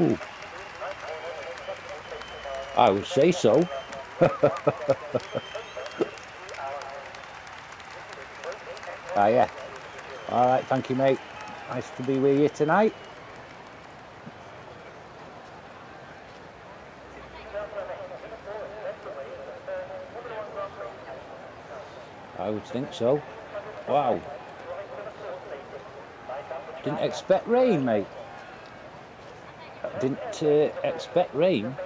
Ooh. I would say so. ah, yeah. All right, thank you, mate. Nice to be with you tonight. I would think so. Wow. Didn't expect rain, mate. Didn't uh, expect rain.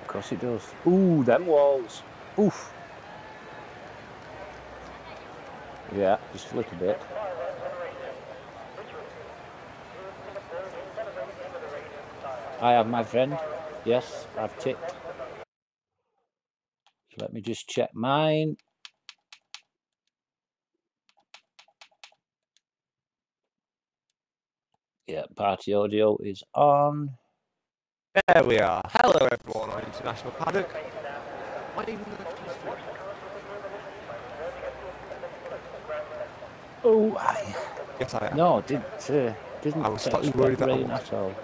Of course it does. Ooh, them walls. Oof. Yeah, just a little bit. I have my friend. Yes, I've ticked. Me just check mine. Yeah, party audio is on. There we are. Hello, everyone on International Paddock. My name is Oh, I. Yes, I am. No, didn't uh, didn't I was slightly worried that rain at all.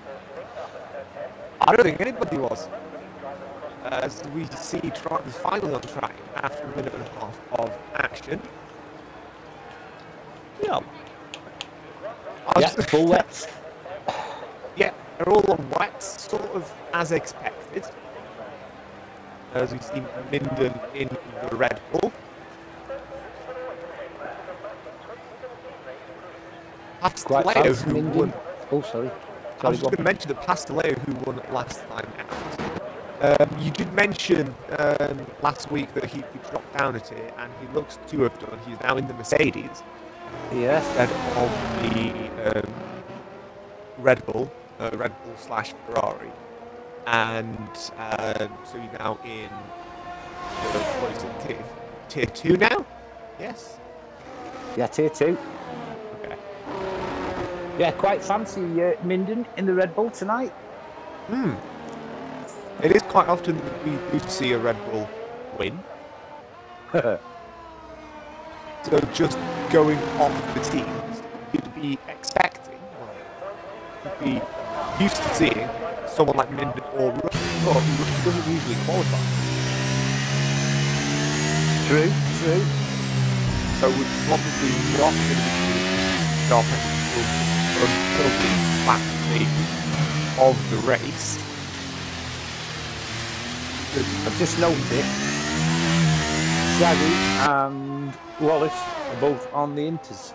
I don't think anybody was. As we see Trot is finally on track after a minute and a half of action. Yeah. I Yeah, was- full wets. Yeah, they're all on wets, sort of as expected. As we see Minden in the Red Bull. Quite Pasteleo, who Minden. won Oh, sorry. I was just going to mention that Pasteleo, who won last time out. Um, you did mention um, last week that he, he dropped down a tier, and he looks to have done. He's now in the Mercedes Yes. instead of the um, Red Bull, uh, Red Bull slash Ferrari, and um, so he's now in uh, what is it, tier, tier two now? Yes. Yeah, tier two. Okay. Yeah, quite fancy uh, Minden in the Red Bull tonight. Hmm. It is quite often that we do see a Red Bull win. So just going off the teams, you'd be expecting, well, you'd be used to seeing someone like Minden or Russell who doesn't usually qualify. True, true. So we're probably not going to be until, the back of the race. I've just noticed it. Shaggy and Wallace are both on the Inters.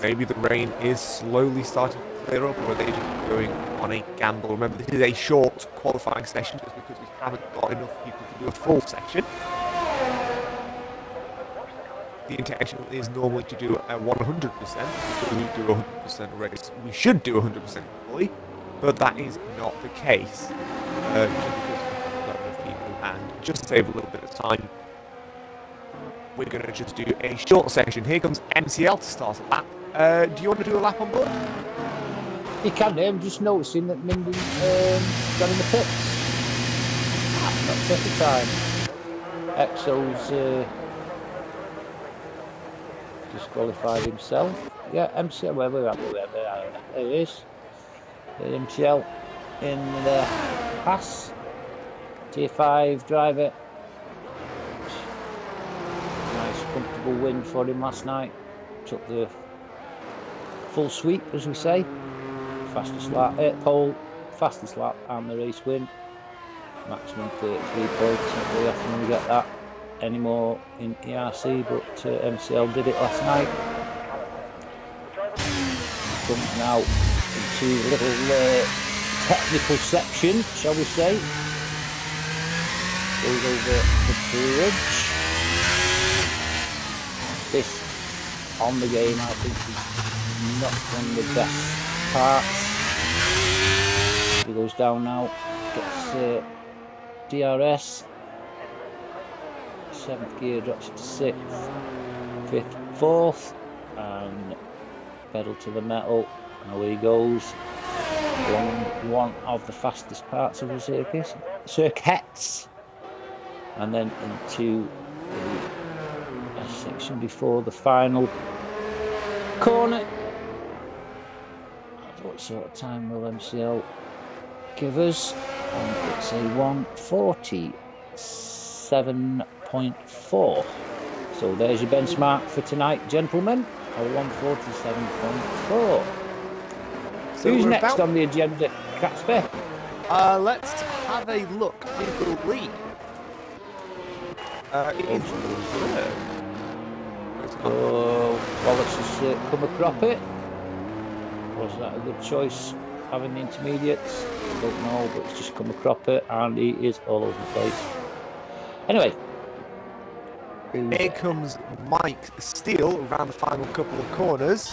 Maybe the rain is slowly starting to clear up, or they just going on a gamble? Remember, this is a short qualifying session just because we haven't got enough people to do a full session. The intention is normally to do a 100%, because we do a 100% race. We should do 100% fully, but that is not the case. Uh, and just to save a little bit of time, we're going to just do a short session. Here comes MCL to start a lap. Uh, do you want to do a lap on board? You can, I'm just noticing that Minden um, got in the pits. Not take the time. Exo's uh, disqualified himself. Yeah, MCL, where we're at, where we're at. There he is. MCL in the pass. Tier 5 driver. Nice, comfortable win for him last night. Took the full sweep, as we say. Fastest lap, uh, pole, fastest lap, and the race win. Maximum 33 points. Not very often we get that anymore in ERC, but uh, MCL did it last night. Comes now into a little uh, technical section, shall we say. Goes over the bridge. This on the game, I think, is not one of the best parts. He goes down now, gets uh, DRS. Seventh gear drops to sixth, fifth, fourth, and pedal to the metal. And away he goes. One of the fastest parts of the circus. Circuits. and then into the section before the final corner. What sort of time will MCL give us? And it's a 147.4. So there's your benchmark for tonight, gentlemen. A 147.4. So Who's next about- on the agenda, Catsby? Uh, let's have a look in the league. Uh, it is third. Oh, Wallace has uh, come across it. Was that a good choice, having the intermediates? I don't know, but he's just come across it, and he is all over the place. Anyway. Here comes Mike Steele around the final couple of corners.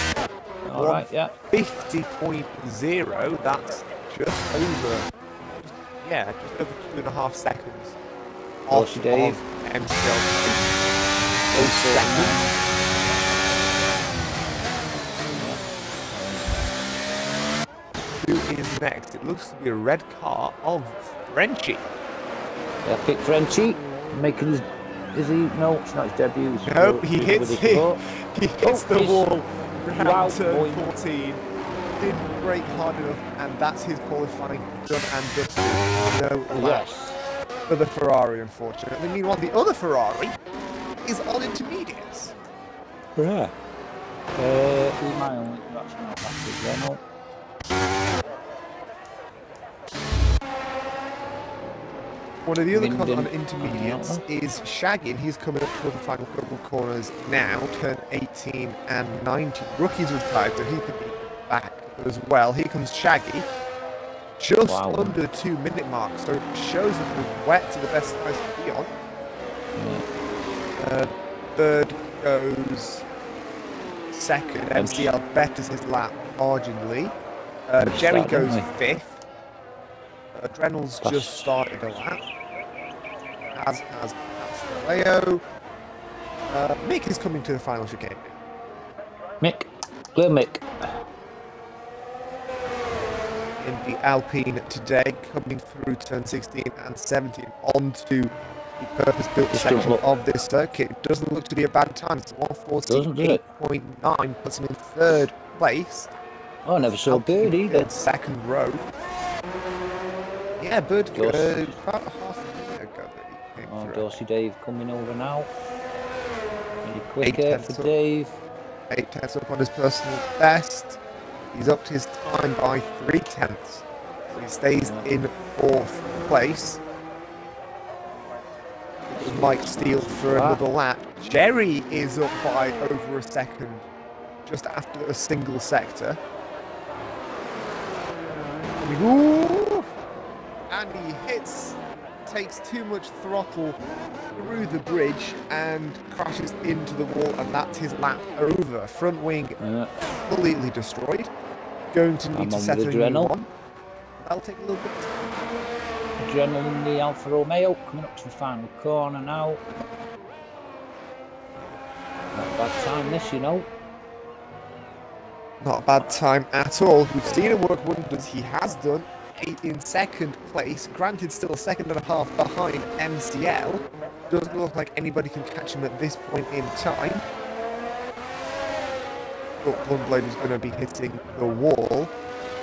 All right, yeah. 50.0, that's just over, just, yeah, just over two and a half seconds off Dorsey Dave. of MCL. Oh, seconds. Who is next? It looks to be a red car of Frenchie. Yeah, pick Frenchie, making his. Is he? No, it's not his debut. it's No, he hits foot. He hits Oh, the he's- wall round Wow, turn boy. 14. Didn't break hard enough, and that's his qualifying done and dusted. No lap Yes. for the Ferrari, unfortunately. Meanwhile, the other Ferrari is on intermediates. Yeah. Uh, who am I on? That's not that's it, One of the other on intermediates is Shaggy, and he's coming up for the final couple of corners now, turn 18 and 19. Rookie's retired, so he can be back as well. Here comes Shaggy, just Wow. under the two minute mark, so it shows that the wet to the best place to be on. Yeah. Uh, third goes second. MCL betters his lap marginally. Uh, Jerry goes fifth. Uh, Drenel's just started a lap. As has Leo. Uh, Mick is coming to the final chicane. Mick. Clear Mick. in the Alpine today, coming through turn 16 and 17 onto the purpose-built section look- of this circuit. It doesn't look to be a bad time. It's Doesn't, 148.9, puts him in third place. Oh, I never saw Alpine Bird either. second row. Yeah, Bird uh, Dorsey. about half a minute ago that he came Oh. Dorsey uh, Dave coming over now. Any quicker for up. Dave. Eight tenths up on his personal best. He's upped his time by three tenths. So he stays Yeah. in fourth place. Mike Steele for Wow. another lap. Jerry is up by over a second, just after a single sector. And he hits, takes too much throttle through the bridge and crashes into the wall, and that's his lap over. Front wing Yeah. completely destroyed. Going to I'm need to on set a the new one. That'll take a little bit. Adrenaline, the Alfa Romeo coming up to the final corner now. Not a bad time this, you know. Not a bad time at all. We've seen him work wonders. He has done in second place. Granted, still a second and a half behind MCL. Doesn't look like anybody can catch him at this point in time. But Blundblade is going to be hitting the wall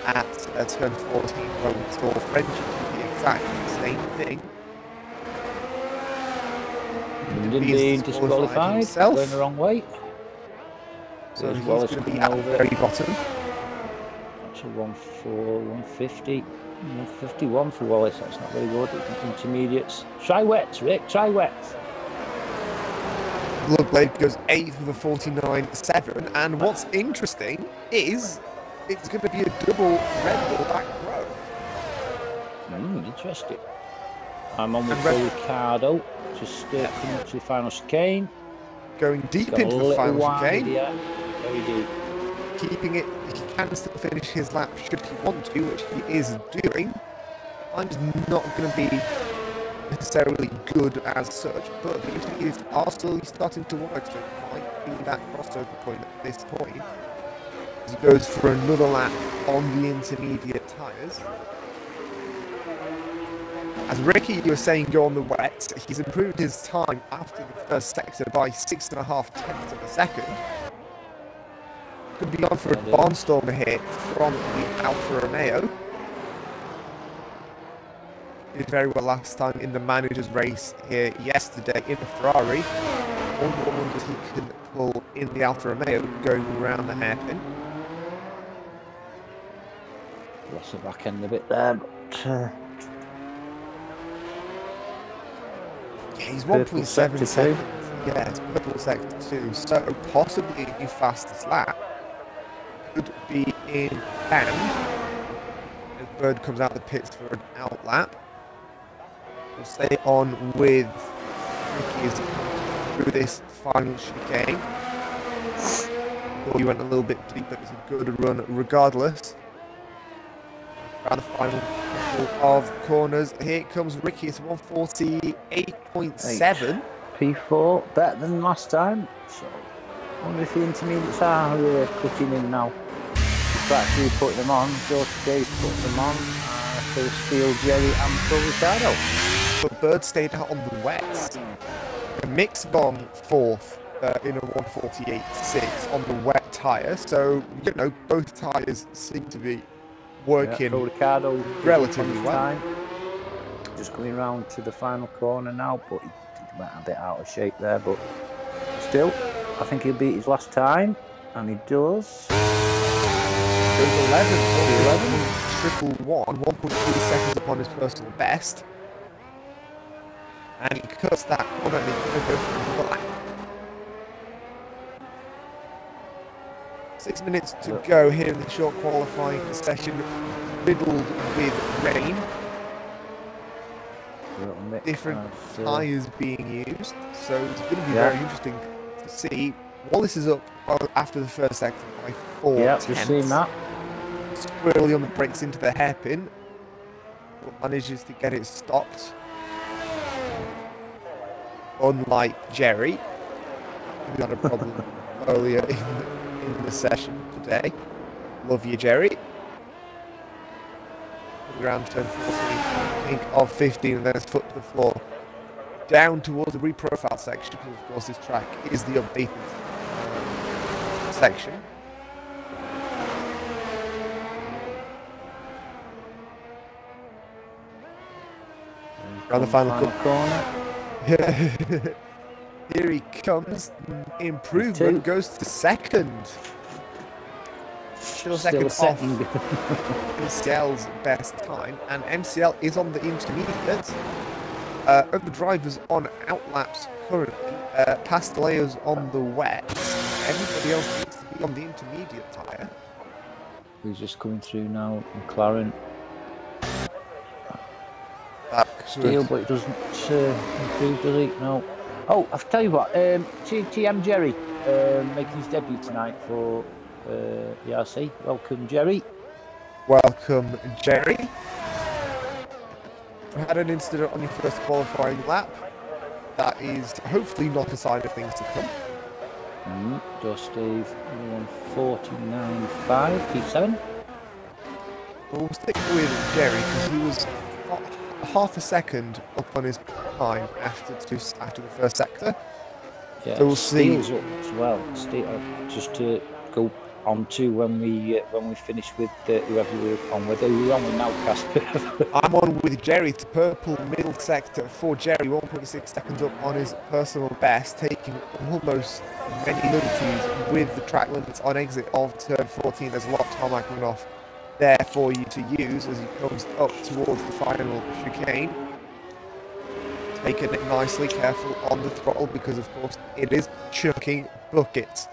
at uh, turn 14 where we saw Frenchie do the exact same thing. Linden He disqualified himself. going the wrong way. So he's going to be at the very bottom. That's a 1-4, 150. 151 for Wallace, that's not very good. Intermediates. Try wets, Rick, try wets. Bloodblade goes 8th with a 49.7. And what's interesting is it's going to be a double Red Bull back row. Hmm, interesting. I'm on with Red- Ricardo, just uh, coming up to the final chicane. Going deep Got into the final chicane. Very deep. Keeping it, he can still finish his lap should he want to, which he is doing. I'm just not going to be necessarily good as such, but the intermediates are slowly starting to work, so it might be that crossover point at this point. As he goes for another lap on the intermediate tyres. As Ricky, you were saying, go on the wet, he's improved his time after the first sector by six and a half tenths of a second. Could be on for a barnstormer here from the Alfa Romeo. Did very well last time in the manager's race here yesterday in the Ferrari. Wonder what wonders he can pull in the Alfa Romeo going around the hairpin. Lost the back end a bit there, but uh, Yeah, he's Purple 1.7 seconds. Yeah, it's purple sector two. So possibly the fastest lap could be in band. As Bird comes out the pits for an out lap. We'll stay on with Ricky through this final chicane. Thought he went a little bit deep, but it's a good run regardless. Around the final couple of corners. Here comes Ricky. It's 148.7. P4 better than last time. So, I wonder if the intermediates are uh, cutting in now. Practically put them on. George Dave put them on. Uh, so Steel, Jerry, and Phil Ricardo. But Bird stayed out on the wet. A mix bomb fourth uh, in a 148.6 on the wet tyre. So, you know, both tyres seem to be working. Yeah, Ricardo relatively well. Time. Just coming round to the final corner now, but he went a bit out of shape there. But still, I think he'll beat his last time, and he does. Goes 11, 11, triple one, 1.3 seconds upon his personal best. And he cuts that corner and he's going to go for another lap. Six minutes to go here in the short qualifying session, riddled with rain. different uh, tyres being used. So it's going to be Yeah. very interesting to see. Wallace is up after the first sector by four Yeah, tenths. just seen that. Squirrely on the brakes into the hairpin. But manages to get it stopped. Unlike Jerry, who had a problem earlier in, in the session today. Love you, Jerry. Ground turn 14, I think of 15, and then foot to the floor. Down towards the reprofile section, because of course this track is the updated uh, section. Around the final corner. Here he comes. Improvement Two. goes to second. Still Still second off. MCL's best time, and MCL is on the intermediate. Uh, other drivers on outlaps currently. Uh, Pasteleo's on the wet. Everybody else needs to be on the intermediate tyre. Who's just coming through now? McLaren. Steel, but it doesn't uh, improve, does it? No. Oh, I'll tell you what. Um, TM Jerry um, making his debut tonight for uh, the RC. Welcome, Jerry. Welcome, Jerry. Had an incident on your first qualifying lap. That is hopefully not a sign of things to come. Mm, Door Steve, 149.5, P7. But we'll stick with Jerry because he was half a second up on his time after two, after the first sector. Yeah, So we'll see. Up as well. Uh, just to go on to when we uh, when we finish with uh, whoever we're on with. Who we're on with now, Casper. I'm on with Jerry to purple middle sector for Jerry, 1.6 seconds up on his personal best, taking almost many liberties with the track limits on exit of turn 14. There's a lot of tarmac runoff there for you to use as he comes up towards the final chicane. Taking it nicely, careful on the throttle because of course it is chucking buckets.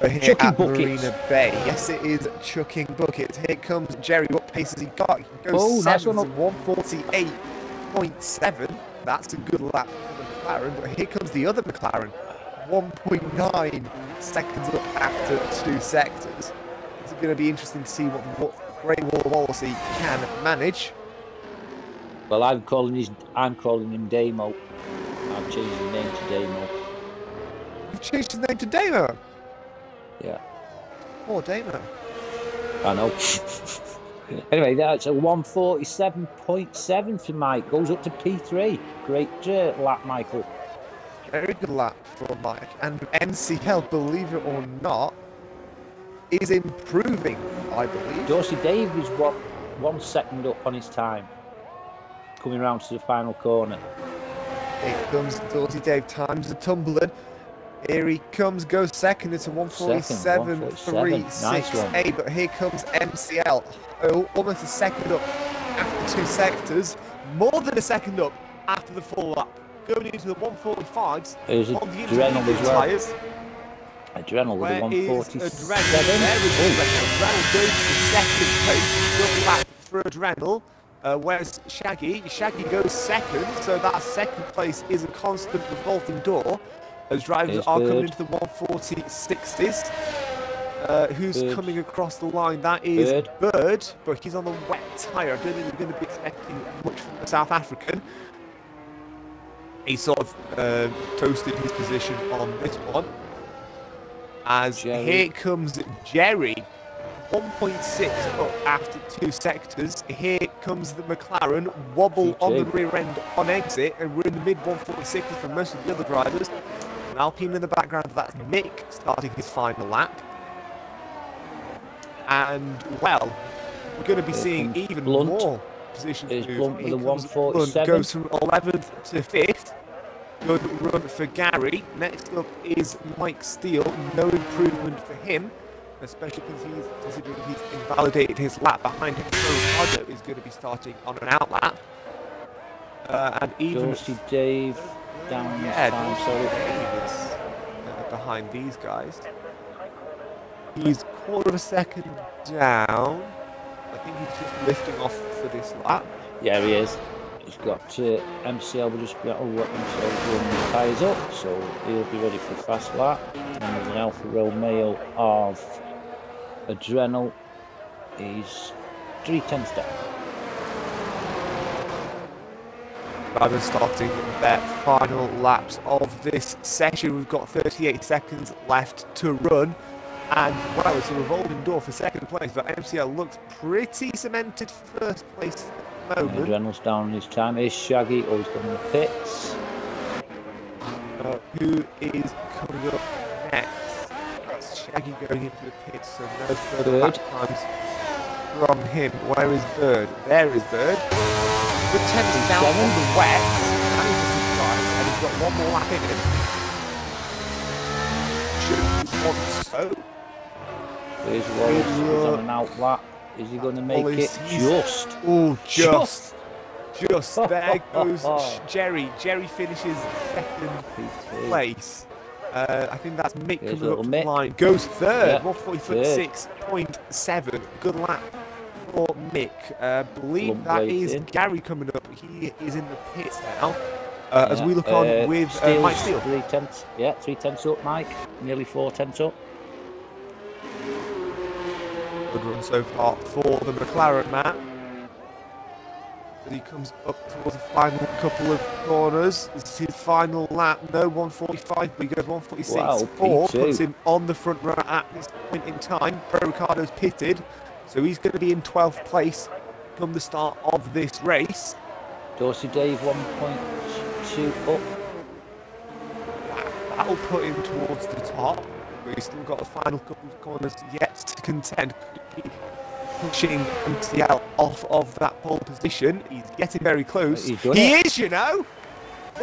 Here Chucking at buckets. Marina Bay. Yes, it is chucking buckets. Here comes Jerry. What pace has he got? He goes Oh, nice one at 148.7. That's a good lap for the McLaren. But here comes the other McLaren. 1.9 seconds up after two sectors. Going to be interesting to see what, what Grey Wall Wallasey can manage. well, I'm calling his. I'm calling him Damo. I've changed his name to Damo. You've changed his name to Damo. Yeah, Poor Damo. I know. Anyway, that's a 147.7 for Mike. Goes up to P3. Great uh, lap, Michael. Very good lap for Mike. And MCL, believe it or not, is improving, I believe. Dorsey Dave is one, one second up on his time. Coming round to the final corner. Here comes Dorsey Dave, times the tumbling. Here he comes, goes second. It's a 147, 3, Nice 6, one. 8. But here comes MCL. Oh, almost a second up after two sectors. More than a second up after the full lap. Going into the 145s on the intermediate well. tyres. Adrenal with Where a 147. Adrenal? There is Oh, Adrenal. Adrenal goes to second place. Lap for Adrenal. Uh, whereas Shaggy, Shaggy goes second, so that second place is a constant revolving door. As drivers are coming into the 140 60s. Uh, who's Bird. coming across the line? That is Bird. Bird, but he's on the wet tyre. I don't think we're going to be expecting much from the South African. He sort of uh, toasted his position on this one. As Jerry. here comes Jerry, 1.6 up after two sectors. Here comes the McLaren, wobble on the rear end on exit, and we're in the mid 146s for most of the other drivers. An Alpine in the background, that's Mick starting his final lap. And well, we're going to be Here seeing even Blunt. more positions Here's move. Blunt with a 147. Blunt, goes from 11th to 5th. Good run for Gary. Next up is Mike Steele. No improvement for him, especially because he's considering he's invalidated his lap behind him. So Ricardo is going to be starting on an out lap. Uh, and even Dorsey Dave down yeah, time, Dorsey sorry. Dave is, uh, behind these guys. He's quarter of a second down. I think he's just lifting off for this lap. Yeah, he is. He's got uh, MCL, will just got let himself run the tyres up, so he'll be ready for fast lap. And there's an Alfa Romeo of Adrenal. He's three tenths down. Drivers starting their final laps of this session. We've got 38 seconds left to run. And well, it's a revolving door for second place, but MCL looks pretty cemented first place moment. Adrenal's down on his time. Here's Shaggy, always got in the pits. Uh, who is coming up next? That's Shaggy going into the pits, so no further lap times from him. Where is Bird? There is Bird. Good tennis down seven. on the wet. That is a surprise, and he's got one more lap in him. Should want so. Here's Wallace, he's on an out lap. Is he going to make it? Just. Oh, Just. Just there goes Jerry. Jerry finishes second place. Uh, I think that's Mick Here's coming up the Mick. line. Goes third, Yeah, 146.7. Good lap for Mick. Uh, believe Lump that is in. Gary coming up. He is in the pits now. Uh, As we look on uh, with uh, Steele's Mike Steele. Three tenths. Yeah, three tenths up, Mike. Nearly four tenths up. Good run so far for the McLaren man. As he comes up towards the final couple of corners. This is his final lap. No 145, but he goes 146. Wow, 4 P2. puts him on the front runner at this point in time. Pro Ricardo's pitted, so he's going to be in 12th place come the start of this race. Dorsey Dave 1.2 up. That'll put him towards the top, he's still got the final couple of corners yet to contend. Pushing MCL off of that pole position. He's getting very close. He it. is, you know.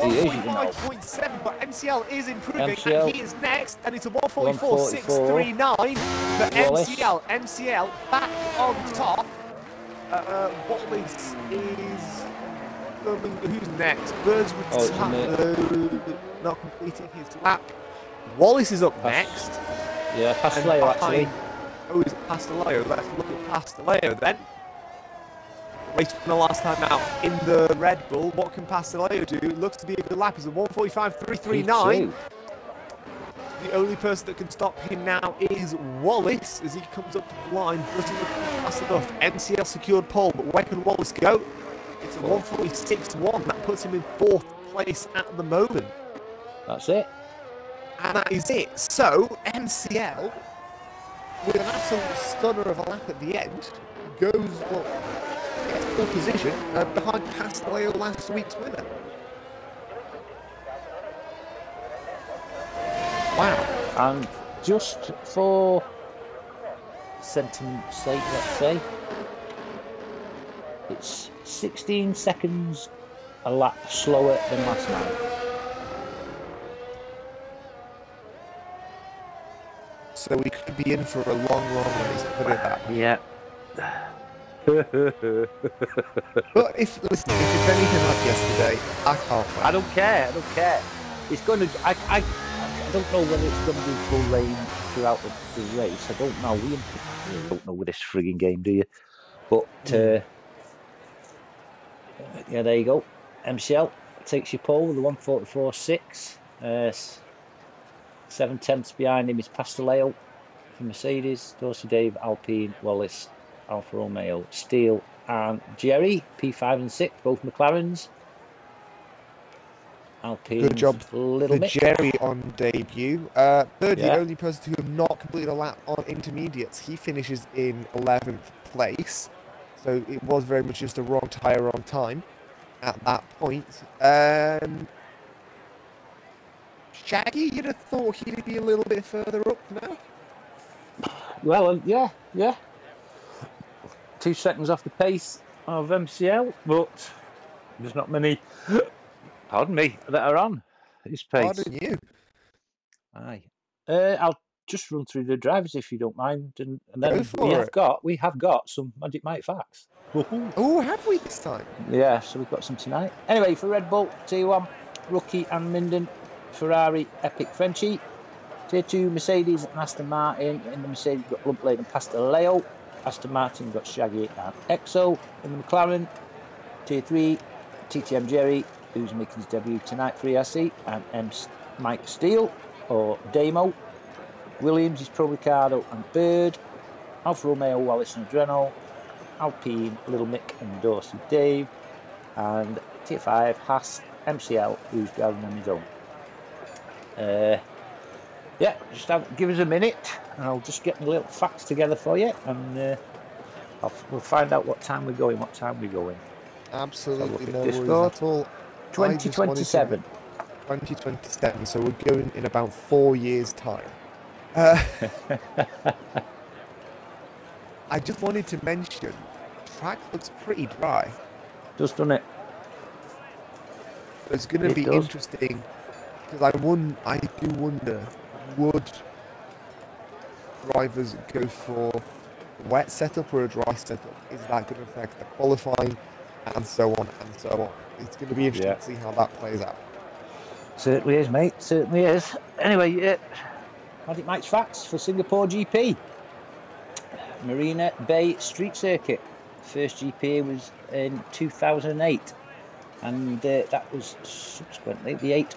He is, you know. 145.7, but MCL is improving, MCL. and he is next, and it's a 144.639 for Wallace. MCL. MCL back on top. Uh, Wallace is. Who's next? Birds with Oh, uh, not completing his lap. Wallace is up next. Yeah, Pasteleo actually. Oh, is Pasteleo? Let's look at Pasteleo then. Raced for the last time out in the Red Bull. What can Pasteleo do? It looks to be a good lap. It's a 145.339. P2. The only person that can stop him now is Wallace as he comes up the line. Doesn't look fast enough. MCL secured pole, but where can Wallace go? It's a 146.1. That puts him in fourth place at the moment. That's it. And that is it. So, MCL, with an absolute stunner of a lap at the end, goes well, gets full position uh, behind Castelleo last week's winner. Wow. And just for sentiment's sake, let's say, it's 16 seconds a lap slower than last night. So we could be in for a long, long race, put it that way. Yeah. But if, listen, if it's anything like yesterday, I can't wait. I don't care. I don't care. It's going to. I. I. I don't know whether it's going to be full lane throughout the, the race. I don't know. We don't know with this frigging game, do you? But uh, yeah, there you go. MCL takes your pole with the 144.6. Uh, seven tenths behind him is Pasteleo from Mercedes, Dorsey Dave, Alpine, Wallace, Alfa Romeo, Steele, and Jerry, P5 and 6, both McLarens. Alpine, Good job little for. Jerry on debut. Uh, third, Yeah. the only person to have not completed a lap on intermediates. He finishes in 11th place. So it was very much just a wrong tyre, wrong time at that point. Um, Shaggy, you'd have thought he'd be a little bit further up now. Well, um, yeah, yeah. Two seconds off the pace of MCL, but there's not many, pardon me, that are on his pace. Pardon you. Aye. Uh, I'll just run through the drivers if you don't mind, and, and Go then for we have it. got we have got some Magic Mike facts. Oh, have we this time? Yeah, so we've got some tonight. Anyway, for Red Bull, Tier 1, Rookie and Minden, Ferrari, Epic Frenchie. Tier 2, Mercedes and Aston Martin. In the Mercedes, got Lumplade and Pasteleo. Aston Martin got Shaggy and Exo. In the McLaren, Tier 3, TTM Jerry, who's making his debut tonight for ERC, and M. Mike Steele, or Damo. Williams is Pro Ricardo and Bird. Alfa Romeo, Wallace and Adreno. Alpine, Little Mick and Dorsey Dave, and Tier 5 Haas MCL, who's driving on his own. Uh, yeah, just have, give us a minute, and I'll just get the little facts together for you, and uh, I'll, we'll find out what time we're going. What time we're going? Absolutely no worries at all. I just wanted to- 2027. 2027, so we're going in about four years' time. Uh, I just wanted to mention, track looks pretty dry. Just done it. It's going to It be does. interesting because I won. I do wonder would drivers go for a wet setup or a dry setup? Is that going to affect the qualifying and so on and so on? It's going to be interesting Yeah. to see how that plays out. Certainly is, mate. Certainly is. Anyway, yeah. Magic Mike's facts for Singapore GP. Marina Bay Street Circuit. First GP was in 2008, and uh, that was subsequently the 800th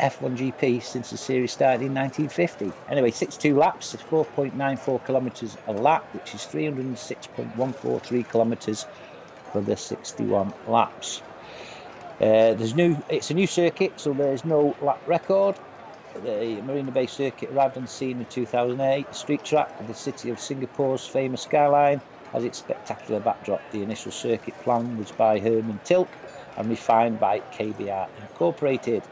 F1 GP since the series started in 1950. Anyway, 62 laps, it's 4.94 kilometres a lap, which is 306.143 kilometres for the 61 laps. Uh, there's new. It's a new circuit, so there's no lap record. The Marina Bay Circuit arrived on scene in 2008. Street track of the city of Singapore's famous skyline has its spectacular backdrop. The initial circuit plan was by Hermann Tilke and refined by KBR Incorporated.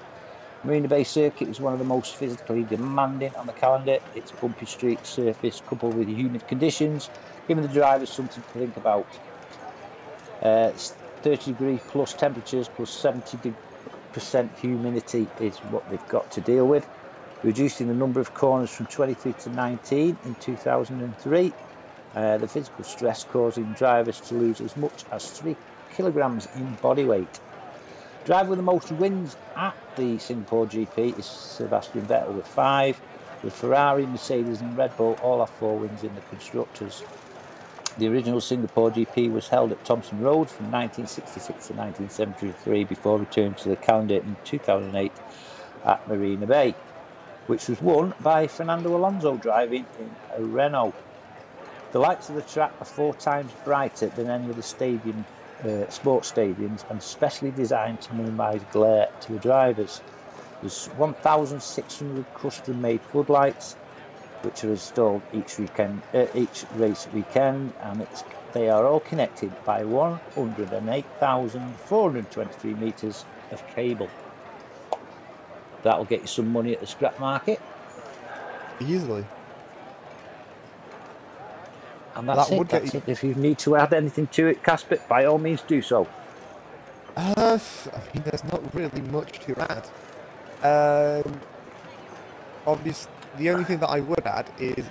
Marina Bay Circuit is one of the most physically demanding on the calendar. Its bumpy street surface, coupled with humid conditions, giving the drivers something to think about. Uh, 30 degree plus temperatures plus 70 percent humidity is what they've got to deal with. Reducing the number of corners from 23 to 19 in 2003. Uh, the physical stress causing drivers to lose as much as 3 kilograms in body weight. Driver with the most wins at the Singapore GP is Sebastian Vettel with five, with Ferrari, Mercedes, and Red Bull all have four wins in the constructors. The original Singapore GP was held at Thomson Road from 1966 to 1973 before returning to the calendar in 2008 at Marina Bay, which was won by Fernando Alonso driving in a Renault. The lights of the track are four times brighter than any other stadium, uh, sports stadiums and specially designed to minimise glare to the drivers. There's 1,600 custom made floodlights, which are installed each weekend, uh, each race weekend, and it's they are all connected by 108,423 meters of cable. That'll get you some money at the scrap market, Easily. And that's That it. That's it. If you need to add anything to it, Casper, by all means do so. Uh, I mean, there's not really much to add. Um, obviously, the only thing that I would add is,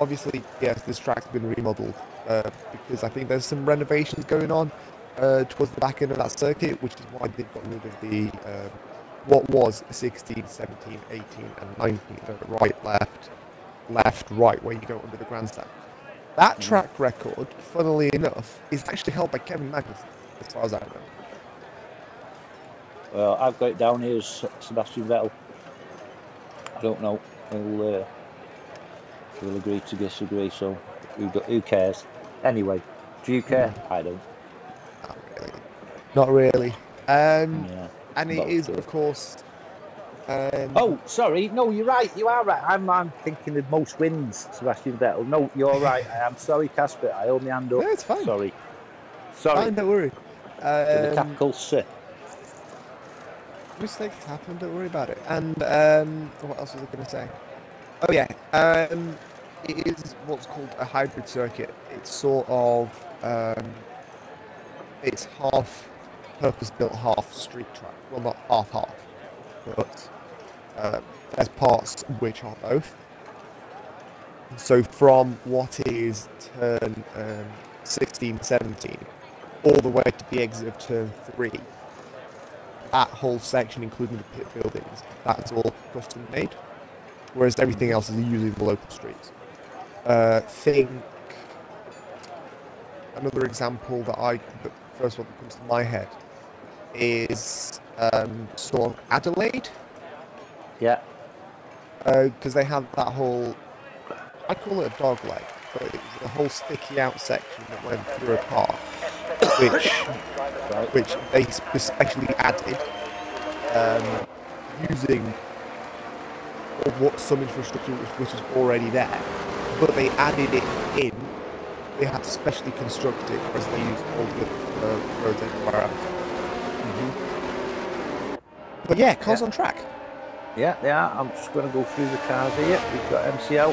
obviously, yes, this track's been remodeled uh, because I think there's some renovations going on uh, towards the back end of that circuit, which is why they've got rid of the um, what was 16, 17, 18, and 19, the right, left, left, right, where you go under the grandstand. That track record, funnily enough, is actually held by Kevin Magnussen, as far as I know. Well, I've got it down here as Sebastian Vettel. I don't know. He'll, uh, he'll agree to disagree, so who, who cares? Anyway, do you care? I don't. Not really. Not really. Um, Yeah. and it is, of course. Um, Oh, sorry. No, you're right. You are right. I'm, I'm thinking of most wins, Sebastian Vettel. No, you're right. I am sorry, Casper. I hold my hand up. No, it's fine. Sorry. Sorry. fine, don't worry. With a Um, capital C. mistakes happen, don't worry about it. And um, what else was I going to say? Oh, yeah. Um, it is what's called a hybrid circuit. It's sort of. Um, it's half purpose built, half street track. Well, not half half, but uh, there's parts which are both. So from what is turn um, 16, 17, all the way to the exit of turn 3, that whole section, including the pit buildings, that's all custom made. Whereas everything else is usually the local streets. Uh, think another example that I, the first one that comes to my head, is um, sort of Adelaide Yeah. because they had that whole I call it a dog leg, but it's the whole sticky out section that went through a park, which Right. which they especially added um, using what some infrastructure which, which was already there, but they added it in. They had to specially construct it, whereas they used all the uh, roads everywhere else. But yeah, cars Yeah. on track. Yeah, they are. I'm just going to go through the cars here. We've got MCL.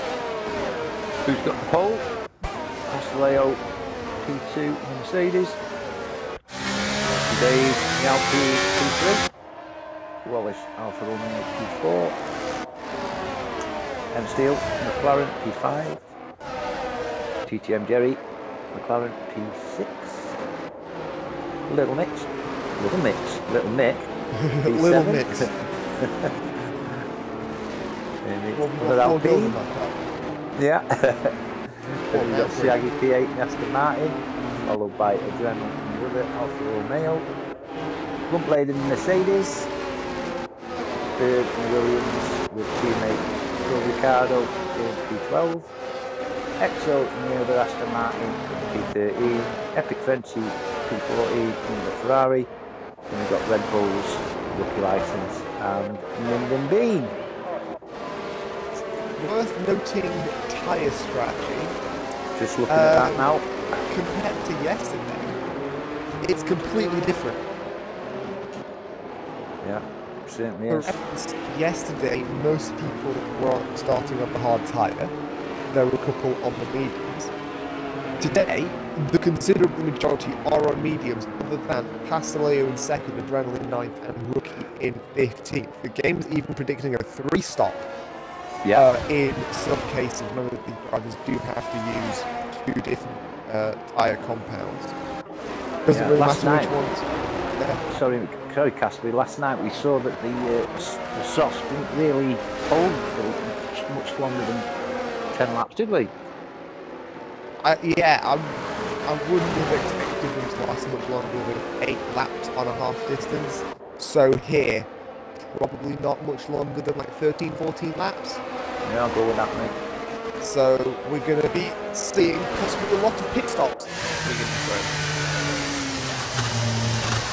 Who's got the pole? Castelleo P2 Mercedes. Dave the Alpine P3. Wallace Alfa Romeo P4. M Steel McLaren P5. TTM Jerry McLaren P6. Little Mix. Little Mix. Little Mick. Little P7. mix. And it's Well, four girls Alpine. Yeah. then we've got Alpine. P8 and Aston Martin, followed by Adrenal and the other Alfa Romeo. Front blade in Mercedes. Third in Williams with teammate Phil Riccardo in P12. Exo in the other Aston Martin P13. Epic Frenzy P14 in the Ferrari. Then we've got Red Bull's rookie license and Lyndon Bean. Worth noting tyre strategy Just looking at that Um, now. compared to yesterday. It's completely different. Yeah, certainly is. yesterday, most people were starting on the hard tyre. There were a couple on the mediums. Today, the considerable majority are on mediums, other than Castelleo in second, Adrenaline ninth, and Rookie in 15th. The game's even predicting a three stop Yeah, uh, in some cases, none of the drivers do have to use two different uh, tyre compounds. Doesn't Yeah, really last matter which night- ones. Yeah. sorry, sorry, Casper. Last night we saw that the, uh, the didn't really hold for much longer than 10 laps, did we? I, yeah, I'm, I wouldn't have expected them to last much longer than eight laps on a half distance. So here, probably not much longer than like 13, 14 laps. Yeah, I'll go with that, mate. So we're going to be seeing possibly a lot of pit stops. coming into.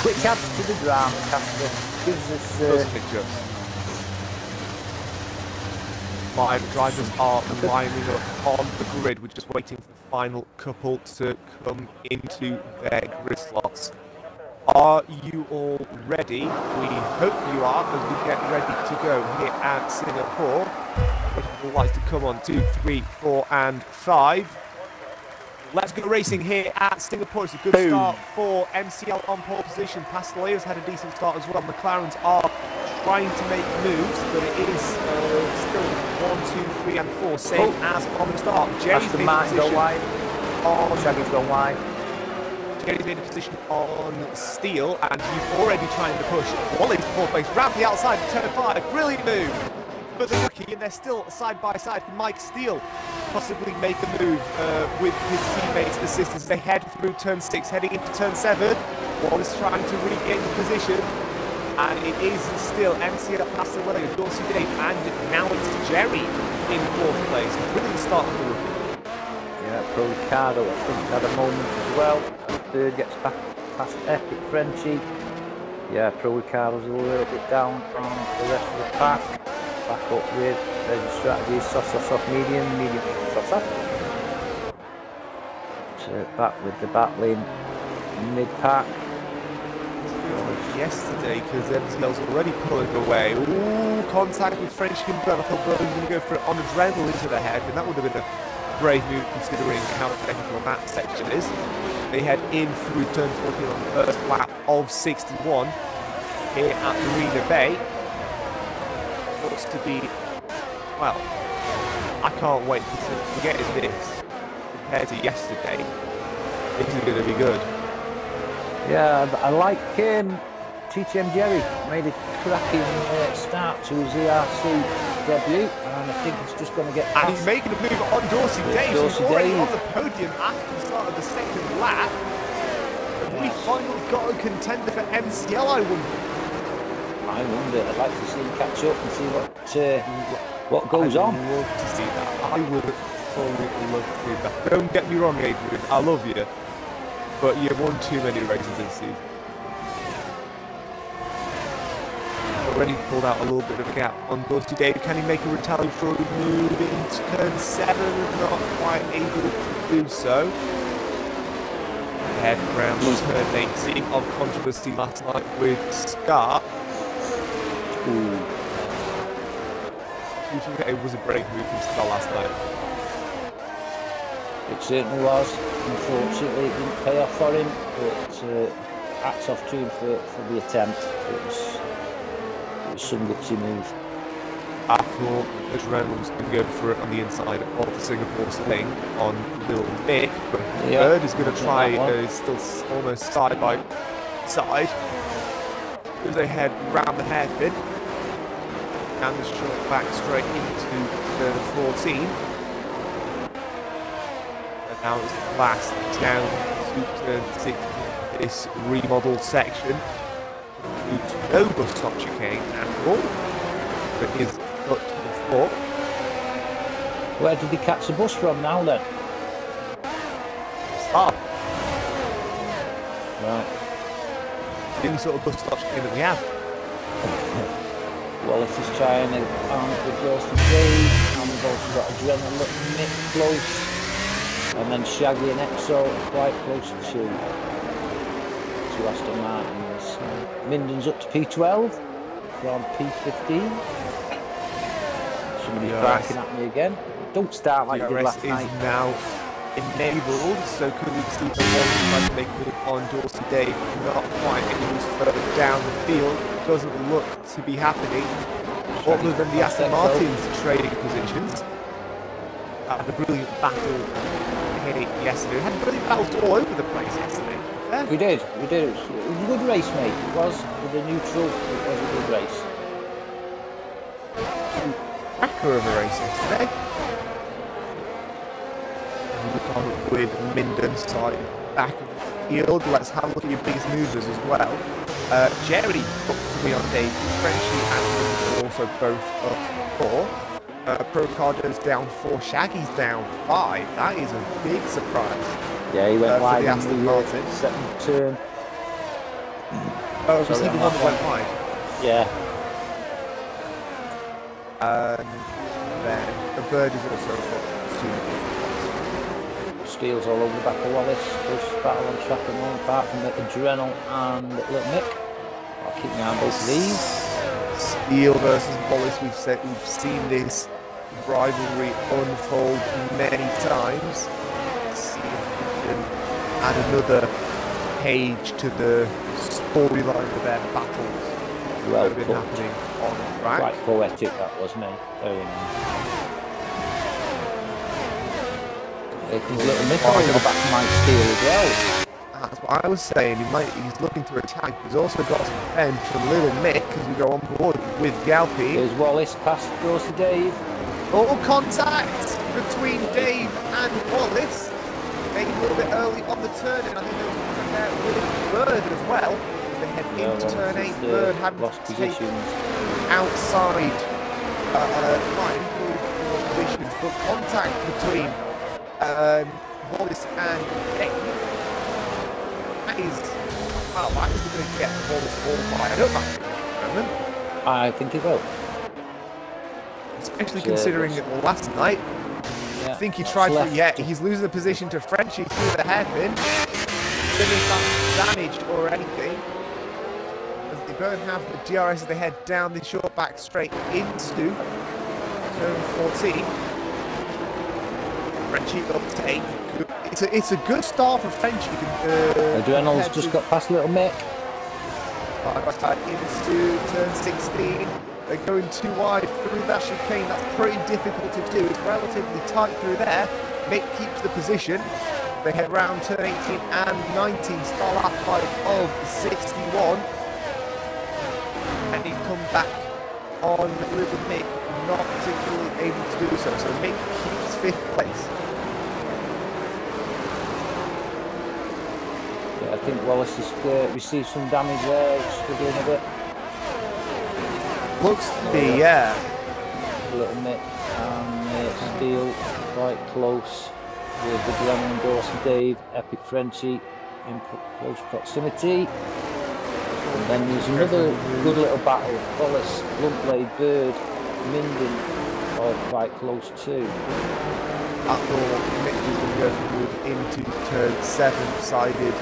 Which adds to the drama, Casper. Gives us. Does Uh, it just? five drivers are lining up on the grid. We're just waiting for the final couple to come into their grid slots. Are you all ready? We hope you are as we get ready to go here at Singapore. Waiting for lights to come on two, three, four, and five. Let's go racing here at Singapore. It's a good Boom. start for MCL on pole position. Pasteleo's had a decent start as well. McLaren's are trying to make moves, but it is uh, still one, two, three, and four, same Oh. as on the start. Jerry's Aston been in Martin go position wide. on Shaggy's gone wide. Jerry's in a position on steel, and he's already trying to push Wally to fourth place round the outside to turn five. Brilliant move for the rookie, and they're still side by side. Mike Steele possibly make a move uh, with his teammates' assistance. They head through turn six, heading into turn seven. Wallace trying to regain the position. And it is still MCL away, Dorsey Dave, and now it's Jerry in fourth place. Brilliant start for the rookie. Yeah, Pro Ricardo, I think, had a moment as well. Third gets back past Epic Frenchie. Yeah, Pro Ricardo's a little bit down from the rest of the pack. Back up with Legend Strategies, soft, soft, soft, medium, medium, soft. So back with the battling mid pack. yesterday because MCL's already pulling away. Ooh, contact with French Kimbrell. I thought Brothers going to go for it on adrenaline to the head, and that would have been a brave move considering how technical that section is. They head in through turn 14 on the first lap of 61 here at Marina Bay. Looks to be, well, I can't wait to forget this compared to yesterday. This is going to be good. Yeah, I like um, TTM Jerry. Made a cracking uh, start to his ERC debut, and I think it's just going to get And he's making a move on Dorsey Dave. Dorsey He's already Dave. on the podium after the start of the second lap. Have we finally got a contender for MCL, I wonder? I wonder. I'd like to see him catch up and see what uh, what goes I on. would love to see that. I would fully love to see that. Don't get me wrong, Adrian. I love you. But you've won too many races this season. Already pulled out a little bit of a gap on Dorsey Dave. Can he make a retaliatory move into turn 7? Not quite able to do so. Head round turn 18 of controversy last night with Scar. Ooh. It was a brave move from Scar last night. It certainly was. Unfortunately, it didn't pay off for him, but uh, hats off to him for, for the attempt. It was, it was some gutsy move. I thought was going to go for it on the inside of the Singapore sling on Little Nick, but Yeah, Bird is going to try, uh, still almost side by side. As they head round the hairpin, and the short back straight into turn 14. And now it's the last down to turn 16, this remodeled section. Includes no bus stop chicane at all but is cut to the floor. Where did he catch the bus from now then? Stop. Right. Only sort of bus stop chicane that we have. Wallace is trying to arm it with Dave, and we've also got Adrenaline Nick close, and then Shaggy and Exo quite close to to Aston Martins. Minden's up to P12 from P15. Somebody's barking at me again. Don't start like you did last is night. now enabled, so could we see the trying to make a move on Dorsey Dave? Not quite, it moves further down the field. Doesn't look to be happening. Other than the Aston Martin's trading positions. Uh, the brilliant battle here yesterday. We had brilliant battles all over the place yesterday. Yeah. We did, we did. It was, it was a good race, mate. It was with a neutral. It was a good race. cracker of a race yesterday. Look on with Minden side back of the field. Let's have a look at your biggest movers as well. Uh, Jerry up to be on Dave Frenchie and Minden also both up four. Uh, Pro Cardo's down four, Shaggy's down five. That is a big surprise. Yeah, he went Uh, wide the in Aston the uh, second turn. Oh, was he the one that went wide? Yeah, And then the Bird is also soon. Steals all over the back of Wallace. Close battle on track the moment, apart from the Adrenal and Little Mick. I'll keep my eye on both of these. Steele versus Wallace. We've said we've seen this rivalry unfold many times. Add another page to the storyline of their battles Well that have been put. happening on track. Quite poetic that was, mate. Very nice. Here comes Little Mick over the back of my steel as well. That's what I was saying. He might, he's looking to attack. He's also got some defense from Little Mick as we go on board with Galpy. Here's Wallace, pass goes to Dave. All contact between Dave and Wallace. Maybe a little bit early on the turn, and I think there was with Bird as well. They head Yeah, into turn eight. uh, Bird having lost positions. outside uh, uh, fine positions, but contact between um, Wallace and Dave. That is, well, that is going to get Wallace all fired up at the moment. I think he will. Especially Yeah, considering that last night. I think he tried for left. yeah, he's losing the position to Frenchie through the hairpin. Don't know if that's damaged or anything. As they both have the DRS as they head down the short back straight into turn 14. Frenchie up to eight. It's a, it's a good start for Frenchie. Uh, Adrenal's just to- got past Little Mick. Side by side into turn 16. They're going too wide through that chicane. That's pretty difficult to do. It's relatively tight through there. Mick keeps the position. They head round turn 18 and 19. Star lap height of 61. And he come back on Little Mick, not particularly able to do so. So Mick keeps fifth place. Yeah, I think Wallace has uh, received some damage there, struggling a bit. Looks to be, yeah. Little Mick and um, Steele quite close with the Glenn and Dawson Dave, Epic Frenchie in close proximity. And then there's another good little battle. Wallace, Bluntblade, Bird, Minden all quite close too. After all, Mick is going to go into turn seven, decided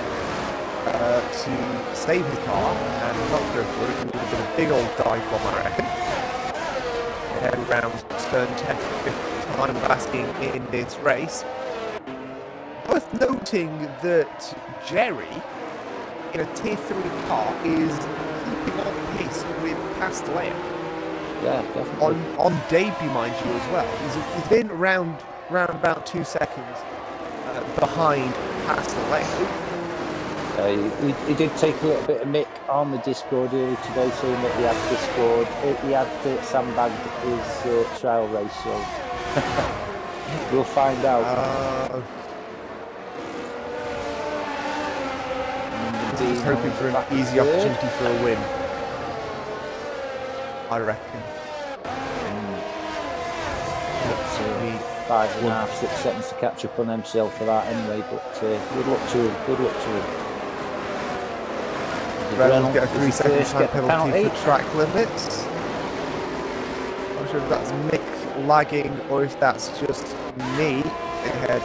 uh, to save his car and not go for it. It would have been a big old dive bomb, I reckon. Head round turn 10 for fifth time of asking in this race. Worth noting that Jerry, in a tier 3 car, is keeping on pace with Castellano Yeah, definitely. on on debut, mind you, as well. He's, he's been around round about two seconds uh, behind Castellano. Uh, he, he- did take a little bit of mick on the Discord earlier today, saying that he had Discord, he had uh, sandbagged his uh, trial race, so we'll find out. Uh, Dean hoping for an easy third. opportunity for a win. I reckon. Uh, five and a half, six seconds to catch up on himself for that anyway, but uh, good luck to him, good luck to him. Reynolds get a three second time penalty for track limits. I'm not sure if that's Mick lagging or if that's just me. They head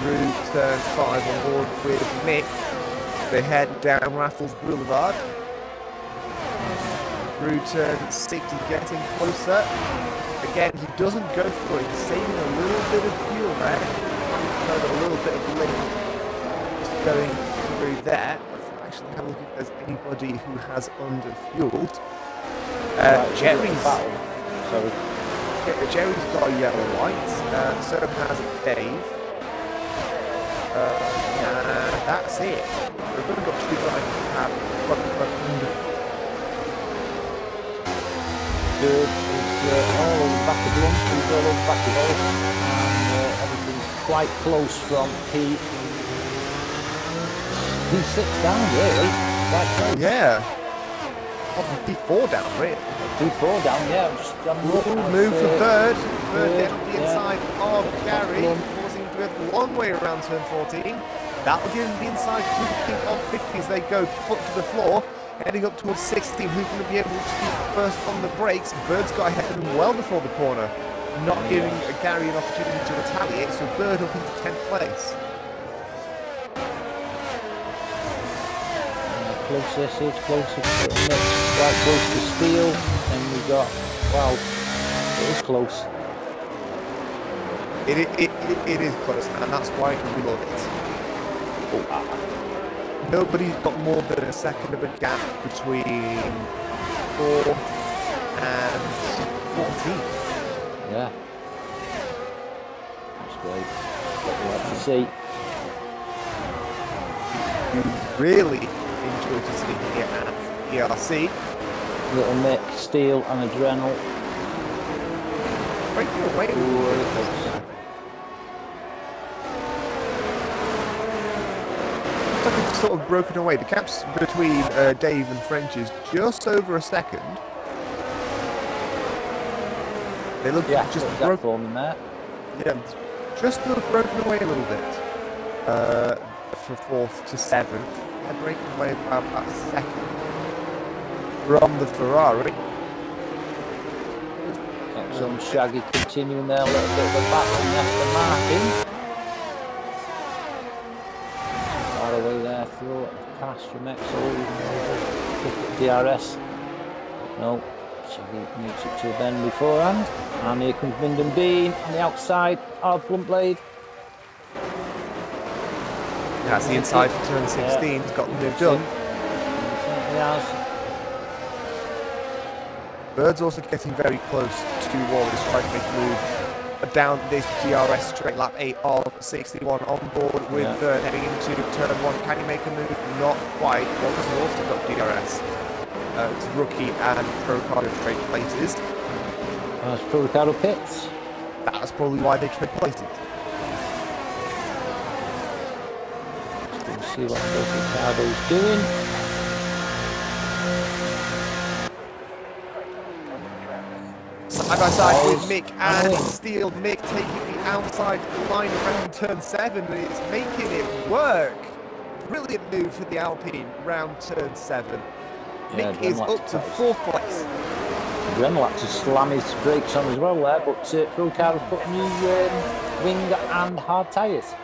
through turn five on board with Mick. They head down Raffles Boulevard. Through turn 60, getting closer. Again, he doesn't go for it. He's saving a little bit of fuel there. A little bit of just going through there. Actually have a look if there's anybody who has underfueled. Uh, Right, Jerry's, battle. Sorry. Jerry's got a yellow light. Uh, so has Dave. Uh, that's it. We've only got two guys who have under uh, all over the back of all over the back of Wallace, and uh, everything's quite close from P. P6 down, really. Quite close. Yeah. Probably four down, really. P4 down, yeah. I'm just, I'm looking Ooh, at, move for Bird. Bird Bird, getting on the yeah. inside of Gary, Blunt. forcing him to go the long way around turn 14. That'll give him the inside to the of 50 as they go foot to the floor. Heading up towards 16, who's going to be able to be first on the brakes? Bird's got ahead of him well before the corner. not giving Gary an opportunity to retaliate, so Bird up into 10th place. Close this is, closer to the quite close to Steel, and we got, wow, it was close. It, it, it, it is close, and that's why we love it. Uh, nobody's got more than a second of a gap between 4 and 14. Yeah. That's great. What we like to see. You really enjoy to see here at ERC. Little Mick, Steel and Adrenal. Breaking away with Ooh, the looks- Looks like it's sort of broken away. The gaps between uh, Dave and French is just over a second. They look Yeah, just that broken. there. Yeah, just broken away a little bit. Uh, for fourth to seventh, they're breaking away about a second from the Ferrari. Some Shaggy continuing there, a little bit of a battle in Aston Martin. Far away there, through pass from Exo, even though DRS. No, Shaggy makes it to a bend beforehand. And here comes Minden Bean on the outside of Blunt Blade. That's the inside for turn 16. He's got the move done. He certainly has. Bird's also getting very close to Wallace, trying to make a move down this DRS straight lap 8 of 61 on board with Yeah. Bird heading into turn 1. Can he make a move? Not quite. Wallace has also got DRS. Uh, it's rookie and pro card in trade places. That's Pro Ricardo Pits. That's probably why they trade places. See what Pro Ricardo's doing. Side by side with Mick and oh. Steele. Mick taking the outside line around turn 7 and it's making it work. Brilliant move for the Alpine round turn 7. Yeah, Mick is up to fourth place. Had to slam his brakes on as well there, but uh, Pro Ricardo put new um, wing and hard tyres.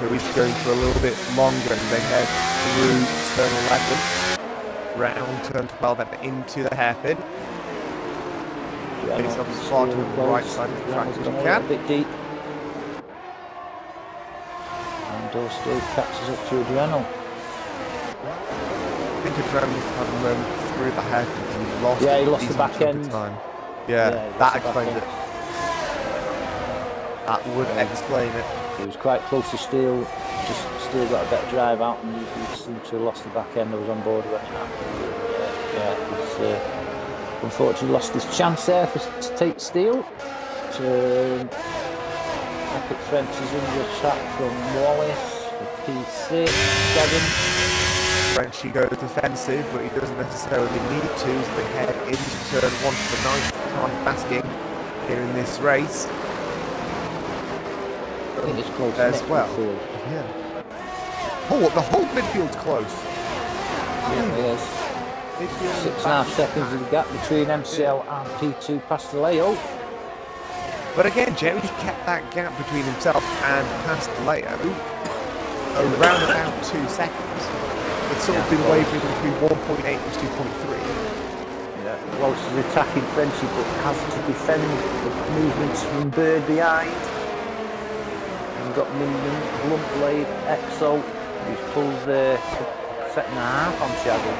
So he's going for a little bit longer and they head through turn 11, round turn 12 and into the hairpin. He's on the far to the right side of the track as you A can. bit deep. And Dole still catches up to Adrenal. I think Adrenaline had a moment through the hairpin and he lost Yeah, he lost the back end. Time. Yeah, Yeah, that explains it. That would explain it. He was quite close to Steele, just still got a better drive out and he, seemed to have lost the back end. I was on board when it happened. Yeah, uh, unfortunately lost his chance there for, to take steel. To, um, Epic French is the track from Wallace for P6, 7. Frenchie goes defensive, but he doesn't necessarily need to as they head into turn one for the ninth time basking here in this race. I think it's close As well. midfield. Yeah. Oh, the whole midfield's close. Yeah, it is. Midfield Six and a half seconds of the gap between MCL and P2 Pasteleo. But again, Jerry kept that gap between himself and Pasteleo around about two seconds. It's sort of Yeah. been wavering between 1.8 and 2.3. Yeah. Wallace is attacking Frenchy but has to defend the movements from Bird behind. And we've got Minden, Blunt Blade, Exo, who's pulled the second and a half on Shaggy.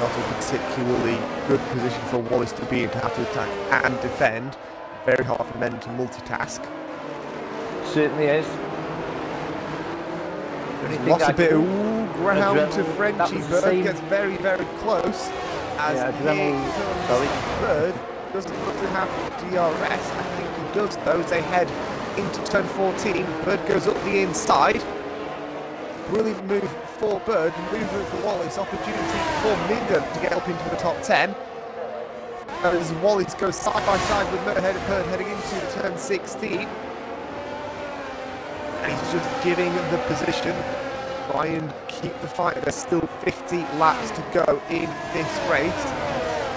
Not a particularly good position for Wallace to be in to have to attack and defend. Very hard for men to multitask. Certainly is. Lost a bit of ooh, ground to Adrenaline, Frenchy. that was Bird same- gets very, very close. As Yeah, comes sorry. Bird. Doesn't look to have DRS. Does though. as They head into turn 14. Bird goes up the inside. Brilliant move for Bird. Movement for Wallace. Opportunity for Minden to get up into the top 10. As Wallace goes side by side with Bird, Bird heading into turn 16. And he's just giving the position try and keep the fight. There's still 50 laps to go in this race.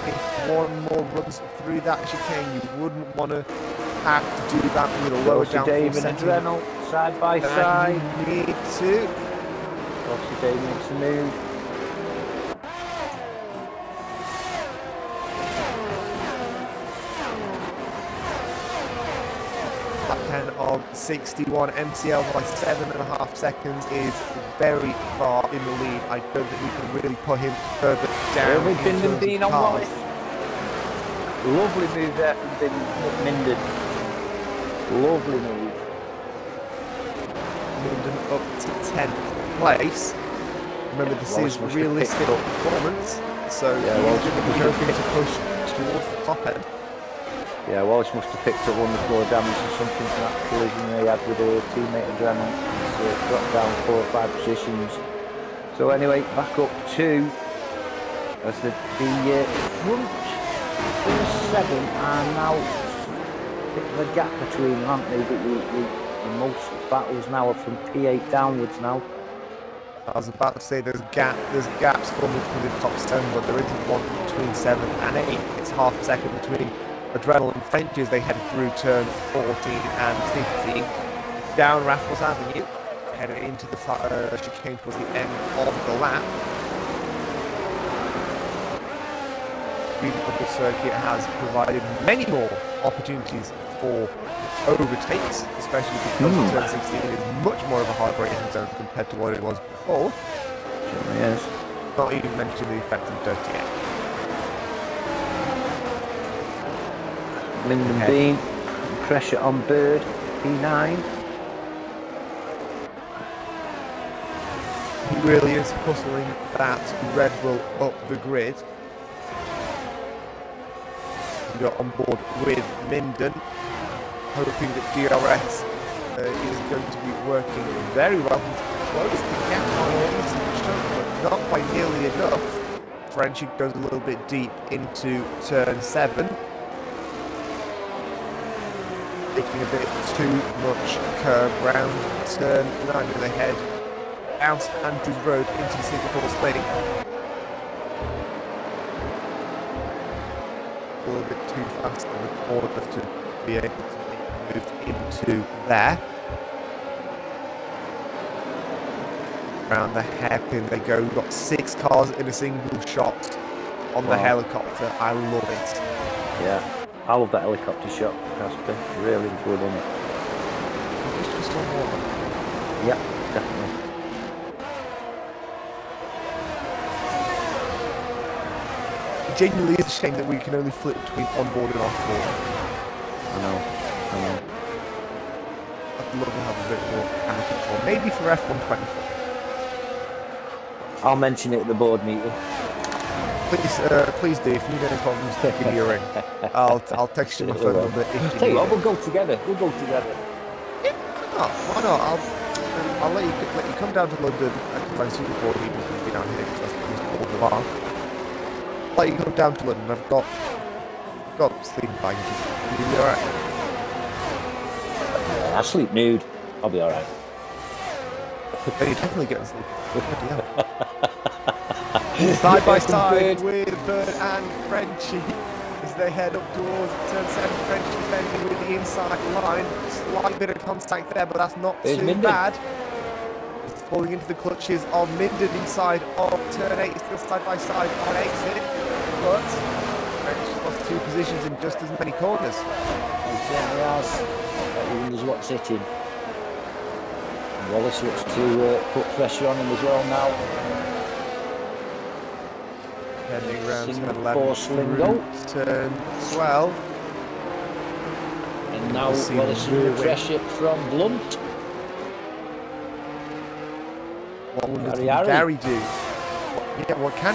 If one more runs through that chicane, you wouldn't want to have to do that with a lower down David and Renault side by side. You need to. Rossi David makes a move. Lap 10 of 61 MCL by seven and a half seconds is very far in the lead. I don't think we can really put him further down. In Binden of on. Wallace. Lovely move there from Bin Minden. Lovely move. Minden up to 10th place. Remember, this is realistic performance, so Yeah, he's Wallace must be have hoping to picked push towards the top end. Yeah, Wallace must have picked up one of the floor damage or something from that collision he had with a teammate Adrenaline. He's uh, dropped down four or five positions. So anyway, back up two as the, the uh, front first seven are now a gap between them, aren't they? The, the, the, the most battles now are from P8 downwards now. I was about to say there's gap, there's gaps forming through the top seven, but there isn't one between seven and eight. It's half a second between Adrenaline French as they head through turn 14 and 15 down Raffles Avenue, heading into the uh, chicane towards the end of the lap. The circuit has provided many more opportunities for overtakes, especially because Hmm. turn 16 is much more of a hard braking zone compared to what it was before. Certainly is. Not even mention the effect of dirty air. Lyndon Okay. Bean, pressure on Bird, P9. He really is hustling that Red Bull up the grid. Got on board with Minden, hoping that DRS uh, is going to be working very well. He's closed the gap on but not by nearly enough. Frenchie goes a little bit deep into turn 7. Taking a bit too much curve round turn 9 with a head out Andrews Road into Singapore Lane. A little bit too fast on the corner to be able to move into there. Around the hairpin they go. We've got six cars in a single shot on the helicopter. I love it. Yeah, I love that helicopter shot, Casper. Really good in it. Yeah, definitely. It genuinely is a shame that we can only flip between onboard and offboard. I know. I know. I'd love to have a bit more camera control. Maybe for F124. I'll mention it at the board meeting. Please, uh, please do. If you need any problems, give me a ring. I'll, I'll text you my phone number if Tell you what, we'll go together. We'll go together. Why not? Why not? I'll, I'll let you let you come down to London. I can find super board meetings and be down here because that's the bar. You come down to London. I've got got sleeping bags. You'll be alright. Yeah, I sleep nude. I'll be alright. Yeah, you're definitely getting sleep. Oh, side by side with Bird and Frenchie as they head up towards turn 7. Frenchie defending with the inside line. Slight bit of contact there, but that's not There's too Minden. bad. It's falling into the clutches of Minden inside of turn 8. Still side by side on exit, but Frenchie lost two positions in just as many corners. He certainly has. He wonders what's hitting. Wallace looks to uh, put pressure on him as well now. Heading round Singapore 11 Slingo. turn 12. And now Wallace under moving. pressure from Blunt. What will Gary, Gary do? Yeah, what can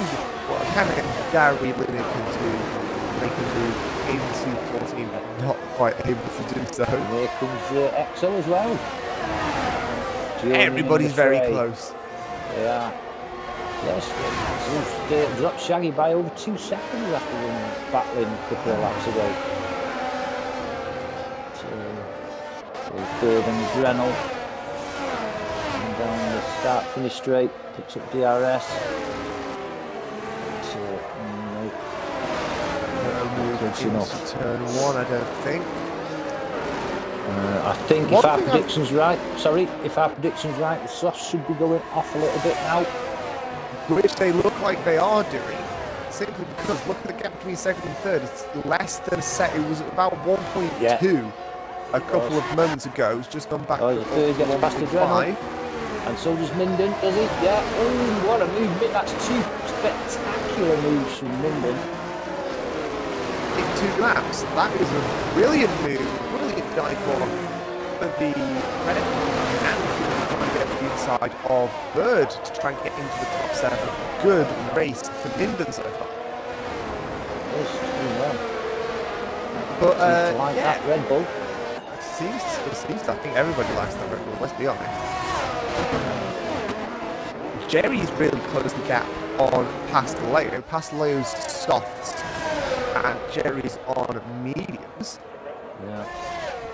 what can Gary Lineker do? Make a move into 14, but not quite able to do so. And here comes uh, Exo as well. Joining Everybody's very close. Yeah. Yes, uh, dropped Shaggy by over two seconds after them battling a couple of laps ago. So, so third and Grenell. Down the Start, finish straight, picks up DRS. So, no, No move into enough. turn one, I don't think. uh, I think One if our thing I've- prediction's right, sorry, if our prediction's right, the softs should be going off a little bit now. Which they look like they are doing. Simply because look at the gap between second and third. It's less than a set. It was about 1.2 Yeah. a couple of moments ago. It's just gone back Oh, to the third gets past the 1.5. And so does Minden, does he? Yeah. Oh, what a move. That's two spectacular moves from Minden. in two laps. That is a brilliant move, brilliant dive for the Red and trying to get the inside of Bird to try and get into the top seven. Good race for Minden so far. Yes, well. But uh, like yeah, that Red Bull. it seems, it seems I think everybody likes that Red Bull, let's be honest. Jerry's really closed the gap on Pasteleo. Pasteleo's softs and Jerry's on mediums. Yeah.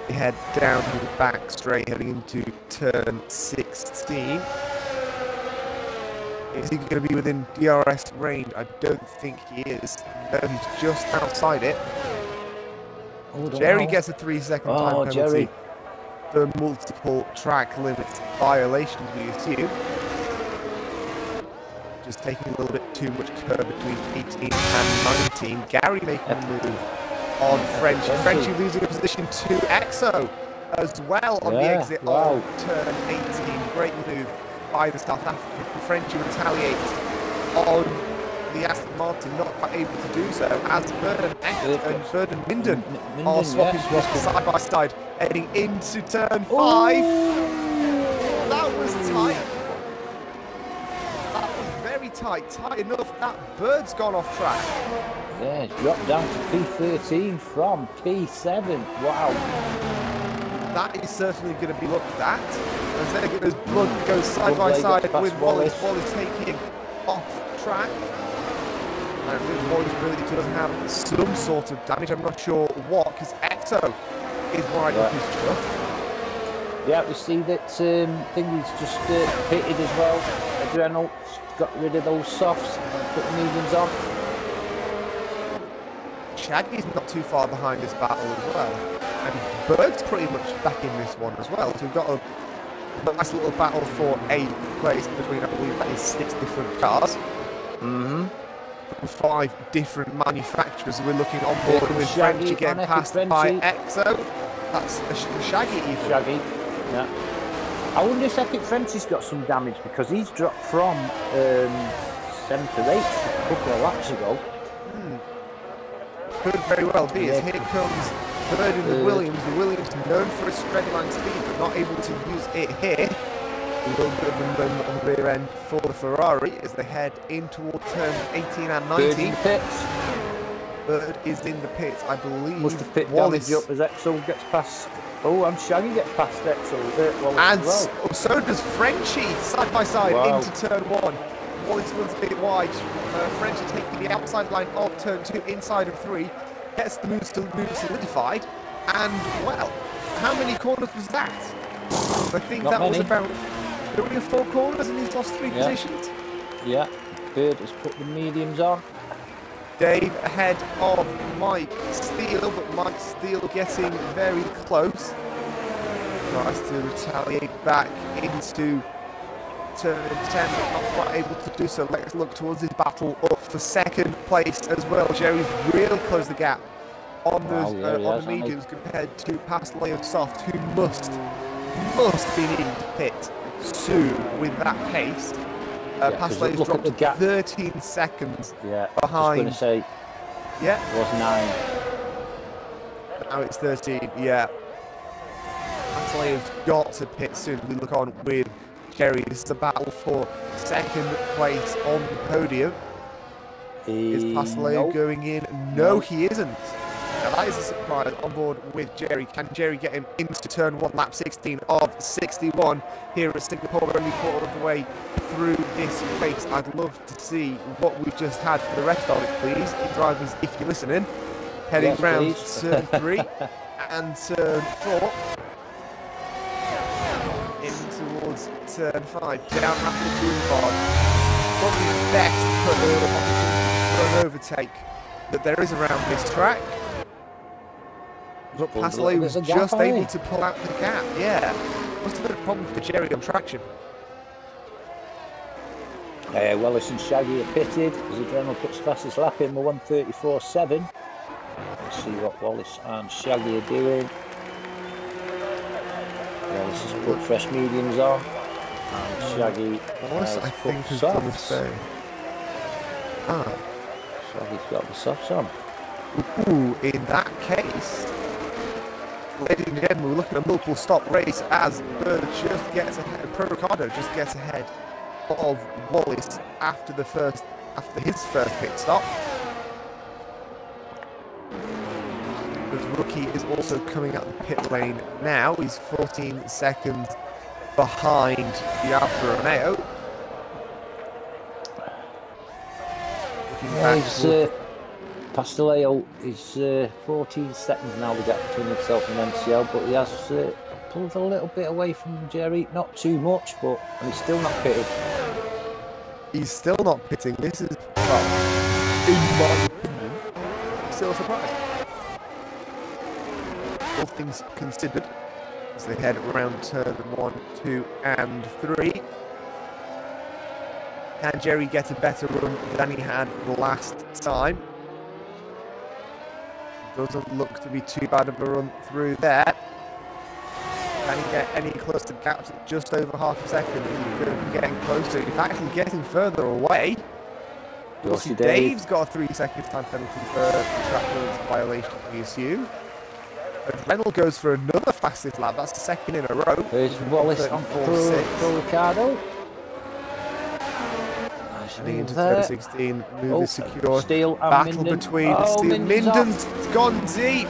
We head down to the back straight heading into turn 16. Is he going to be within DRS range? I don't think he is. No, he's just outside it. Oh, Jerry know. gets a three second Oh, time penalty Jerry. For multiple track limits violations, we assume. Just taking a little bit too much curve between 18 and 19. Gary making a move on French. Frenchie. Frenchie losing a position to EXO as well on the exit wow. of turn 18. Great move by the South African. Frenchie retaliates on the Aston Martin, not quite able to do so, as Bird and, Bird and Minden are swapping yeah, side by side, heading into turn five. That was tight. That was very tight. Tight enough that Bird's gone off track. Yeah, dropped down to P13 from P7. Wow. That is certainly going to be looked at. As there goes Blood goes side by side with Wallace. Wallace. Wallace taking off track. And really Wallace really doesn't have some sort of damage. I'm not sure what, because Exo is right up Yeah. his truck. Yeah, we see that um, Thingy's just uh, pitted as well. Adrenal got rid of those softs, put the mediums on. Shaggy's not too far behind this battle as well. And Bird's pretty much back in this one as well. So we've got a, a nice little battle for a place between, I believe that is six different cars Mm-hmm. from five different manufacturers. We're looking on board with Frenchie getting passed Epic by Exo. That's a Sh- Shaggy even. Shaggy. Yeah. I wonder if Epic Frenchie's got some damage because he's dropped from um, 7 to 8 a couple of laps ago. Could very well be. As Yeah. here comes Bird in the. Williams. The Williams known for its straight line speed, but not able to use it here. A little bit of a moment on the rear end for the Ferrari as they head in toward turn 18 and 19. the pits. Bird is in the pits, I believe. Must have pit Wallace up as Exel gets past. Oh, and Shaggy gets past Exel. Uh, Wallace And as well. oh, so does Frenchie, side by side Wow. into turn one. Wallace runs a bit wide. Uh, Frenchie taking the outside line of turn two, inside of three. Gets the move, still move solidified. And, well, how many corners was that? I think Not that was many. Three or four corners and he's lost three Yeah. positions. Yeah, Bird has put the mediums on. Dave ahead of Mike Steele, but Mike Steele getting very close. Tries to retaliate back into turn 10, but not quite able to do so. Let's look towards his battle up for second place as well. Jerry's really closed the gap on Wow, yeah, uh, on the mediums compared to past Leo Soft, who must must be needing to pit soon with that pace. Uh, Yeah, past 'cause Leo's look at dropped the gap. 13 seconds Yeah, Behind. Going to say Yeah, it was nine. now it's 13. Yeah. Ataleo's got to pit soon. We look on with Jerry. This is a battle for second place on the podium. Is Eh, Pasteleo no. going in? No, No. he isn't. Now that is a surprise on board with Jerry. Can Jerry get him into turn one, lap 16 of 61 here at Singapore? We're only quarter of the way through this race. I'd love to see what we've just had for the rest of it, please. Drivers, if you're listening, heading Yes, round please. turn three and turn four. In towards turn five, down Raffles boulevard. Probably the best for an overtake that there is around this track. But Pasley was bit of gap, just able to pull out the gap, yeah. Must have been a problem for Jerry on traction. Uh, Wallace and Shaggy are pitted as Adrenal puts fastest lap in with 134.7. Let's see what Wallace and Shaggy are doing. Wallace has put fresh mediums on. And Shaggy Wallace, I think, has done the same. Ah, Shaggy's got the softs on. ooh, in that case, ladies and gentlemen, we're looking at a multiple stop race as Bird just gets ahead, Pro Ricardo just gets ahead of Wallace after the first, after his first pit stop. Because Rookie is also coming out the pit lane now. He's 14 seconds behind the Alfa Romeo. Looking back uh, uh, is uh, 14 seconds now the gap between himself and MCL, but he has uh, pulled a little bit away from Jerry. Not too much, but and he's still not pitting. He's still not pitting. This is, well, still a surprise. All things considered, as they head around turn one, two, and three. Can Jerry get a better run than he had the last time? Doesn't look to be too bad of a run through there. Can he get any closer to gaps at just over half a second? He could be getting closer. In fact, he's getting further away. Dorsey Dave. Dave's got a three second time penalty for track violation, we assume. And Reynolds goes for another fastest lap. That's the second in a row. There's Wallace on 34.6. Ricardo. Into there. turn 16, move Oh, is secure. Steele and Battle Minden. between oh, Steele. Minden's. Minden's gone deep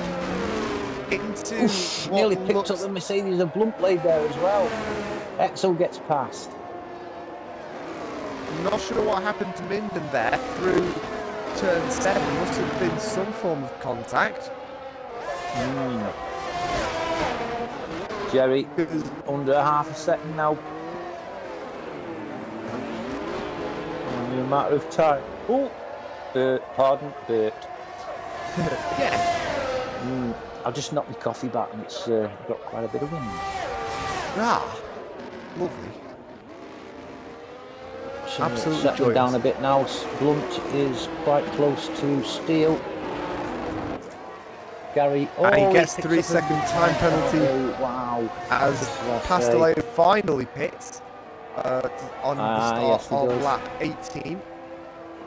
into Oof, nearly picked looks- up the Mercedes of Blunt blade there as well. Exel gets past. Not sure what happened to Minden there through turn 7. Must have been some form of contact. Mm. Jerry under half a second now. Only a matter of time. Oh, Bert, pardon, Bert. yeah, Mm, I've just knocked my coffee back and it's uh, got quite a bit of wind. ah, lovely. So Absolutely settling joyous. down a bit now. Blunt is quite close to steel. Gary, oh, And he he gets picks three second time penalty Oh, wow. as This is what I say. Pasteleo finally pits uh, on the Ah, start yes, of does. lap 18.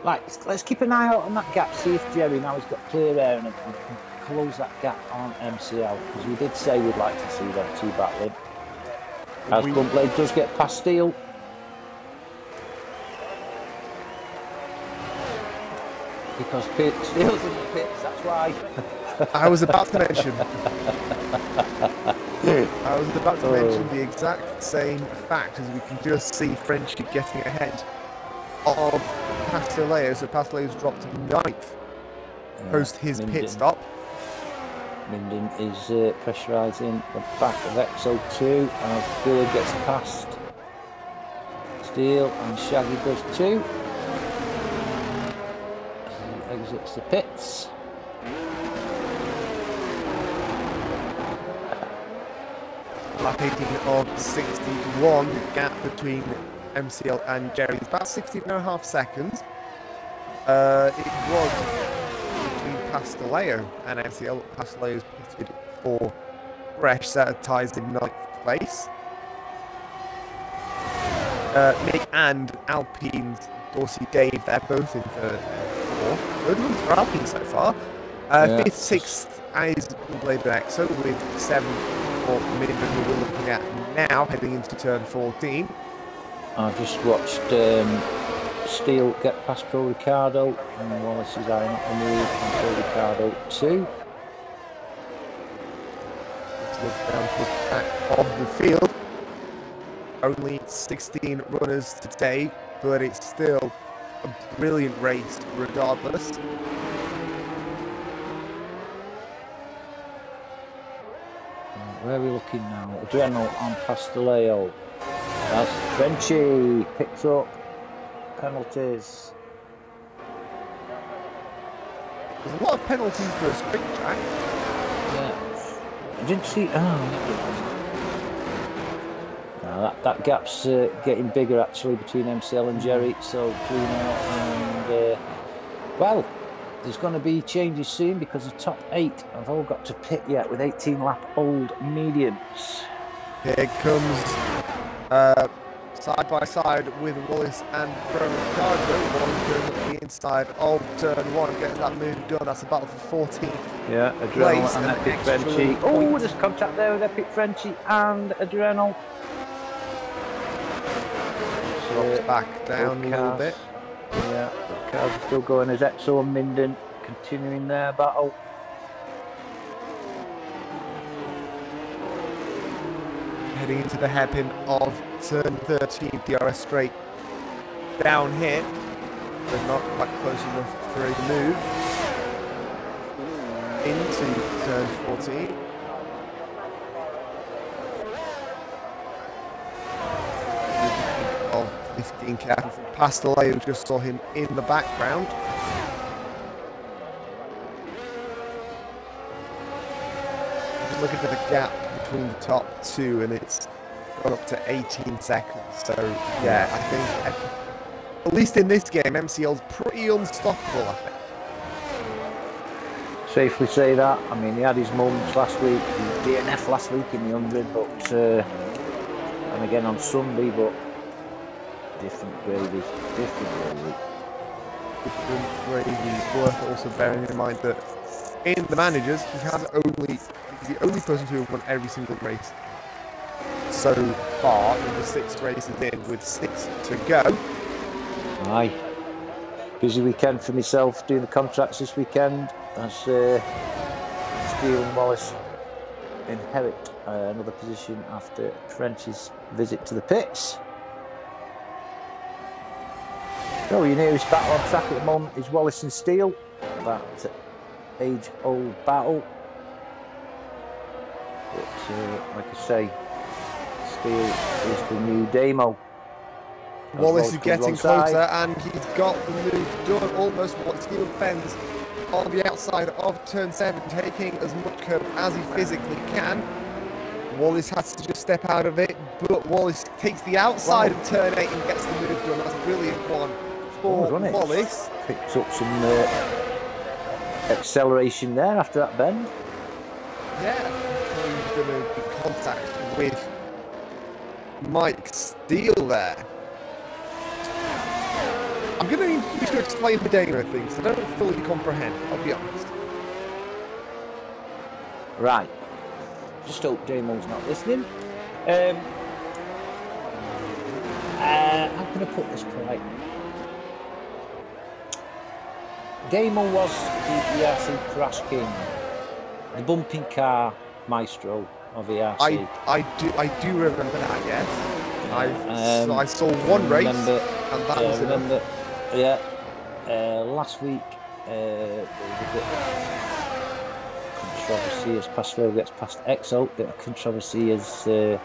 Right, let's- let's keep an eye out on that gap. See if Jerry now has got clear air and can close that gap on MCL because we did say we'd like to see them two battling. As We- Bluntblade does get past Steele. Because Pit, Steele's in the pits, that's why. I was about to mention. I was about to Oh. mention the exact same fact as we can just see Frenchy getting ahead of Pasteleo. So Pasteleo's dropped ninth post his Minden. pit stop. Minden is uh, pressurising the back of XO2 as Bird gets past Steele and Shaggy does too. He exits the pits. 18 of 61. The gap between MCL and Jerry is about 16 and a half seconds. Uh, it was between Pasteleo and MCL. Pasteleo's pitted for fresh set of ties in ninth place. Uh, Nick and Alpine's Dorsey Dave, they're both in third and fourth. Good ones for Alpine so far. Uh, Yeah. Fifth, sixth is Blade Exo with seventh we're looking at now, heading into turn 14. I've just watched um, Steele get past Pro Ricardo and Wallace is eyeing up the move on Pro Ricardo too. Let's look down to the back of the field. Only 16 runners today, but it's still a brilliant race regardless. Where are we looking now? Adrenal and Pasteleo. That's Frenchy picks up penalties. There's a lot of penalties for a sprint track. Yeah. I didn't see. Oh, no, that, that gap's uh, getting bigger actually between MCL and Jerry. So Bruno and uh, well, there's going to be changes soon because the top eight have all got to pit yet with 18 lap old mediums. Here comes uh, side by side with Wallace and Roman Cargo. One goes up the inside of turn one, gets that move done. That's a battle for 14. Yeah, Adrenal Place and and Epic extra Frenchy. Oh, there's contact there with Epic Frenchy and Adrenal. Drops back down a little bit. Yeah, are still going as Exo and Minden continuing their battle. Heading into the hairpin of turn 13, DRS straight down here. But not quite close enough for a move. Into turn 14. 15 careful from Pasteleo, just saw him in the background. Just looking for the gap between the top two, and it's gone up to 18 seconds. So yeah, I think at, least in this game, MCL's pretty unstoppable. I think. Safely say that. I mean, he had his moments last week, DNF last week in the 100, but, uh, and again on Sunday, but different gravies, different gravy. different. Worth also bearing in mind that in the managers, he has only he's the only person to have won every single race so far in the six races in, with six to go. Aye. Busy weekend for myself doing the contracts this weekend as uh, Steele and Wallace inherit uh, another position after French's visit to the pits. So your nearest battle on track at the moment is Wallace and Steele. That age-old battle. But uh, like I say, Steele is the new Damo. As Wallace is getting closer and he's got the move done almost what Steele fends on the outside of turn 7 taking as much curve as he physically can. Wallace has to just step out of it but Wallace takes the outside of turn 8 and gets the move done. That's a brilliant one for. Wallace. picked up some uh, acceleration there after that bend. Yeah, he's going to be contact with Mike Steele there. I'm going to need you to explain the Dana thing, so I don't fully comprehend, I'll be honest. Right. Just hope Damo's not listening. Um, uh, how can I put this politely? Damo was the ERC Crash King, the bumping car maestro of ERC. I, I do I do remember that, yes. I, Um, I saw one race, remember- and that Yeah, was enough. remember, yeah, uh, last week uh, there was a bit of controversy as Pascal gets past Exo, bit of controversy as uh,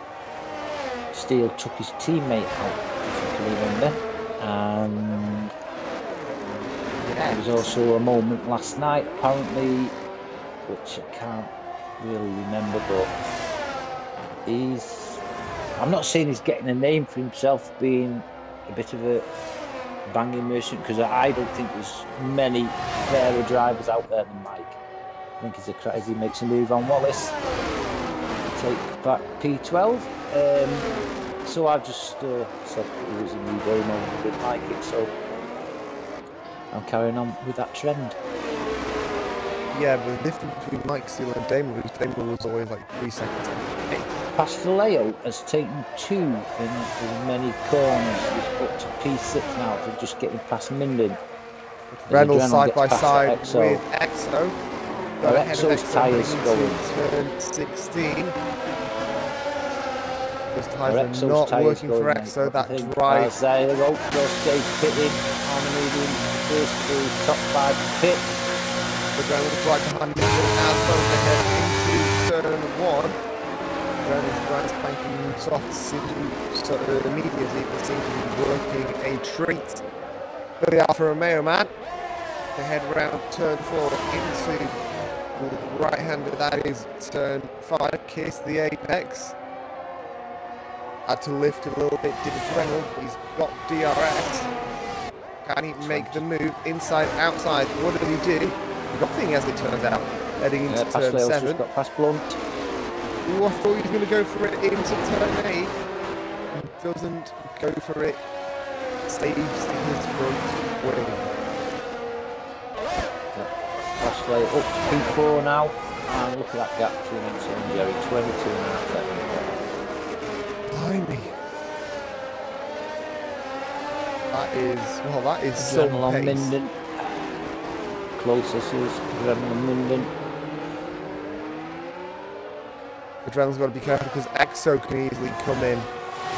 Steele took his teammate out, if you can remember. And there was also a moment last night, apparently, which I can't really remember, but he's. I'm not saying he's getting a name for himself being a bit of a banging merchant because I don't think there's many fairer drivers out there than Mike. I think he's a crazy makes a move on Wallace. Take back P12. Um, so I've just uh, said it was a new and I didn't like it, so I'm carrying on with that trend. Yeah, but the difference between Mike Steele and Damon was Damon was always like three seconds. ahead. Pasteleo has taken two in as many corners. He's up to P6 now for just getting past Minden. Reynolds side by side Exo. with Exo. Well, Exo's Exo tyres going. Turn 16. Those tyres are not working for. Exo. That do you think? drive As There you go. They'll stay pitting on the medium. First three, top five pit. The the right behind Minden as both ahead into turn one. Adrenal's Grant's banking soft seem so, immediately to be working a treat for the Alfa Romeo man. the head round turn four into the right hander, that is turn five, kiss the apex. Had to lift a little bit, did Adrenal, he's got DRS. Can he make the move inside, outside? What did he do? Nothing as it turns out. Heading into Yeah, turn seven. got past Blunt. Ooh, I thought he was going to go for it into turn 8. He doesn't go for it. Saves his front wing. Pascal up to P4 now. And look at that gap between him and Jerry, 22 and a half seconds. Blimey. That is, well, that is some on pace. Minden. Closest is Adrenaline on Minden. Adrenalin's got to be careful because Exo can easily come in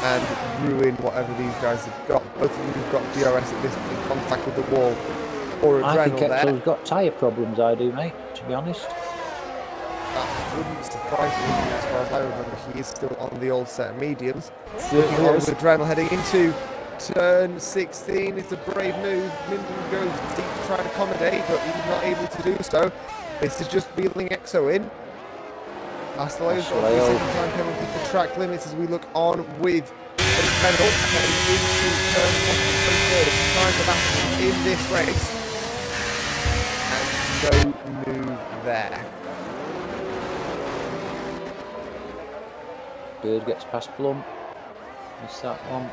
and ruin whatever these guys have got. Both of them have got DRS at this in contact with the wall. Or I think Exo's got tyre problems, I do, mate, to be honest. That wouldn't surprise me as far as I remember. He is still on the old set of mediums. Looking on with Adrenal heading into turn 16. It's a brave move. Minden goes deep to try and accommodate, but he's not able to do so. This is just wheeling Exo in. Astileo's got Astileo. second time penalty for track limits as we look on with Adrenal heading into turn 1 Trying to battle in this race. And no move there. Bird gets past Plum. Missed that one.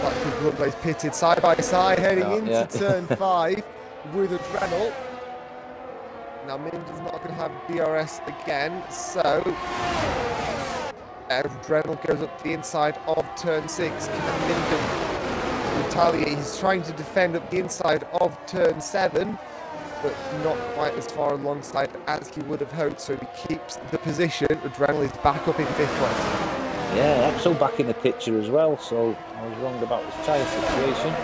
Black people plays pitted side by side heading into yeah. turn five with Adrenal. Now Minden's not going to have DRS again, so Adrenal goes up the inside of turn six. Can Minden retaliate? He's trying to defend up the inside of turn seven, but not quite as far alongside as he would have hoped, so he keeps the position. Adrenal is back up in fifth place. Yeah, Exo back in the picture as well, so I was wrong about his tyre situation.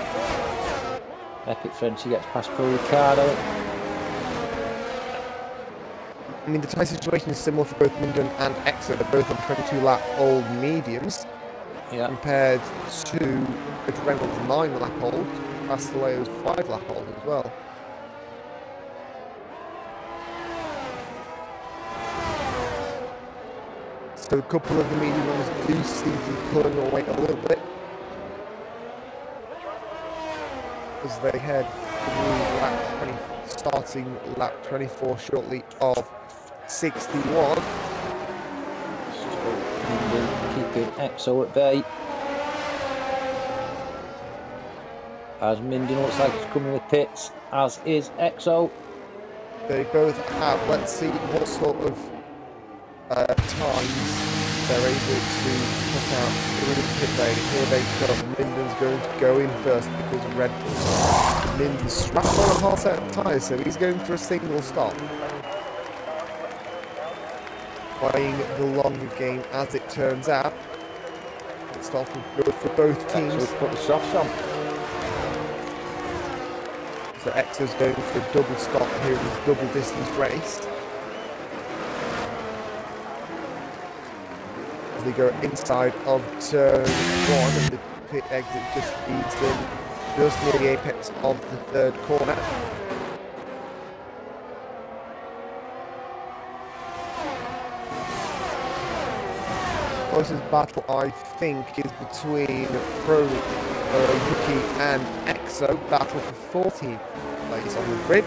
Epic Frenchie gets past Pro Ricardo. I mean, the tyre situation is similar for both Minden and Exo. They're both on 22 lap old mediums Yeah, compared to Adrenal's 9 lap old, Castello's 5 lap old as well. So a couple of the medium ones do seem to be pulling away a little bit as they head through lap 20, starting lap 24 shortly of 61. Minden keeping Exo at bay. As Minden looks like he's coming with pits, as is Exo. They both have, let's see what sort of uh, times they're able to put out the pit lane. Here They've come. Minden's going to go in first because Red Bull. Minden's strapped on a hard set of tyres, so he's going for a single stop. Playing the longer game as it turns out. It's starting good for both teams. Exo's put the softs on. So Exo's going for a double stop here in this double distance race. They go inside of turn one and the pit exit just feeds them just near the apex of the third corner. Closest battle I think is between Pro uh, Rookie and Exo battle for 14 place on the grid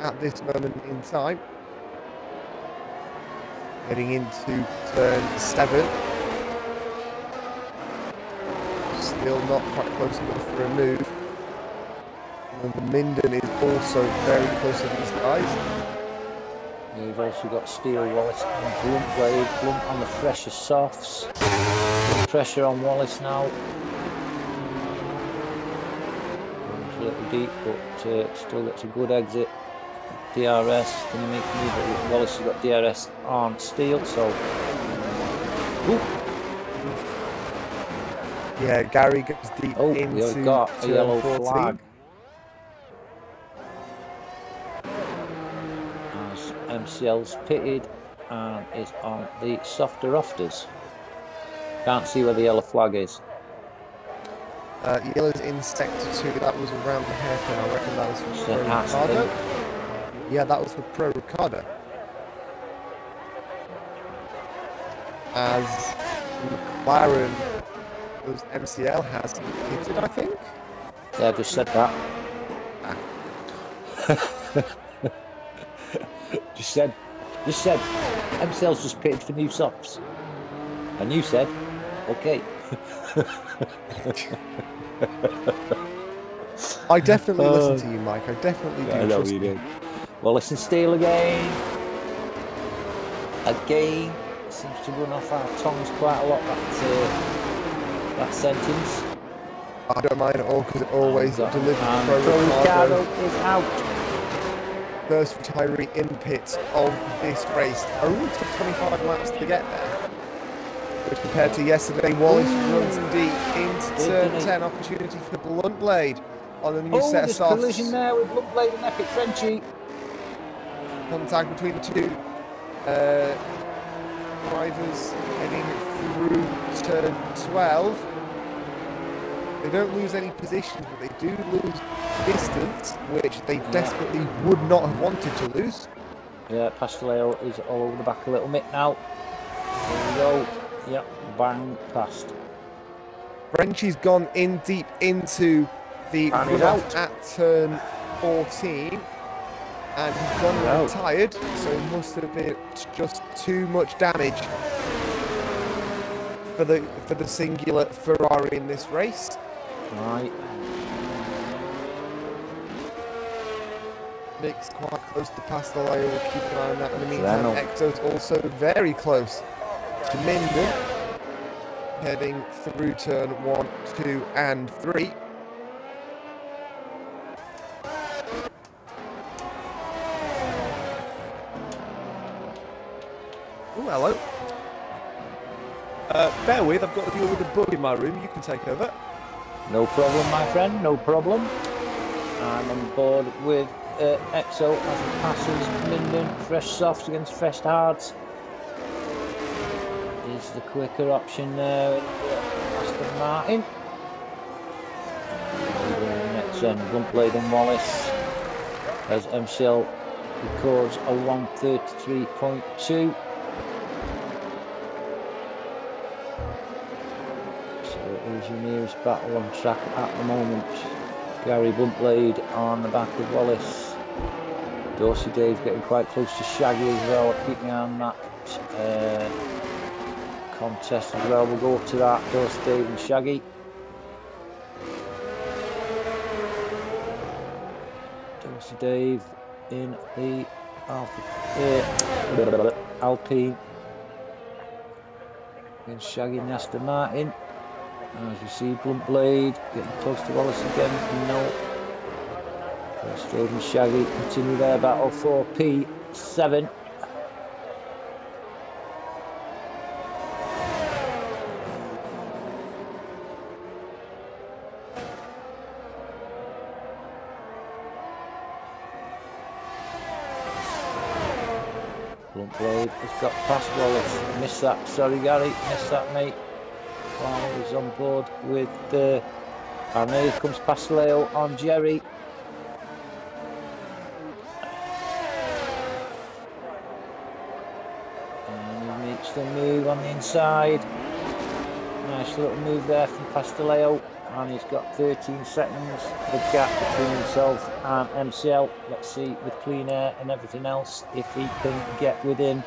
at this moment in time. Heading into turn 7. Still not quite close enough for a move. And Minden is also very close to these guys. Yeah, You've also got Steele Wallace and Blunt Blade. Blunt on the fresher softs. Pressure on Wallace now. Runs a little deep, but uh, still gets a good exit. DRS, can you make a move? Wallace has got DRS on Steele, so. Ooh, Yeah, Gary goes deep oh, into we've got a yellow 14. flag. As MCL's pitted. and is on the softer rafters. Can't see where the yellow flag is. Uh, yellow's in sector two. That was around the hairpin. I reckon that was for So Pro that's the- Ricardo. Yeah, that was for Pro Ricardo. As McLaren, was MCL has pitted, I think. Yeah, I just said that. just said, just said, MCL's just pitched for new socks. And you said, okay. I definitely Uh, listen to you, Mike. I definitely do. I know you do. Well, listen, Steele again. Again, seems to run off our tongues quite a lot, that, uh, that sentence. I don't mind at all because it always And, uh, delivers and Pro Pro Ricardo. Ricardo is out. First retiree in pits of this race. Only took 25 laps to get there. Which compared to yesterday, Wallace runs deep into turn didn't 10. Opportunity for the Blunt Blade on the new Oh, set of there's collision there with Blunt Blade and Epic Frenchie. Contact between the two uh, drivers heading through turn 12. They don't lose any positions, but they do lose distance, which they desperately would not have wanted to lose. Yeah, Pasteleo is all over the back a little bit now. There we go. Yep, bang past. Frenchie's gone in deep into the And he's runoff out. at turn 14. And he's gone and Out. retired, so it must have been just too much damage for the for the singular Ferrari in this race. Right. Nick's quite close to Pasteleo, we'll keep an eye on that. In the meantime, Exo's also very close to Minden, heading through turn 1, 2 and 3. Hello. Uh, bear with, I've got to deal with a bug in my room. You can take over. No problem, my friend, no problem. I'm on board with uh, as it passes Minden. Fresh softs against fresh hards. Is the quicker option there uh, Aston Martin. And Next then, Bluntblade and Wallace as MCL records a 133.2. So it is your nearest battle on track at the moment. Gary Bluntblade on the back of Wallace. Dorsey Dave getting quite close to Shaggy as well. Keep me on that uh, contest as well. We'll go up to that. Dorsey Dave and Shaggy. Dorsey Dave in the Alpha, uh, Alpine. And Shaggy and Aston Martin. As you see, Blunt Blade getting close to Wallace again. No. Straight and Shaggy continue their battle for P7. Blunt Blade has got past Wallace. Missed that. Sorry, Gary. Missed that, mate. While he's on board with uh, and here comes Pasteleo on Jerry. And he makes the move on the inside. Nice little move there from Pasteleo. And he's got 13 seconds, the gap between himself and MCL. Let's see with clean air and everything else if he can get within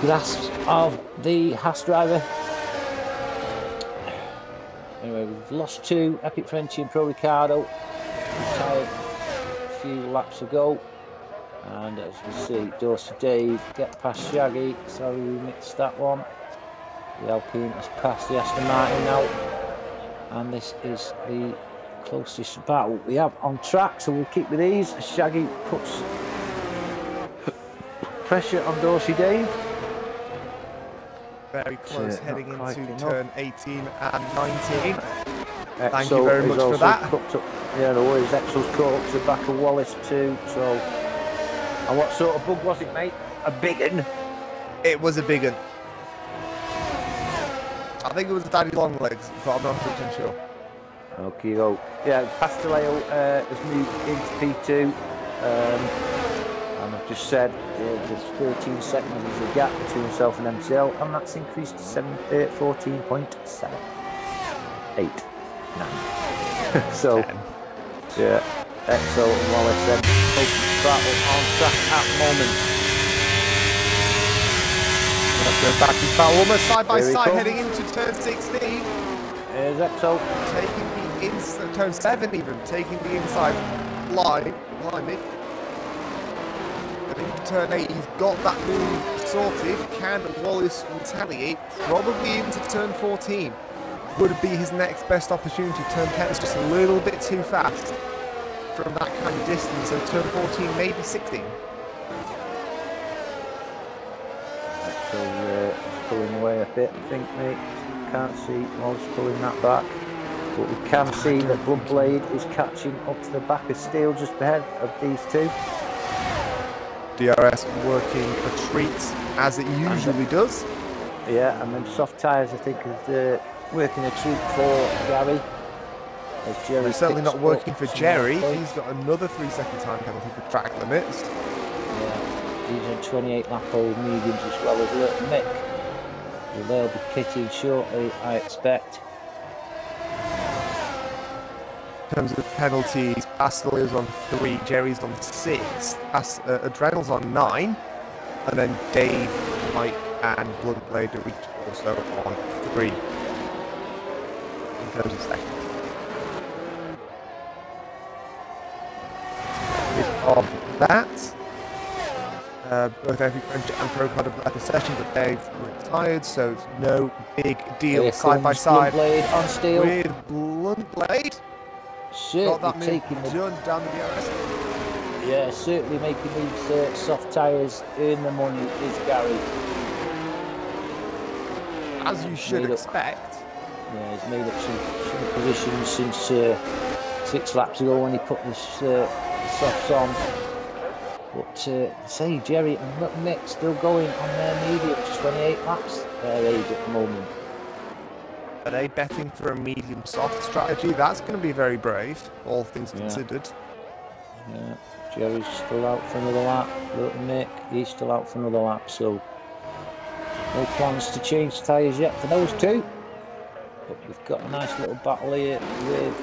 grasp of the Haas driver. Anyway, we've lost two, Epic Frenchie and Pro Ricardo. Retired a few laps ago. And as we see, Dorsey Dave get past Shaggy. Sorry we mixed that one. The Alpine has passed the Aston Martin now. And this is the closest battle we have on track. So we'll keep with these. Shaggy puts pressure on Dorsey Dave. Very close, heading into enough. turn 18 and 19. Thank you very much for that. Up, yeah, no worries. Exo's caught up to the back of Wallace too. So, and what sort of bug was it, mate? a big one? It was a big one. I think it was Daddy Long Legs, but I'm not 100% sure. Okay, go. Yeah, Pasteleo uh, has moved into P2. Um, just said uh, there's 13 seconds as a gap between himself and MCL, and that's increased to 7, uh, 14.7. 8, 9. so, Ten. yeah, Exo and Wallace then open battle on track at the moment. Let's go back in battle, almost side by side, comes. heading into turn 16. Here's Exo. taking the inside, turn 7 even, taking the inside line, blimey. And into turn 8, he's got that move sorted. Can Wallace retaliate? Probably into turn 14. Would be his next best opportunity. Turn 10 is just a little bit too fast from that kind of distance, so turn 14, maybe 16. So uh, pulling away a bit, I think, mate. Can't see Wallace pulling that back. But we can see that Bluntblade is catching up to the back of Steele just ahead of these two. DRS working a treat as it usually does. Yeah, and then Soft Tyres, I think, is uh, working a treat for Gary. It's certainly not working for Jerry. He's got another three second time penalty for track limits. Yeah, these are 28 lap old mediums as well as Little Mick. They'll be pitting shortly, I expect. In terms of penalties, Pascal is on three, Jerry's on six, Pas- uh, Adrenal's on nine, and then Dave, Mike, and Bluntblade are each also on three. In terms of seconds. Of that, uh, both Epic French and Pro Card have left the session, but they've retired, so it's no big deal Here side by side Bluntblade on Steele. with Bluntblade. Certainly Got that move taking the down the DRS. Yeah, certainly making these uh, soft tyres earn the money is Gary. As you should Made up. expect. Yeah, he's made up some, some positions since uh, six laps ago when he put this uh, softs on. But uh, say Jerry and Nick still going on their mediums, 28 laps their age at the moment. Are they betting for a medium soft strategy? That's going to be very brave, all things Yeah. considered. Yeah, Jerry's still out for another lap. Little Mick, he's still out for another lap. So no plans to change tyres yet for those two. But we've got a nice little battle here with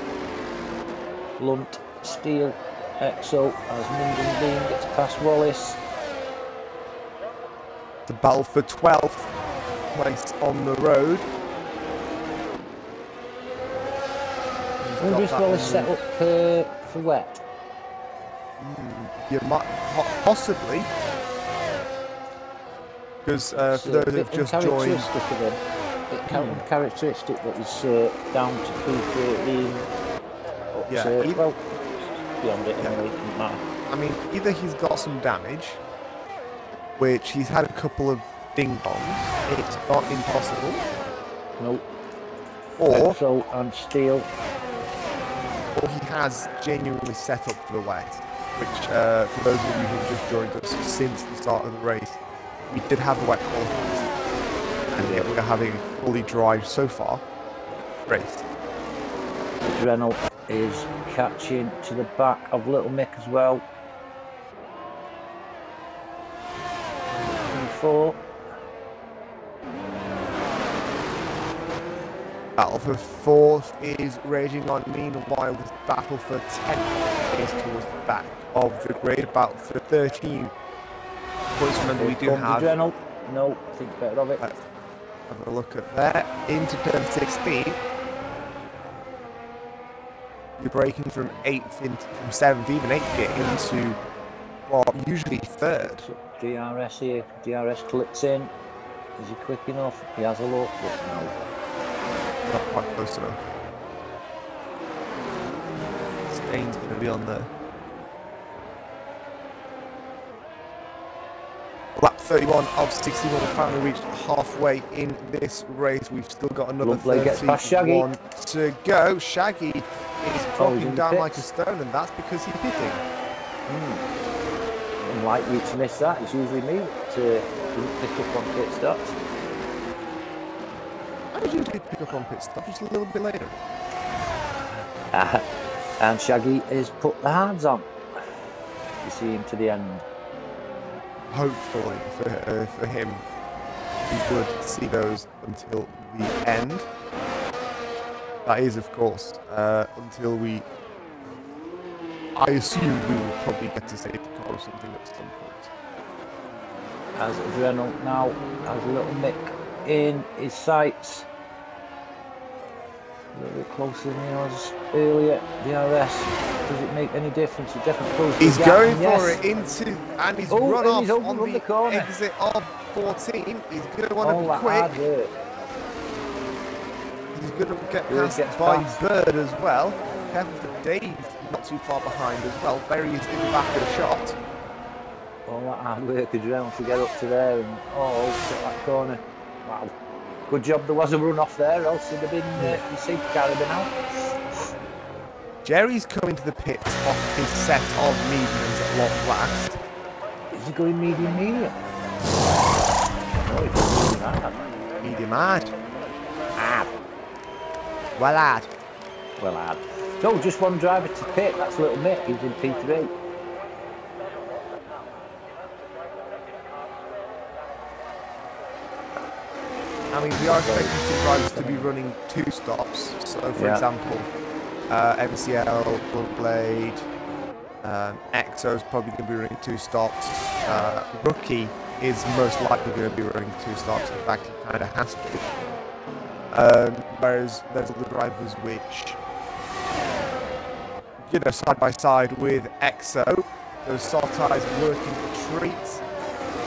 Blunt, Steele, Exo as Minden Bean gets past Wallace. The battle for 12th place on the road. I wonder if Wallace set up uh, for wet. You might possibly, because uh, for those who've just joined, uncharacteristic of him. Bit ca- uncharacteristic that he's uh, down to P13. Yeah, uh, he- well, beyond it Yeah. anyway, it matter. I mean, either he's got some damage, which he's had a couple of ding dongs. It's not impossible, Nope. or Exo and Steele. Or he has genuinely set up for the wet, which, uh, for those of you who have just joined us since the start of the race, we did have a wet qualifiers, and yet we're having a fully dry so far race. Adrenal is catching to the back of Little Mick as well. Four. Battle for fourth is raging on. Meanwhile, the battle for 10th is towards the back of the grid. Battle for 13 points. Remember, we do comes have Adrenal. No, think better of it. Uh, Have a look at that. Into turn 16. You're breaking from 8th into from 7th, even 8th gear into well, usually 3rd. DRS here. DRS clicks in. Is he quick enough? He has a look, but no. Not quite close enough. Stain's going to be on there. Lap 31 of 61 we finally reached halfway in this race. We've still got another Lovely, gets past Shaggy. 31 to go. Shaggy is Oh, dropping in the down like a stone, and that's because he's pitting. Hmm. unlikely to miss that. It's usually me to pick up on pit stops. Pick up on pit stop just a little bit later. Uh, and Shaggy has put the hands on. You see him to the end. Hopefully for, uh, for him, we would see those until the end. That is, of course, uh, until we. I assume we will probably get to safety car or something at some point. As Adrenal now has a little nick in his sights. A little bit closer than he was earlier. DRS, does it make any difference? It definitely closes the He's going and yes. for it into, and he's Oh, run and off he's on the, the corner. exit of 14. He's going to want to be quick. He's going to get passed gets by past. Bird as well. Careful for Dave, not too far behind as well. Berry is in the back of the shot. All that hard work Adrenal to get up to there and oh, that corner. Wow. Good job there was a run off there, else it'd have been uh, the safety car had out. Jerry's coming to the pits off his set of mediums at long last. Is he going medium medium? Oh, he's going medium hard. Medium hard. Hard. Well, lad. Well hard. So just one driver to pit, that's little Mick, he's in P3. I mean, we are expecting some drivers to be running two stops. So, for Yeah. example, uh, MCL, Bluntblade, um, EXO is probably going to be running two stops. Uh, Rookie is most likely going to be running two stops. In fact, he kind of has to. Um, whereas there's other drivers which, you know, side by side with EXO, those soft ties working a treat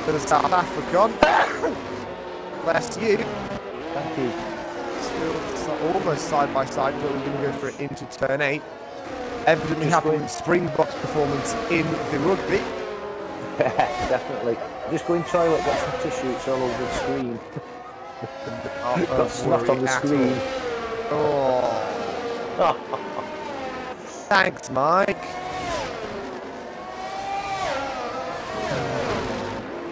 for the South African. Bless you. Thank you. Still almost side by side, but we're going to go for it into turn eight. Evidently having going- Springboks performance in the rugby. Definitely. Just go in toilet, get some tissue, it's all over the screen. Got snot on the screen. Oh, thanks, Mike.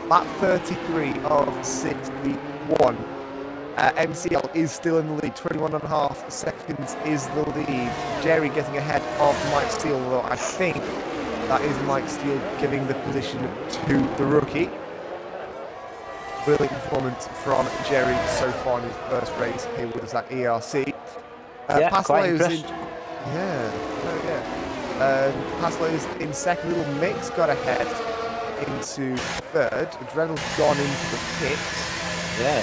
Lap 33 of 61. Uh, MCL is still in the lead, 21 and a half seconds is the lead. Jerry getting ahead of Mike Steele, though I think that is Mike Steele giving the position to the rookie. Brilliant performance from Jerry so far in his first race here with us at ERC. Uh, yeah, quite Paslow's in, yeah, oh yeah. Um, Paslow's in second, little mix got ahead into third. Adrenal's gone into the pit, Yeah.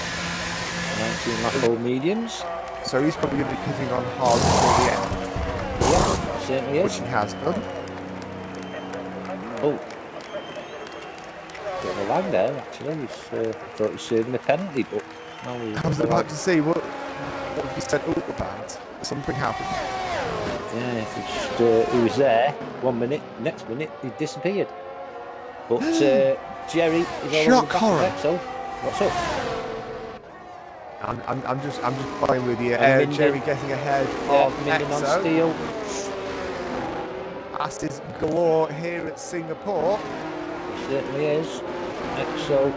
19 lap old mediums. so he's probably going to be putting on hard until the end, Yeah, certainly which is. he has done. Oh. Bit of a lag there, actually. He's, uh, I thought he was serving a penalty, but no, he's I was about to say, what, what have you said all about? Something happened. Yeah, he, just, uh, he was there one minute, next minute he disappeared. But uh, Jerry is all Shock the back horror. so what's up? I'm, I'm, I'm just I'm just playing with you. And Uh, Jerry getting ahead Yeah, of Minden on Exo. steel. Asses galore here at Singapore. Certainly is. EXO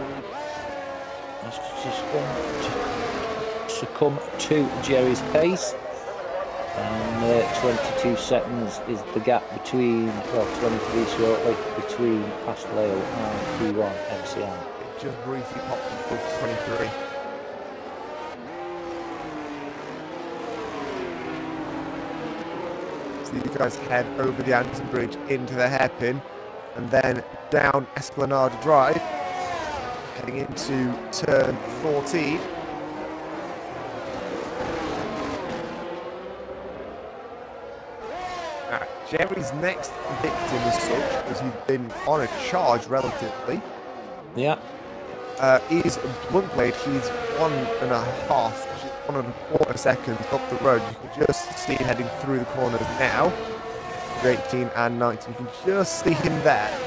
has to succumb, to, succumb to Jerry's pace. And uh, 22 seconds is the gap between, well, 23 shortly, between Pasteleo and P1 MCM. Just briefly popped above 23. So you guys head over the Anderson Bridge into the hairpin and then down Esplanade Drive, heading into turn 14. Now, Jerry's next victim as such, because he's been on a charge relatively, Yeah, uh, is Bluntblade. He's one and a half, one and a quarter seconds up the road. You can just see him heading through the corners now. 18 and 19. You can just see him there.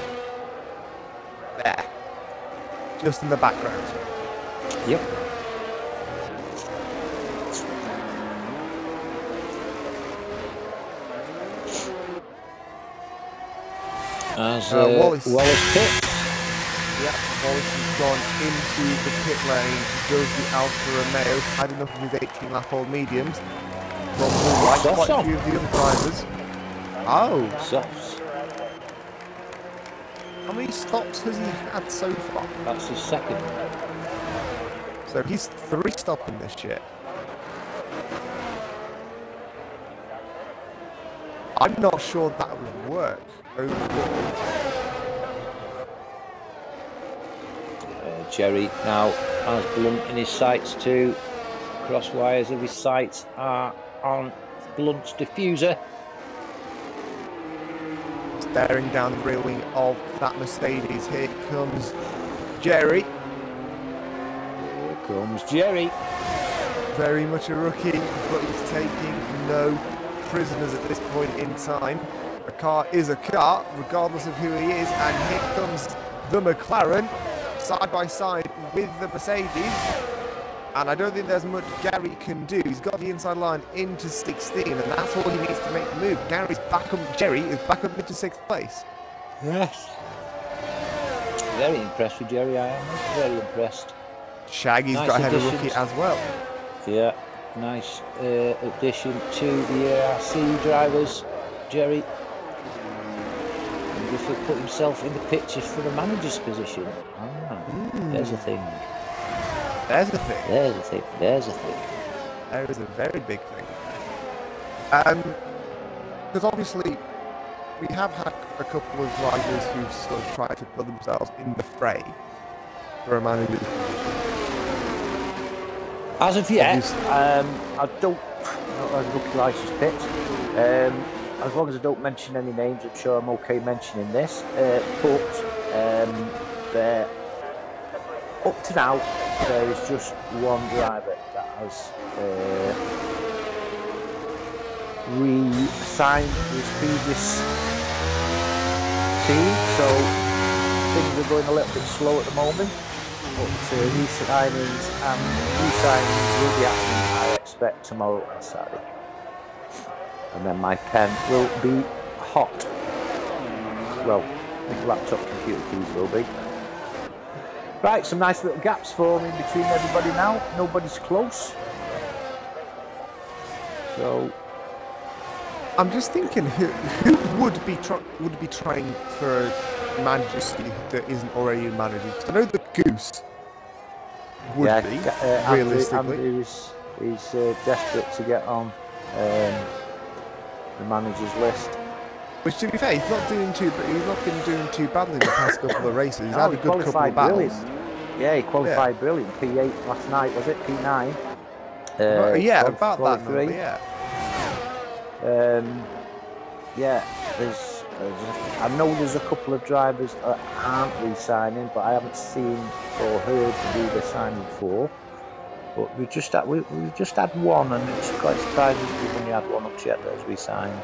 There. Just in the background. yep. As Uh, uh, Wallace. Wallace pits. Wallace has gone into the pit lane, does the Alfa Romeo, had enough of his 18 lap old mediums. From the right, quite a few of the other drivers. Oh, Softs. how many stops has he had so far? That's his second. So he's three stopping this year. I'm not sure that would work overall. Uh, Jerry now has Blunt in his sights too. Cross wires of his sights are on Blunt's diffuser. Staring down the rear wing of that Mercedes. Here comes Jerry. Here comes Jerry. Very much a rookie, but he's taking no prisoners at this point in time. A car is a car, regardless of who he is, and here comes the McLaren, side by side with the Mercedes. And I don't think there's much Gary can do. He's got the inside line into 16, and that's all he needs to make the move. Gary's back up, Jerry is back up into sixth place. Yes. Very impressed with Jerry, I am. Very impressed. Shaggy's Nice got ahead of rookie as well. Yeah, nice uh, addition to the ERC drivers, Jerry. And if he put himself in the pictures for the manager's position, there's a thing. There's the thing. There's a thing. There's a thing. There is a very big thing. Um, because obviously we have had a couple of riders who've sort of tried to put themselves in the fray for a position. As of yet, um, I don't. As rookie license pit. Um, as long as I don't mention any names, I'm sure I'm okay mentioning this. Uh, but um, there, up to now, there is just one driver that has uh, re-signed his previous team. So things are going a little bit slow at the moment but uh, re-signings and re-signings will be happening, I expect, tomorrow and Saturday. And then my pen will be hot. Well, laptop computer keys will be. Right, some nice little gaps forming between everybody now. Nobody's close. So, I'm just thinking who who would be would be trying for a manager that isn't already in manager. I know the Goose would yeah, be uh, realistically. Is, is uh, desperate to get on um, the manager's list. Which, to be fair, he's not doing too. But he's not been doing too badly in the past couple of races. He's No, had a he good couple qualified of battles. brilliant. Yeah, he qualified brilliant. P8 last night, was it? P9? Uh, Uh, yeah, about that number. Yeah. Um, yeah, there's. Uh, I know there's a couple of drivers that aren't re-signing, but I haven't seen or heard who they're signing for. But we just had we, we just had one, and it's quite surprising we've only had one up yet that has re-signed.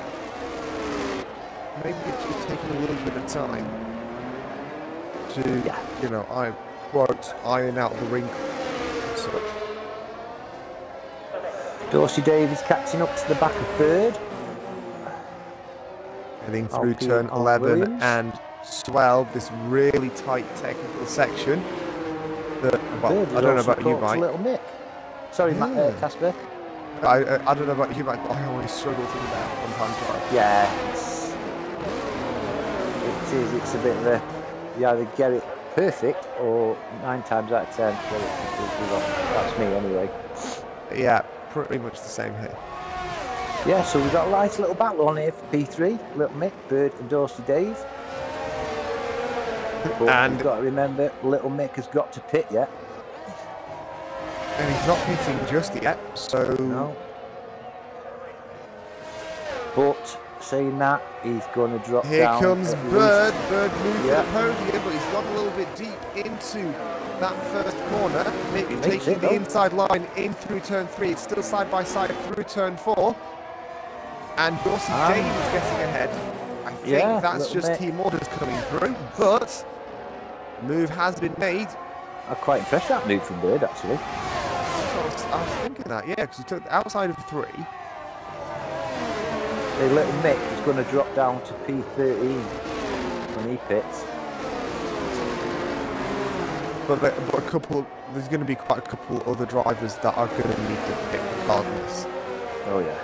Maybe it's just taking a little bit of time to, Yeah. you know, I quote iron out the wrinkles. and such. Dorsey Davies catching up to the back of third. Heading through Alpine turn 11 Williams. and 12, this really tight technical section. That, well, I don't know about you, Mike. Little Nick. Sorry, uh, Yeah. Casper. I, I, I don't know about you, Mike, but I always struggle to do that on time trial. Yeah, it's. A bit of a you either get it perfect or nine times out of ten. Well, it- it- it- that's me anyway. Yeah, pretty much the same here. Yeah, so we've got a nice little battle on here for P3. Little Mick, Bird, and Dorsey Dave. But And- we've got to remember, Little Mick has got to pit yet. And he's not hitting just yet, so No. But saying that, he's going to drop here down. comes at least- Bird. Bird moves Yeah. the podium, but he's got a little bit deep into that first corner. He taking it, the though. inside line in through turn three. It's still side by side through turn four. And Dorsey Ah. James getting ahead. I think Yeah, that's just bit. team orders coming through, but move has been made. I'm quite impressed that move from Bird, actually. I was, I was thinking that, yeah, because he took outside of three. The little Mick is going to drop down to P13 when he pits. but, there, but a couple, there's going to be quite a couple other drivers that are going to need to pit regardless. Oh yeah.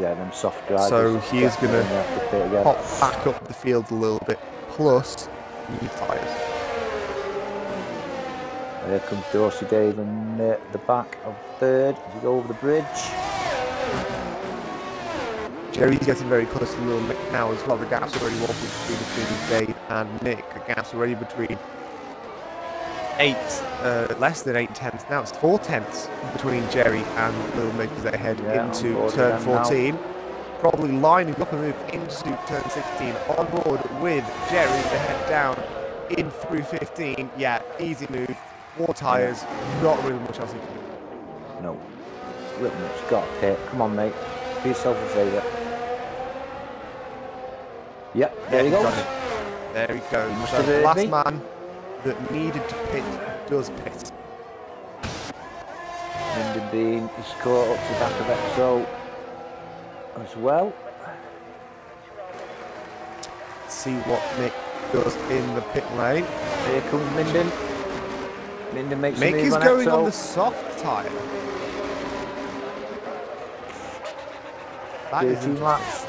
Yeah, them soft drivers. So he is have to. Pop back up the field a little bit, plus new tyres. Here comes Dorsey Dave in uh, the back of third as you go over the bridge. Jerry's getting very close to Little Mick now as well. The gap's already one between, between Dave and Nick. The gap's already between eight, uh, less than eight tenths. Now it's four tenths between Jerry and Little Mick as they head Yeah, into turn with them now. 14. Probably lining up a move into turn 16 on board with Jerry to head down in through 15. Yeah, easy move. More tyres, not really much else he can do. No. Little Mick's got a pit. Come on, mate. Do yourself a favour. Yep, there he goes. There he goes. So the last me. man that needed to pit does pit. Lyndon Bean is caught up to the back of Exo as well. See what Mick does in the pit lane. Here comes Minden. Minden makes Mick is going Exo. on the soft tyre. That is 13 interesting. laps.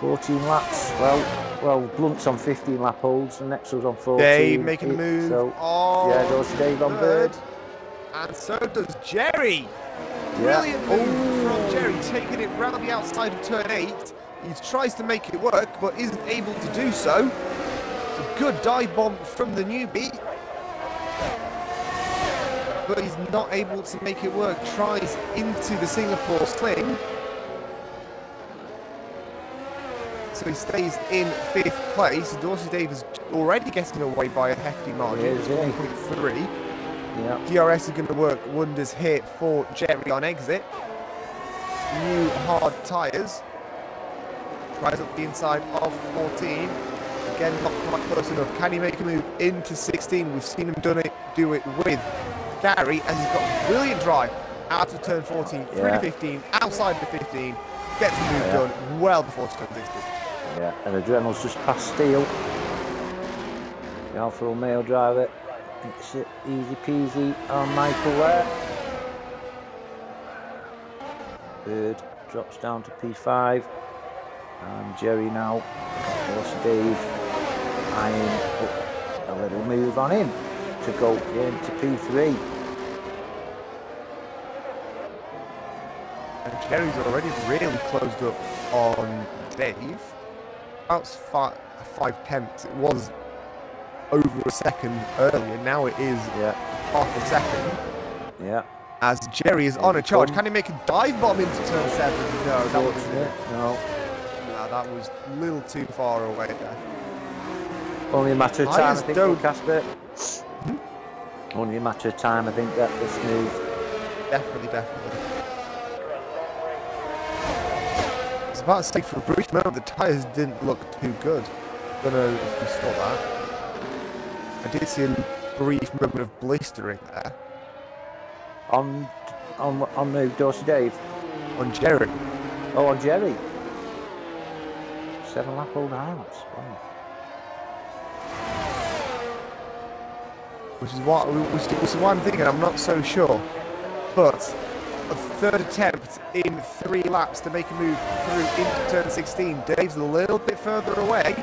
14 laps. Well, well, Blunt's on 15 lap holds and Exo's on 14. Dave making a move. So, oh, yeah, Dorsey Dave on third. And so does Jerry. Yeah. Brilliant move from Jerry, taking it round the outside of turn 8. He tries to make it work, but isn't able to do so. It's a good dive bomb from the newbie. But he's not able to make it work. Tries into the Singapore sling. So he stays in fifth place. Dorsey Davis already getting away by a hefty margin. It's yeah. 1.3. Yeah. DRS is going to work wonders here for Jerry on exit. New hard tyres. Tries up the inside of 14. Again, not quite close enough. Can he make a move into 16? We've seen him done it, do it with Gary, and he's got a brilliant drive out of turn 14, through Yeah. to 15, outside the 15. Gets the move Yeah. done well before turn 16. Yeah, and Adrenal's just past Steele. The Alfa Romeo driver. It's it easy peasy on Michael there. Bird drops down to P5. And Jerry now, of course Dave, eyeing up a little move on him to go into P3. And Jerry's already really closed up on Dave. That's five, five tenths. It was over a second earlier. Now it is Yeah, half a second. yeah. As Jerry is on a charge. Can he make a dive bomb into turn seven? No, that was. No, no, that was a little too far away there. Only a matter of I time, I just think, don't- Casper. Hmm? Only a matter of time, I think, that this move. Definitely, definitely. About to say for a brief moment the tyres didn't look too good. Don't know if you saw that. I did see a brief moment of blistering there On, on, on the Dorsey Dave. on Jerry. Oh, on Jerry. Seven lap old highlights. Wow. which is what which, which is why I'm thinking I'm not so sure. But a third attempt in three laps to make a move through into turn 16. Dave's a little bit further away,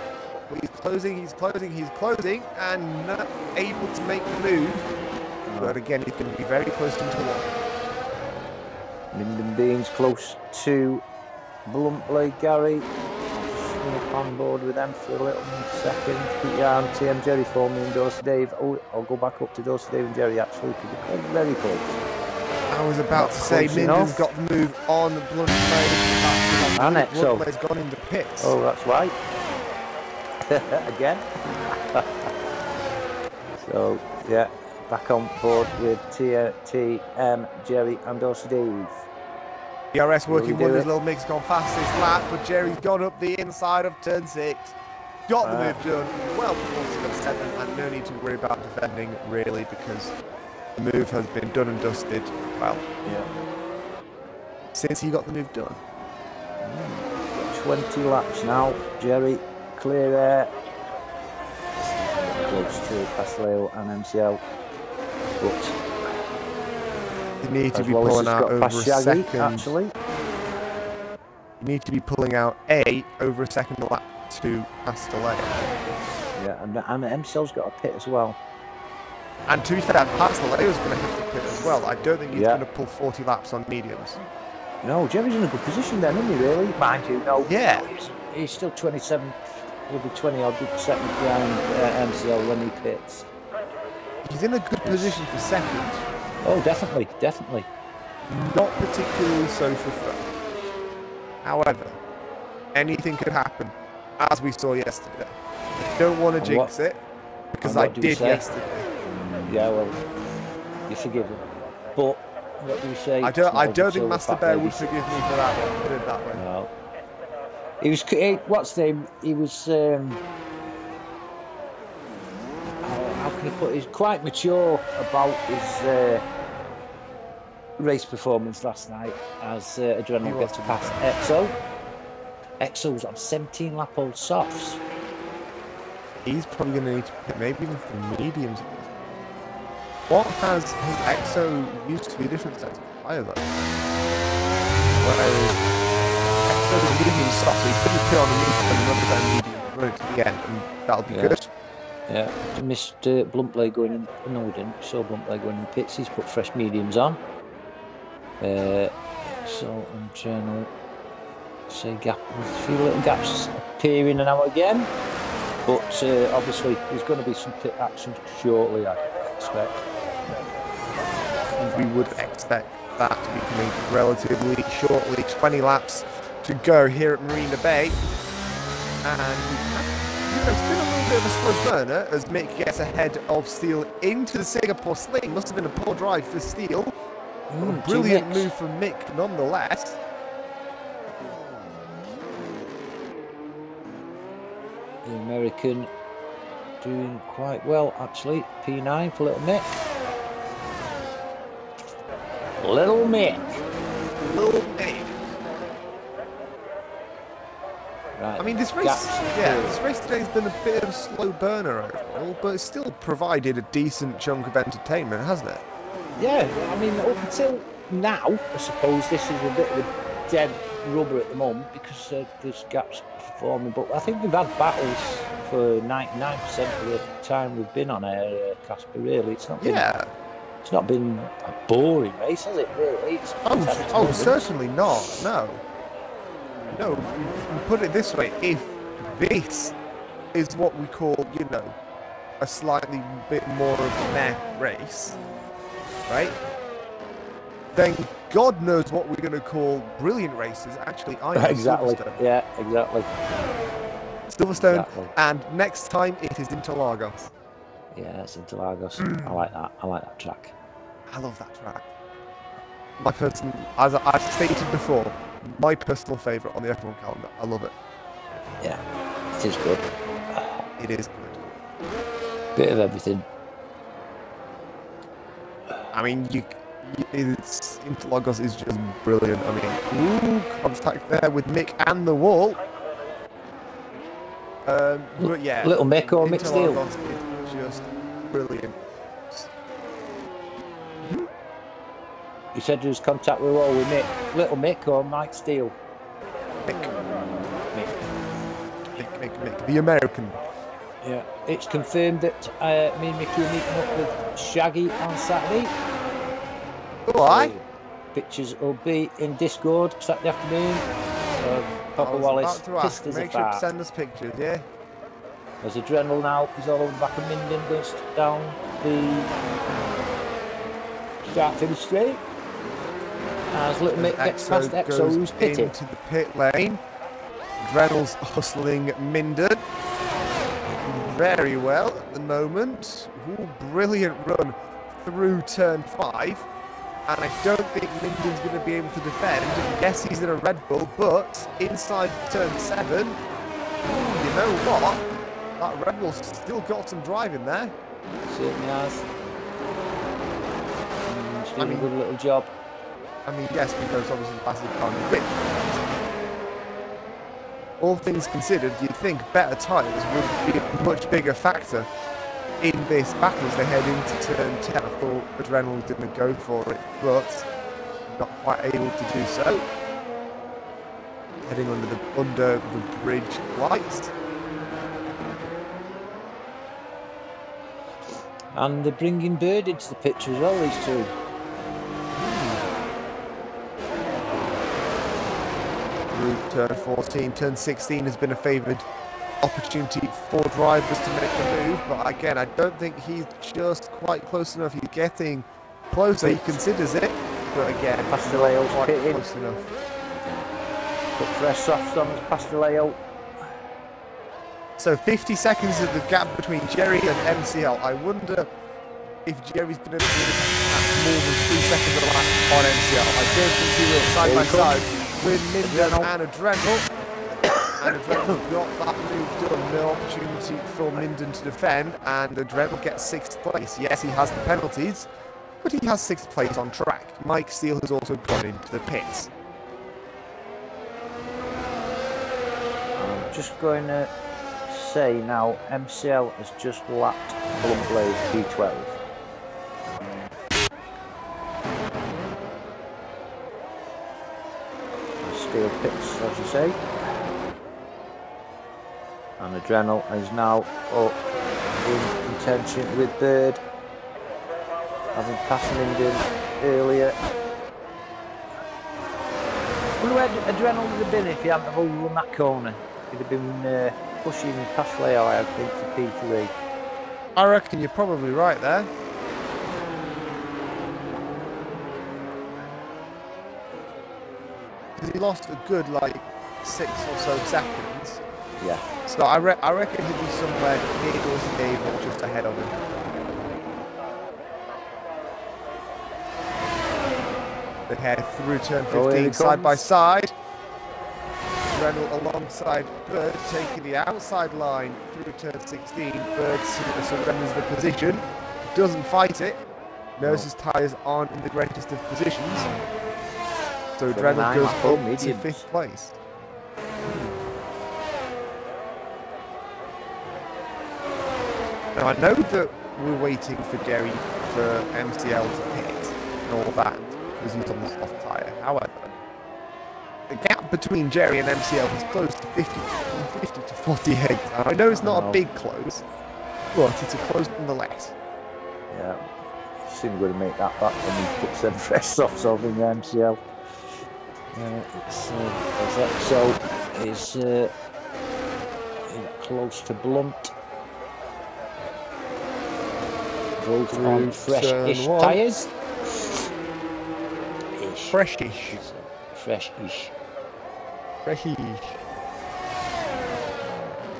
but he's closing, he's closing, he's closing, and not able to make the move. But again, he's going to be very close to one. Minden Beans close to Blunt Gary. On board with them for a little second. Keep your arm, TM Jerry for me and Dorsey Dave. Oh, I'll go back up to Dorsey Dave and Jerry actually because they're very close. I was about Not to say Minden's got the move on Blade. And Exo. Blade's gone into pits. Oh, that's right. Again. so, yeah, back on board with TM Jerry and Dorsey Dave. DRS working wonders. Little Mick's gone fast this lap, but Jerry's gone up the inside of turn six. Got the Uh. move done well before seven, and no need to worry about defending really because the move has been done and dusted. Well, Yeah. since he got the move done. 20 laps now. Jerry, clear air. close to Pasteleo and MCL. But You need to be well pulling out over a second. actually. You need to be pulling out A over a second lap to Castellet. Yeah, and, and MCL's got a pit as well. And to be fair, Castellet's going to have to pit as well. I don't think he's Yeah. going to pull 40 laps on mediums. No, Jerry's in a good position then, isn't he, really? Mind you, no. Yeah. he's, he's still 27, he'll be 20 odd seconds behind uh, MCL when he pits. He's in a good position for second. Oh, definitely, definitely. Not particularly so for third. However, anything could happen, as we saw yesterday. I don't want to jinx what- it, because I what do we did yesterday. Yeah, well, you forgive him. But, what do we say? I don't, I don't think Master Bear lady would forgive me for that one. Put it that way. No. He was. He, what's the name? He was. Um, how can I put? it? He's quite mature about his uh, race performance last night as uh, Adrenaline gets past Exo. Exo's on 17 lap old softs. He's probably going to need to maybe even for mediums. What has his EXO used to be a different set of tyre though? Whereas EXO is medium soft, so he couldn't pit on the medium and another time medium run it to the end, and that'll be Yeah. good. Yeah, uh, Bluntblade going in. No, we didn't. Saw Bluntblade going in pits. He's put fresh mediums on. Uh, so and channel. Say gap. A few little gaps appearing now again. But uh, obviously, there's going to be some pit action shortly. I expect. We would expect that to be coming relatively shortly. 20 laps to go here at Marina Bay. And you know, it's been a little bit of a slow burner as Mick gets ahead of Steele into the Singapore sling. Must have been a poor drive for Steele. Mm, brilliant move from Mick nonetheless. The American doing quite well actually. P9 for Little Mick. Little Mick. Little Mick. Right. I mean, this race, yeah, this race today has been a bit of a slow burner overall, but it's still provided a decent chunk of entertainment, hasn't it? Yeah, I mean, up until now, I suppose this is a bit of a dead rubber at the moment because uh, there's gaps forming. But I think we've had battles for 99% of the time we've been on air, uh, Casper. Really, it's not been. Yeah. It's not been a boring race, has it? Really? It's, Oh, it's had s- its oh, certainly not. No. No. Put it this way: if this is what we call, you know, a slightly bit more of a meh race, right? Then God knows what we're going to call brilliant races. Actually, I exactly. Silverstone. Yeah, exactly. Silverstone, Exactly. and next time it is Interlagos. Yeah, it's Interlagos. I like that. I like that track. I love that track. My person, as I- I've stated before, my personal favourite on the F1 calendar. I love it. Yeah, it is good. It is good. Bit of everything. I mean, you, you it's Interlagos is just brilliant. I mean, ooh, contact there with Mick and the wall. Um, but yeah, Little Mick or Mick Steele? Interlagos is just brilliant. He said there was contact with all with Mick, Little Mick or Mike Steele. Mick, Mick. Mick, Mick, Mick, the American. Yeah, it's confirmed that uh, me and Mickey are meeting up with Shaggy on Saturday. Aye. So, Pictures will be in Discord Saturday afternoon. I Papa Wallace ask. pissed as a Make sure to send us pictures, yeah. There's Adrenaline now. He's all over the back of Minden, going down the start finish straight. As Little Mick gets past Exo Exo, goes who's pitted. into the pit lane. Reynolds hustling Minden. Very well at the moment. Ooh, brilliant run through turn five. And I don't think Minden's going to be able to defend. Yes, he's in a Red Bull, but inside turn seven, you know what? That Red Bull's still got some drive in there. Certainly has. He's I doing mean- a good little job. I mean, yes, because obviously the can't whip. All things considered, you'd think better tyres would be a much bigger factor in this battle as they head into turn 10. I thought Adrenaline didn't go for it, but not quite able to do so. Heading under the under the bridge lights. And they're bringing Bird into the picture as well, these two. Through uh, turn 14, turn 16 has been a favoured opportunity for drivers to make the move, but again, I don't think he's just quite close enough. He's getting closer, he considers it, but again, Pasteleo's quite pitting. close enough. Put fresh softs on Pasteleo. So 50 seconds of the gap between Jerry and MCL. I wonder if Jerry's going to be at more than three seconds of the lap on MCL. I don't think he will side by side with Minden Adrenal. and Adrenal. And Adrenal got that move done. No opportunity for Minden to defend. And Adrenal gets sixth place. Yes, he has the penalties, but he has sixth place on track. Mike Steele has also gone into the pits. I'm just going to say now, MCL has just lapped Bluntblade P12. Steele pits, as you say. And Adrenal is now up in contention with Bird. Having passed Minden earlier. wonder where Adrenal would have been if he hadn't overrun that corner. He'd have been uh, pushing past Leo, I think, to P3. I reckon you're probably right there. Because he lost a good like six or so seconds. Yeah. So I, re- I reckon he'd be somewhere near us Dave or just ahead of him. They head through turn Oh, 15 he side by side. Reynolds alongside Bird taking the outside line through turn 16. Bird sur- surrenders the position, doesn't fight it, knows his tyres aren't in the greatest of positions. So Adrenal goes up to fifth place. Now I know that we're waiting for Jerry for MCL to pit and all that because he's on the soft tyre. However, between Jerry and MCL is close to 50, from 50 to 48. Now, I know it's not a big close, but it's a close nonetheless. Yeah. Soon going to make that back when he puts them fresh softs on in the MCL. Uh, it's, uh, as XO is uh, close to Blunt. Both on fresh-ish tyres. Ish. Freshish. Fresh-ish.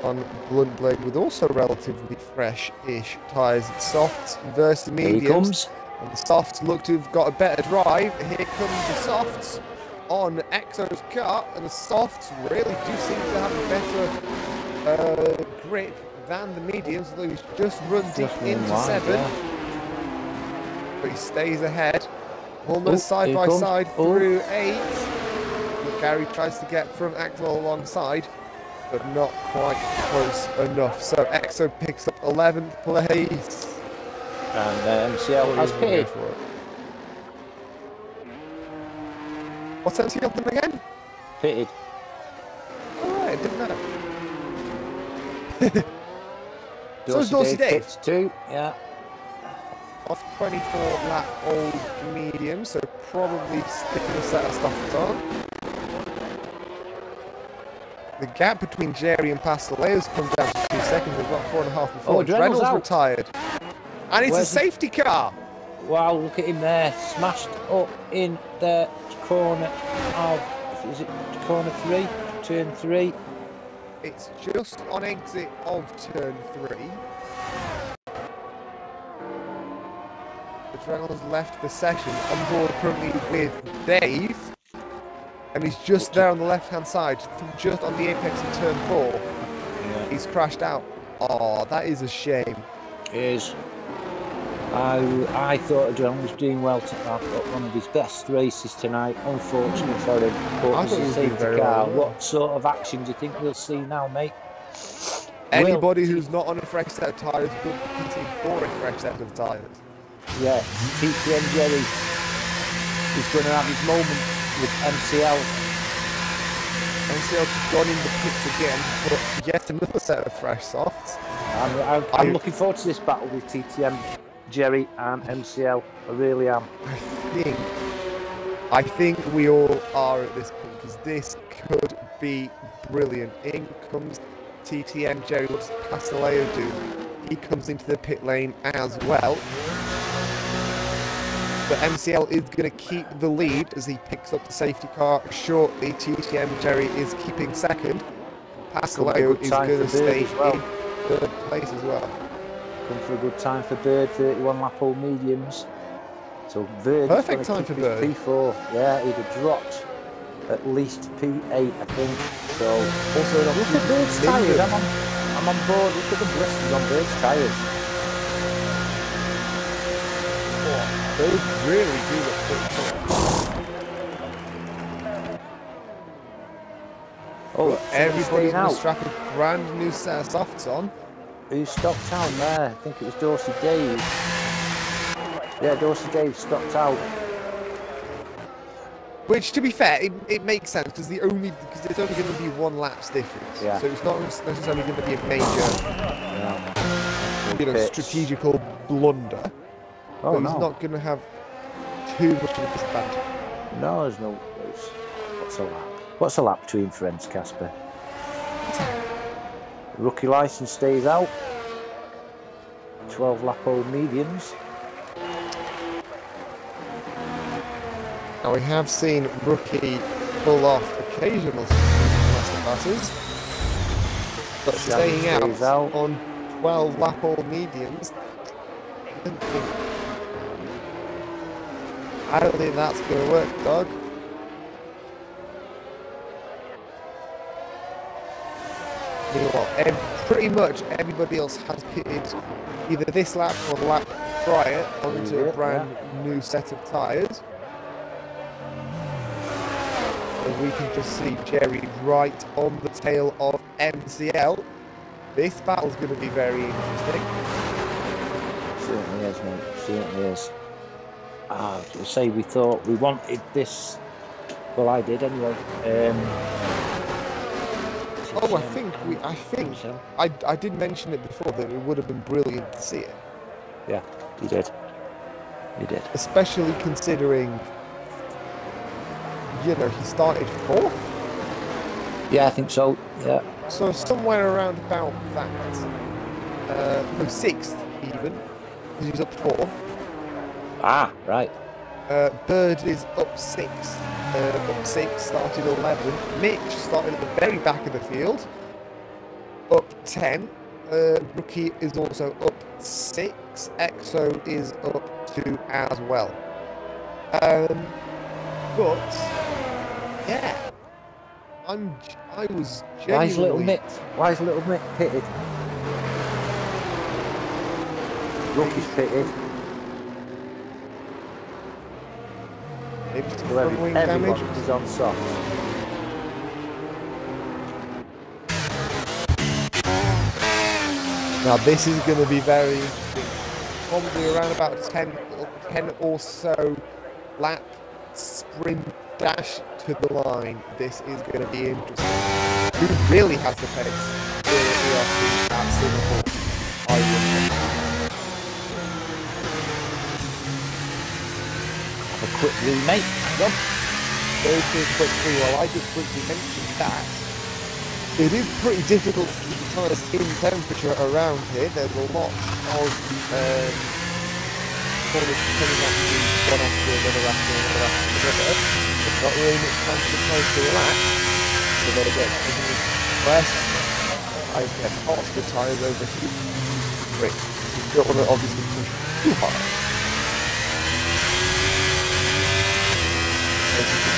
On Bluntblade with also relatively fresh-ish tyres. soft versus the Here he mediums. comes. And the softs look to have got a better drive. Here comes the softs on Exo's car, and the softs really do seem to have a better uh, grip than the mediums. Although he's just run deep into wide, seven, yeah. but he stays ahead, Oh, almost side by side Oh. through eight. Gary tries to get from Axel alongside, but not quite close enough. So Exo picks up 11th place. And uh, MCL has He's gonna go pitted. for it. What's MCL done again? Pitted. Alright, didn't know. So is Dorsey Dave. Pitts too. Yeah. Off 24 lap old medium, so probably sticking a set of stuff on. The gap between Jerry and Pasteleo's come down to two seconds. We've got four and a half before. Oh, out. retired. And it's Where's a the- safety car. Wow, look at him there, smashed up in the corner of, is it corner three, turn three? It's just on exit of turn three. Adrenal's left the session on board currently with Dave. And he's just there on the left hand side, just on the apex of turn four. Yeah, He's crashed out. Oh, that is a shame. is. I, I thought Adrian was doing well to have got one of his best races tonight. Unfortunate for him, but I as thought he a was safety very car, well, what sort of action do you think we'll see now, mate? Anybody who's not on a fresh set of tyres will competing for a fresh set of tyres. Yeah, TTM Jerry is going to have his moment with MCL. MCL just gone in the pits again but yet another set of fresh softs. I'm, I'm, I'm I- looking forward to this battle with TTM Jerry and MCL. I really am. I think, I think we all are at this point because this could be brilliant. In comes TTM Jerry. looks What's Pasteleo do? He comes into the pit lane as well. But MCL is going to keep the lead as he picks up the safety car shortly. TTM Jerry is keeping second. Good is going to stay well. in third place as well. Come for a good time for Bird, 31 lap old mediums. So Bird Perfect time for Bird. P4. Yeah, he'd have dropped at least P8, I think. So Also, look at Bird's tyres. I'm on, I'm on board. Look at the blisters on Bird's tyres. They really do look pretty cool. Oh, Everybody's staying going to out. strap a brand new set of softs on. Who stopped out there? I think it was Dorsey Dave. Yeah, Dorsey Dave stopped out. Which, to be fair, it, it makes sense because the only because there's only going to be one lap's difference. Yeah. So it's not necessarily going to be a major, Yeah. you know, strategical blunder. Oh but no. he's not going to have too much of a disadvantage. No, there's no. There's, what's a lap? What's a lap between friends, Casper? Rookie license stays out. 12 lap old mediums. Now we have seen rookie pull off occasional master passes, but staying out, out. on 12 lap old mediums. I don't think, I don't think that's going to work, dog. Meanwhile, ev- pretty much everybody else has pitted either this lap or the lap prior onto a Yeah, brand new set of tyres. And we can just see Jerry right on the tail of MCL. This battle's going to be very interesting. Certainly is, mate. Certainly is. Ah, to say we thought we wanted this. Well, I did anyway. Um, Oh, I think we. I think I, I did mention it before that it would have been brilliant to see it, yeah, he did. He did. especially considering, you know, he started fourth, Yeah, I think so. Yeah. so somewhere around about that. Uh, no, sixth even. He was up four. Ah, right. Uh, Bird is up six. Uh, up six, started 11. Mitch started at the very back of the field. Up 10. Uh, Rookie is also up six. Exo is up two as well. Um, but, yeah. I'm, I was Why is little genuinely... Mick? Why is little Mick pitted? Rookie's pitted. Maybe some So front every, wing everyone damage. is on soft. Now this is going to be very interesting. Probably around about 10, 10 or so lap sprint dash to the line. This is going to be interesting. Who really has the pace? for ERC at Singapore? I would Have a quick wee, mate. Hang on. very quick, quickly. Well, I just quickly mentioned that, it is pretty difficult to keep the tyres in temperature around here. There's a lot of um, corners coming at you one after another after another after another. Not really much time for the to relax. So then it gets press. I get hot, the tyres overheat. Quick. You don't want to obviously push too hard.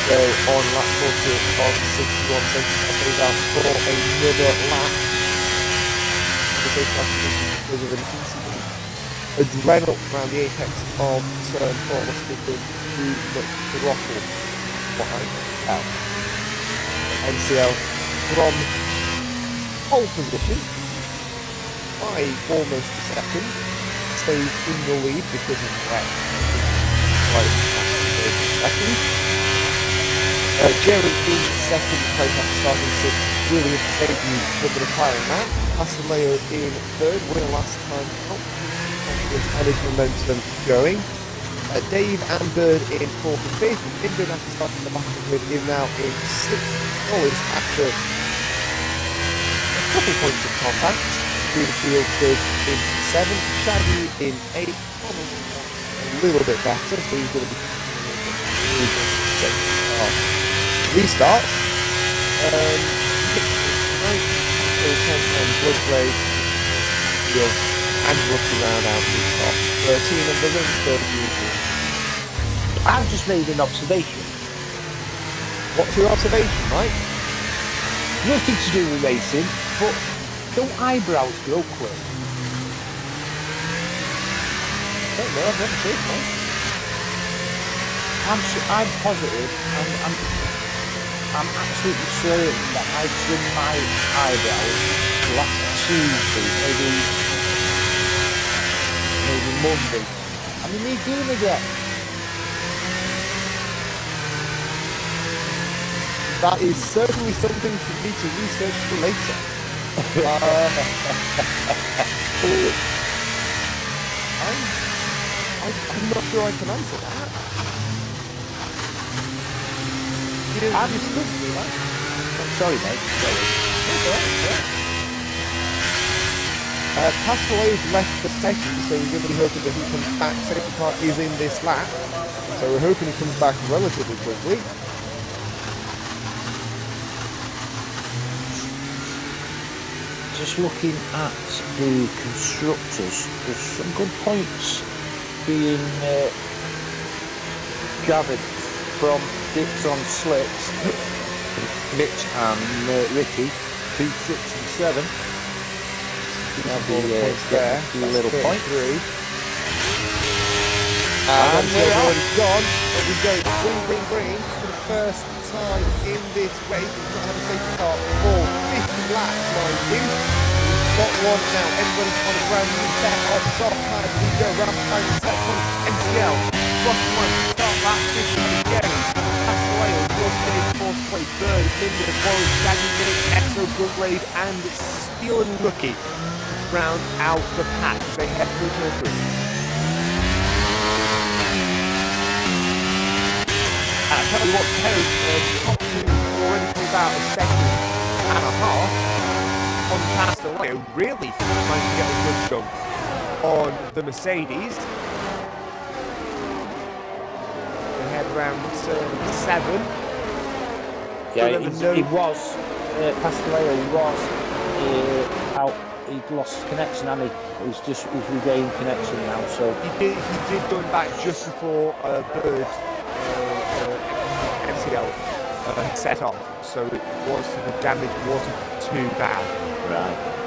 Go on lap 40 of 61 seconds out for another lap. The big classification because of an incident. Adrenaline around the apex of turn 4 must have been too much throttle behind out. MCL from pole position by almost a second. Stays in the lead because of wet. Right, second. Uh, Jerry in second place after starting sixth. Brilliant debut for the retiring man. Pasteleo in third, winning last time. And his momentum going. Uh, Dave and Bird in fourth and fifth. Indon after starting the the grid is now in sixth. Collins after a couple points of contact. Through the field third in seventh. Shaggy in eighth. Probably a little bit better, so he's going to be restart. Um, Bluntblade. And looking around out the top. 13 and the third usual. I've just made an observation. What's your observation, Mike? Nothing to do with racing, but don't eyebrows grow quick? I don't know, I've never seen Mike. I'm, I'm positive, I'm, I'm, I'm absolutely certain that I trimmed my eyebrows last Tuesday, maybe, maybe Monday. And they need doing again. That is certainly something for me to research for later. Uh, I'm, I, I'm not sure I can answer that. You, I'm- right? Sorry, mate. Sorry. Uh, left the session, so we're hoping that he comes back. Safety car is in this lap, so we're hoping he comes back relatively quickly. Just looking at the constructors, there's some good points being uh, gathered from dips on slicks. Mitch and uh, Ricky, two, six, and seven. That'll be the uh, there. a few little points. 33. And And we're already gone. But we go green, green, green for the first time in this race. We've not had a safety car for 50 laps, mind you. We've got one now. Everybody's on a brand new set soft tires. We go round behind the. MCL. Cross one. Start lap 50 George Day, fourth place. Bird, Linden, Warren, Shaggy, Minute, Exo, Goodgrade, and Steele and Rookie round out the pack as they head through turn three. And I tell you what, Terry, uh, top two already for about a second and a half on Castellano, really trying to get a good jump on the Mercedes. They head round turn seven. Yeah, he, there was no- he was, uh, Pasteleo was uh, out, he'd lost connection, and he? He's just, he's regained connection now, so He did, he did going back just before uh, Bird uh, uh, MCL uh, set off, so it was the damage wasn't too bad. Right.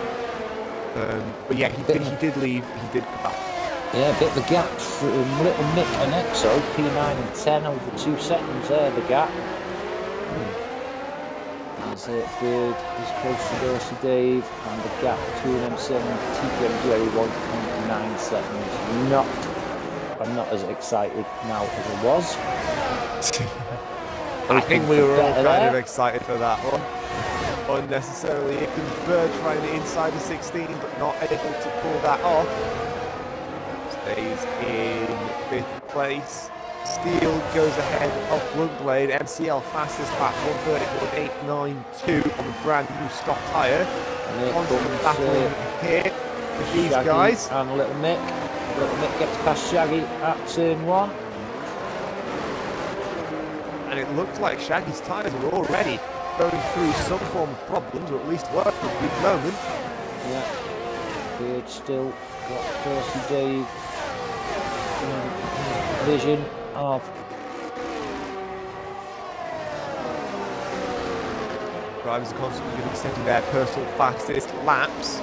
Um, but yeah, he did, he did leave. He did come back. Yeah, a bit of a gap from Little Mick and Exo, P9 and 10 over two seconds there, the gap. Hmm. There's it, Bird, he's close to Dorsey Dave, and the gap between M7 and TPM Jerry 1.9 seconds. Not, I'm not as excited now as I was. I think we were all kind of excited for that one. Unnecessarily, it was Bird trying the inside of 16, but not able to pull that off. Stays in fifth place. Steele goes ahead of Bluntblade. MCL fastest lap 134.892 on the brand new stock tyre. And Constant battling here with these Shaggy guys. and Little Mick. Little Mick gets past Shaggy at turn one. and it looked like Shaggy's tyres were already going through some form of problems, or at least were for a brief moment. Yeah. Bird still got Dorsey Dave vision of Drivers are constantly going to be setting their personal fastest laps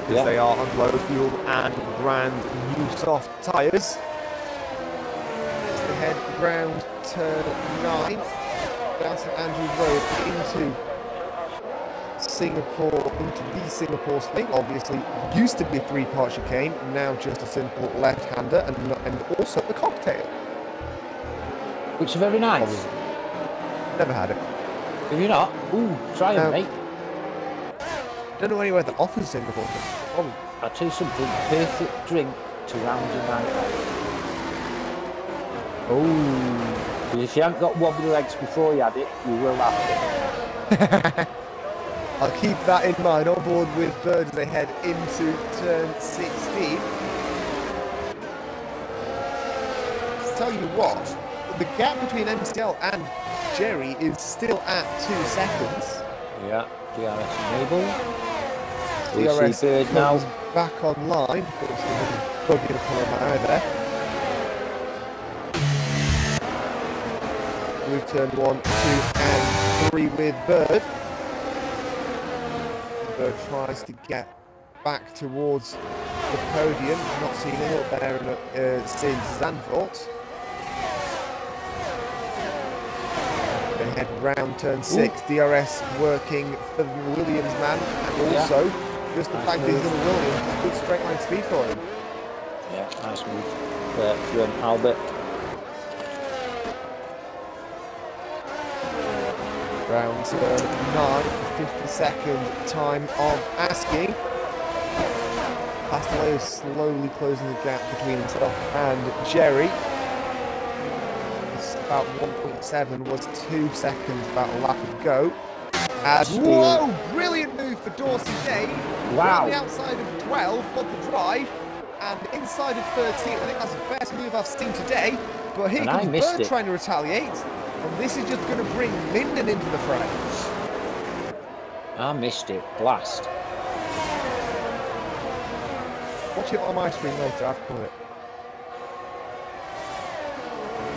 because Yeah. they are on low fuel and brand new soft tyres. As they head round turn 9 down St Andrews Road into Singapore into the Singapore Sling. Obviously, used to be a three-part chicane, now just a simple left-hander, and, and also a cocktail. Which are very nice. Obviously. Never had it. If you're not, ooh, try them, No. mate. Don't know anywhere that offers Singapore. Oh, I'll tell you something, perfect drink to round your night out. Oh, if you haven't got wobbly legs before you had it, you will have it. I'll keep that in mind. On board with Bird as they head into turn 16. Tell you what, the gap between MCL and Jerry is still at two seconds. Yeah, DRS enabled. DRS Bird now. back online. Of course, there's a bug in upon my eye there. We've turned one, two, and three with Bird. Tries to get back towards the podium. Not seen him up there in, uh, since Zandvoort. They head round turn six. DRS working for the Williams man, and Yeah. also just the Nice fact that he's move. in Williams, good straight line speed for him. Yeah, nice move there from Albert. Round turn nine, 52nd time of asking. Pasteleo is slowly closing the gap between himself and Jerry. It's about 1.7 was two seconds, about a lap ago. Still- whoa, brilliant move for Dorsey Day. Wow. On the outside of 12, got the drive, and inside of 13. I think that's the best move I've seen today. But here And comes Bird it. trying to retaliate, and this is just going to bring Linden into the fray. I missed it. Blast. Watch it on my screen later, I've caught it.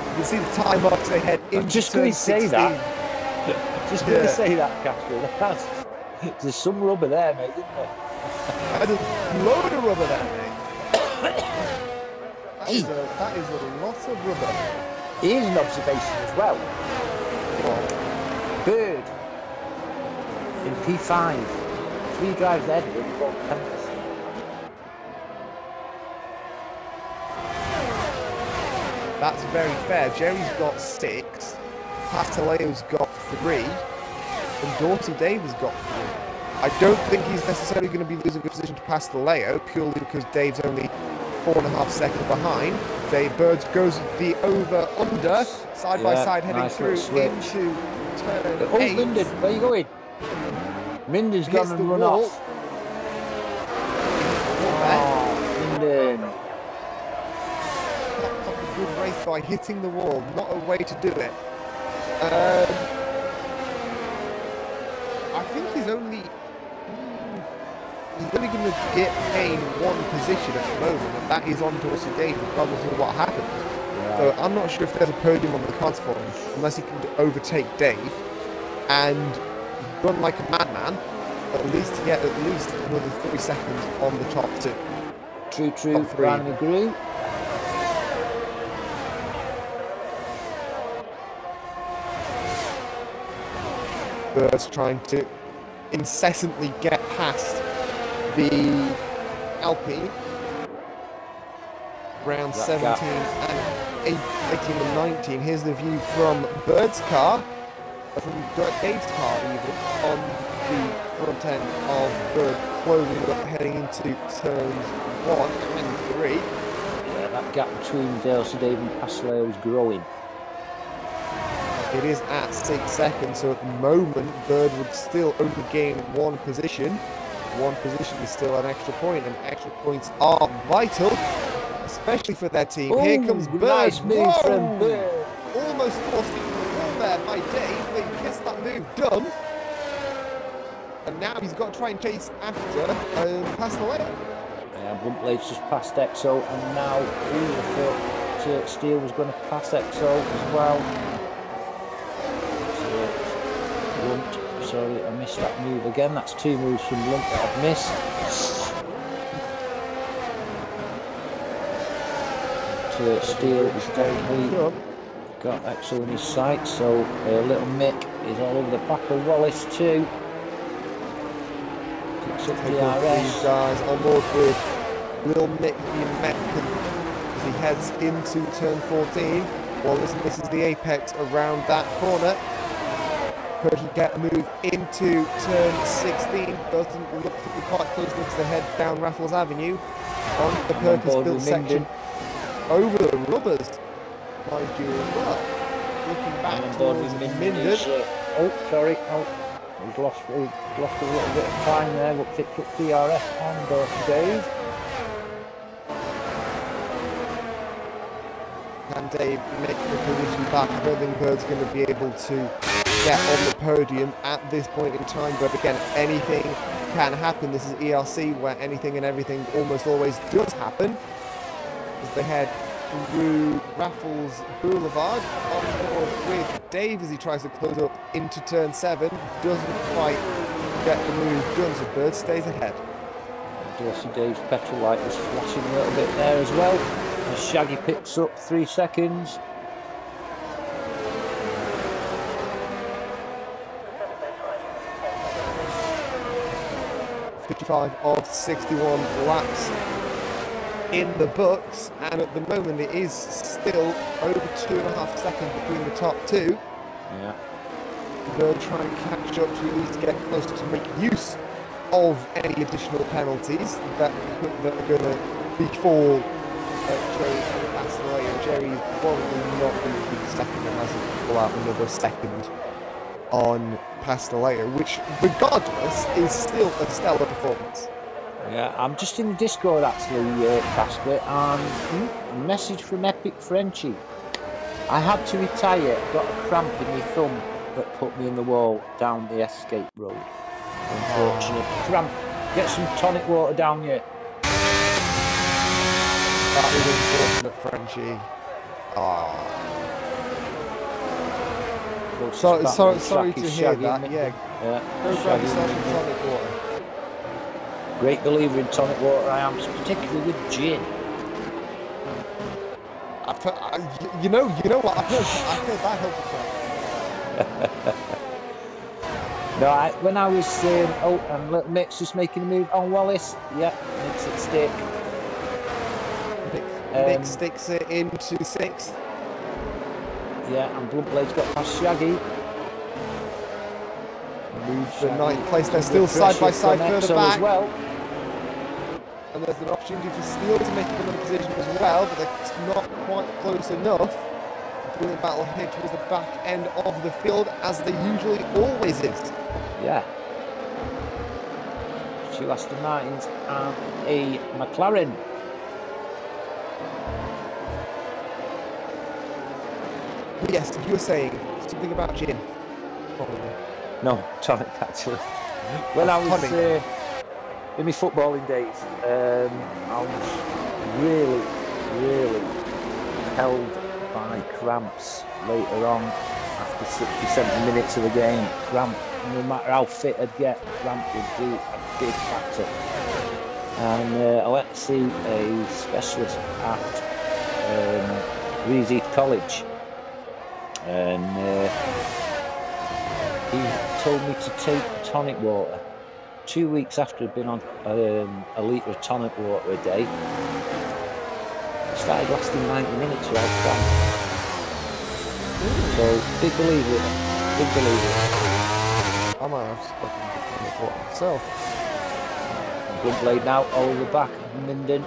You can see the time box they head I'm just going to say that. Just going Yeah. to say that, Catherine. There's some rubber there, mate, isn't there? There's a load of rubber there, mate. That is, a, that is a lot of rubber. Here's an observation as well. Bird in P5. Three drives ahead of got. That's very fair. Jerry's got six, Pasteleo's got three, and Dorsey Davis got three. I don't think he's necessarily going to be losing a position to Pasteleo purely because Dave's only four and a half seconds behind. Dave Birds goes the over under side by side heading nice through into turn Oh, eight. Minden, where you going? Minden's Hits gone the and run wall. off. Oh, Minden. Knocked a good race by hitting the wall. Not a way to do it. Um, I think he's only hmm, he's only going to get gain one position at the moment, and that is on Dorsey Dave, regardless of what happens. So I'm not sure if there's a podium on the cards for him, unless he can overtake Dave and run like a madman, at least to get at least another three seconds on the top two. True, true, Top three. Brian McGrew. Birds trying to incessantly get past the Alpine. Round That 17 gap. and 18 and 19. Here's the view from Bird's car, from Dave's car even, on the front end of Bird, closing up heading into turns 1 and 3. Yeah, that gap between Dorsey Dave and Pasteleo is growing. It is at six seconds, so at the moment, Bird would still only gain one position. One position is still an extra point, and extra points are vital, especially for their team. Here comes Bird. Nice move Whoa! from Bird. Almost forced into the wall there by Dave, but he gets that move done. And now he's got to try and chase after um, Pasteleo. Yeah, Bluntblade's just past Exo, and now ooh, I thought Steele was going to pass Exo as well. So, Blunt, sorry, I missed that move again. That's two moves from Blunt that I've missed. Uh, Steele is Come. got Exo in his sight, so uh, little Mick is all over the back of Wallace too. Took take off these guys on board with Will Mick the American as he heads into turn 14. Well, listen, this is the apex around that corner. Could he get a move into turn 16? Doesn't look to be quite close enough to head down Raffles Avenue on the purpose-built section over the rubbers. Mind you, as well. Looking back And towards with Minden. Minden. is, Oh, sorry. Oh, he's lost, he's lost a little bit of time there, but picked up DRS and uh, Dave. Can Dave make the position back? I don't think Bird's going to be able to get on the podium at this point in time. But again, anything can happen. This is ERC where anything and everything almost always does happen. As they head through Raffles Boulevard on board with Dave as he tries to close up into turn 7. Doesn't quite get the move done, so Bird stays ahead. Dorsey Dave's petrol light was flashing a little bit there as well. Shaggy picks up three seconds. 55 of 61 laps in the books, and at the moment it is still over two and a half seconds between the top two. Yeah. Bird trying to catch up to at least get close to make use of any additional penalties that, that are going to befall uh, Jerry. And Jerry's probably not going to be the second unless he pull out another second on past the Pasteleo, which regardless is still a stellar performance. Yeah, I'm just in the Discord actually, uh, Casper, and a message from Epic Frenchie. I had to retire, got a cramp in my thumb that put me in the wall down the escape road. Unfortunate cramp. Get some tonic water down here. That is unfortunate, Frenchie. Ah. Closest So, so, on the sorry to hear that. and Yeah, Yeah, go grab yourself some tonic water. Great believer in tonic water, I am, particularly with gin. I've heard, I, y- you know, you know what? I've heard, I've heard that helps No, I, when I was um, oh, and little Mix just making a move on Wallace. Yeah, makes it stick. Nick, Um, Nick sticks it into sixth. Yeah, and Bluntblade's got past Shaggy. Moves the ninth place. They're still side by side further back. as well. And there's an opportunity for Steele to make another position as well, but it's not quite close enough. The brilliant battle here towards the back end of the field, as there usually always is. Yeah. Two Aston Martins and a McLaren. Yes, you were saying something about gin. Probably. No, tonic actually. When I was uh, in my footballing days, um, I was really, really held by cramps later on after 60, 70 minutes of the game. Cramp, no matter how fit I'd get, cramp would be a big factor. And uh, I went to see a specialist at um, College. And uh, he told me to take tonic water. Two weeks after I'd been on um, a litre of tonic water a day, it started lasting 90 minutes without cramp. So, big believer. Big believer. I might have to the report myself. Good blade now over the back of Minden.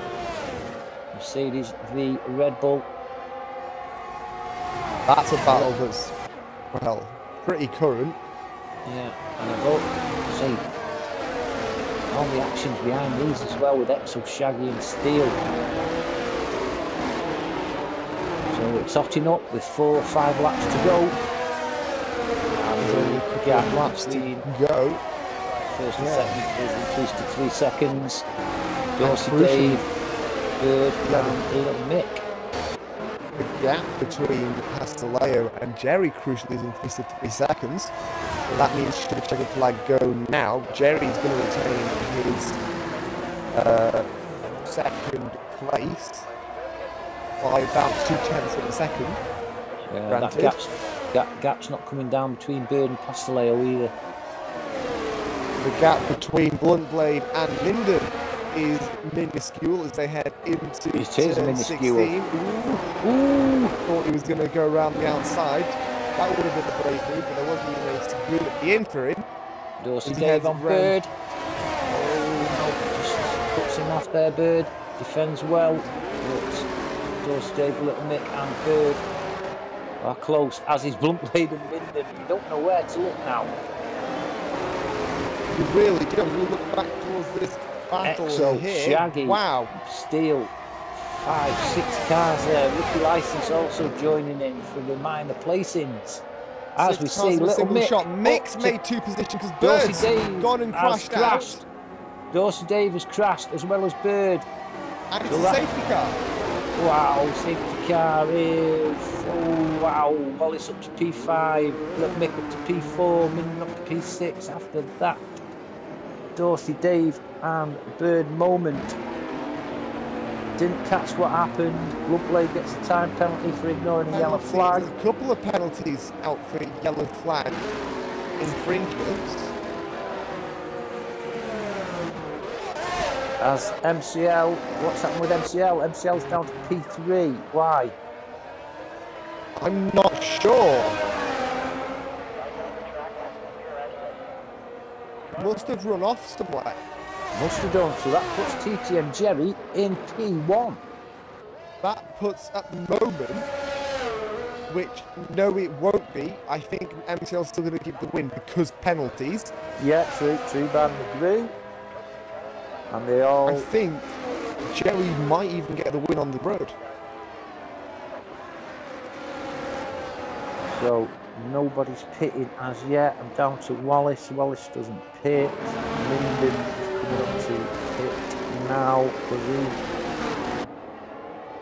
Mercedes v Red Bull. That's a battle that's, well, pretty current. Yeah, and I vote see all the actions behind these as well with Exo, Shaggy and Steele. So it's hotting up with four or five laps to go. There's only a And gap of laps to go. first and Yeah. second is increased to three seconds. Dorsey. Dave, Yeah. and Little Mick. The gap between Pasteleo and Jerry crucially is increased to three seconds. So that means should the checkered flag go now, Jerry's going to retain his uh, second place by about two tenths of a second. Yeah, that gap's, gap, gap's not coming down between Bird and Pasteleo either. The gap between Bluntblade and Linden is minuscule as they head into It is turn minuscule. 16. Ooh, ooh, thought he was going to go around the outside. That would have been a brave move, but there wasn't even a room at the end for him. Dorsey Dave on. Bird. Oh, no, just puts him off there, Bird. Defends well. But Dorsey Dave, Little Mick and Bird are close, as is Blunt Blade and Linden. You don't know where to look now. You really do. You look back towards this battle Exo, here. Shaggy. Wow. Steele. Five, six cars there. Ricky License also joining in for the minor placings. As Six we see, Little single Mick shot. Mick's made two positions because Bird's Dave gone and crashed, crashed. out. Dorsey Dave has crashed as well as Bird. And it's So a safety car. Wow, safety car is. Oh, wow. Wallace up to P5. Little Mick up to P4. Minden up to P6. After that, Dorsey Dave and Bird Moment. Didn't catch what happened. Bluntblade gets a time penalty for ignoring a yellow flag. There's a couple of penalties out for a yellow flag infringements. As MCL, what's happened with MCL? MCL's down to P3. Why? I'm not sure. Must have run off somewhere. Must have done. So that puts TT and Jerry in P1. That puts at the moment, which no, it won't be. I think MCL's still going to keep the win because penalties. Yeah, true, true. Band agree. And they all... I think Jerry might even get the win on the road. So nobody's pitting as yet. I'm down to Wallace. Wallace doesn't pit. Linden is coming up to pit now.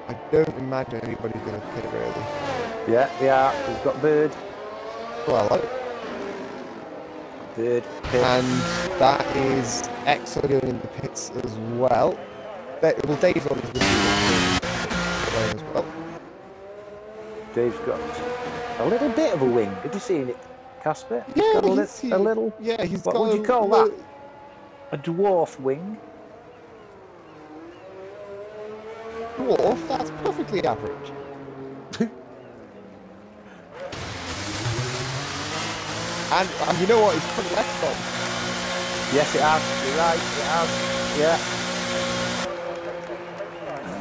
I don't imagine anybody's going to pit really. Yeah, yeah. We've got Bird. Well, I- Bird pit. and that is Exo going in the pits as well. Well, Dave's on his as well. Dave's got a little bit of a wing. Have you seen it, Casper? Yeah, got a, he's- li- a little, Yeah, he's What got would you call lo- that? a dwarf wing. dwarf. That's perfectly average. and, and you know what? He's put left on. Yes, it has. You're right. It has. Yeah.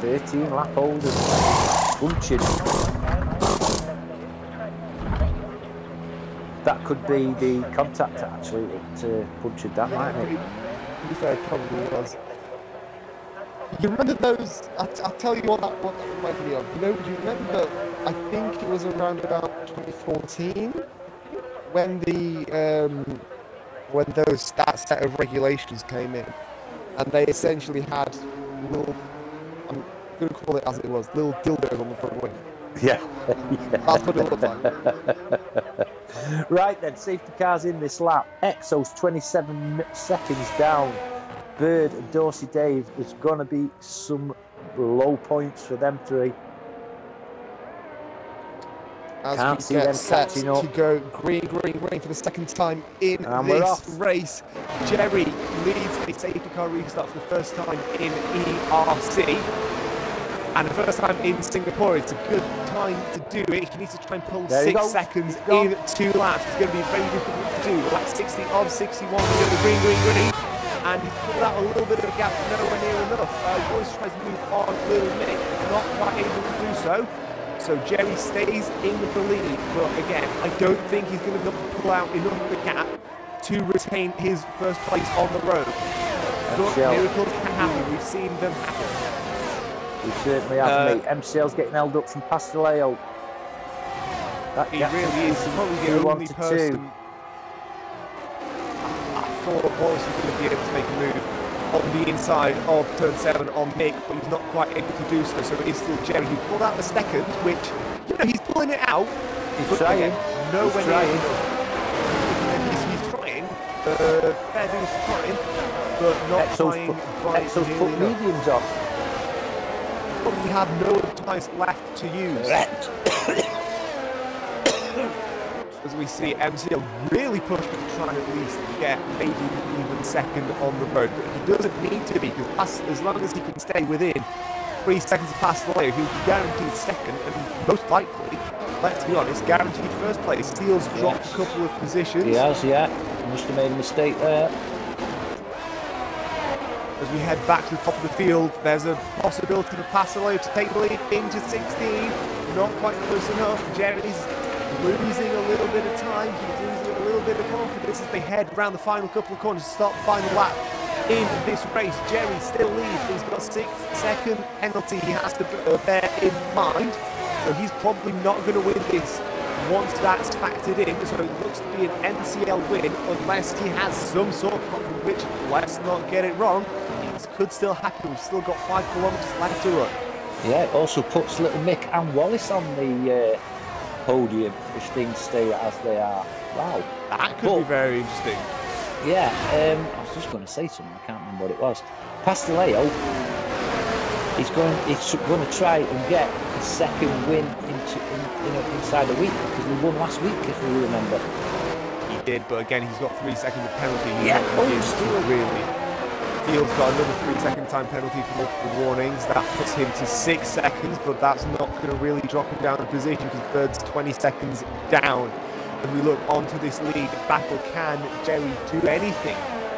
13 lap holders. Bunching. That could be the contact actually that uh, punctured that, mightn't it? To be fair, it probably was. You remember those? I, I'll tell you what that, what that reminded me of. You know, do you remember? I think it was around about 2014 when the um, when those that set of regulations came in, and they essentially had little. I'm going to call it as it was, little dildos on the front wing. Yeah. That's what it looked like. right then, safety cars in this lap. Exo's 27 seconds down. Bird and Dorsey Dave. There's going to be some low points for them three. As Can't we see get them catching up. to go green, green, green for the second time in And this race. Jerry leads a safety car restart for the first time in ERC. And the first time in Singapore, it's a good time to do it. He needs to try and pull There six seconds in two laps. It's going to be very difficult to do. Lap 60 of 61, we go to green, green, green. And he's pulled out a little bit of a gap, nowhere near enough. Uh, Royce tries to move on a Little Mick, not quite able to do so. So Jerry stays in the lead, but again, I don't think he's going to be able to pull out enough of a gap to retain his first place on the road. But miracles can happen. We've seen them happen. We certainly have, Uh, mate. MCL's getting held up from Pasteleo. That He really is probably the one only person. two. I thought Wallace was going to be able to make a move on the inside of turn seven on Mick, but he's not quite able to do so. So it is still Jerry who pulled out the second, which you know he's pulling it out. He's trying. again, nowhere He's trying. He's, he's trying. Uh, fair dues trying, but not trying put, Exo's put mediums on. We have no tyres left to use. As we see MCL really pushing to try and at least get maybe even second on the road. But he doesn't need to be, because as long as he can stay within three seconds of Pasteleo, he'll be guaranteed second, and most likely, let's be honest, guaranteed first place. Steele's dropped Yes. a couple of positions. He has, yeah. Must have made a mistake there. As we head back to the top of the field, there's a possibility for Pasteleo to take the lead into 16. Not quite close enough. Jerry's losing a little bit of time. He's losing a little bit of confidence as they head around the final couple of corners to start the final lap in this race. Jerry still leads. He's got a six second penalty he has to bear in mind. So he's probably not going to win this once that's factored in. So it looks to be an MCL win unless he has some sort of which, let's not get it wrong, it could still happen. We've still got five kilometres left to run. Yeah, it also puts little Mick and Wallace on the uh, podium if things stay as they are. Wow. That could Well- be very interesting. Yeah, um, I was just going to say something. I can't remember what it was. Pasteleo, he's going. He's going to try and get a second win into in, you know, inside a week because we won last week, if we remember. Did, but again, he's got three seconds of penalty. He's Yeah, oh, gonna be able to still. really. Field's got another three second time penalty for multiple warnings. That puts him to six seconds, but that's not going to really drop him down the position because Bird's 20 seconds down. As we look onto this lead battle, can Jerry do anything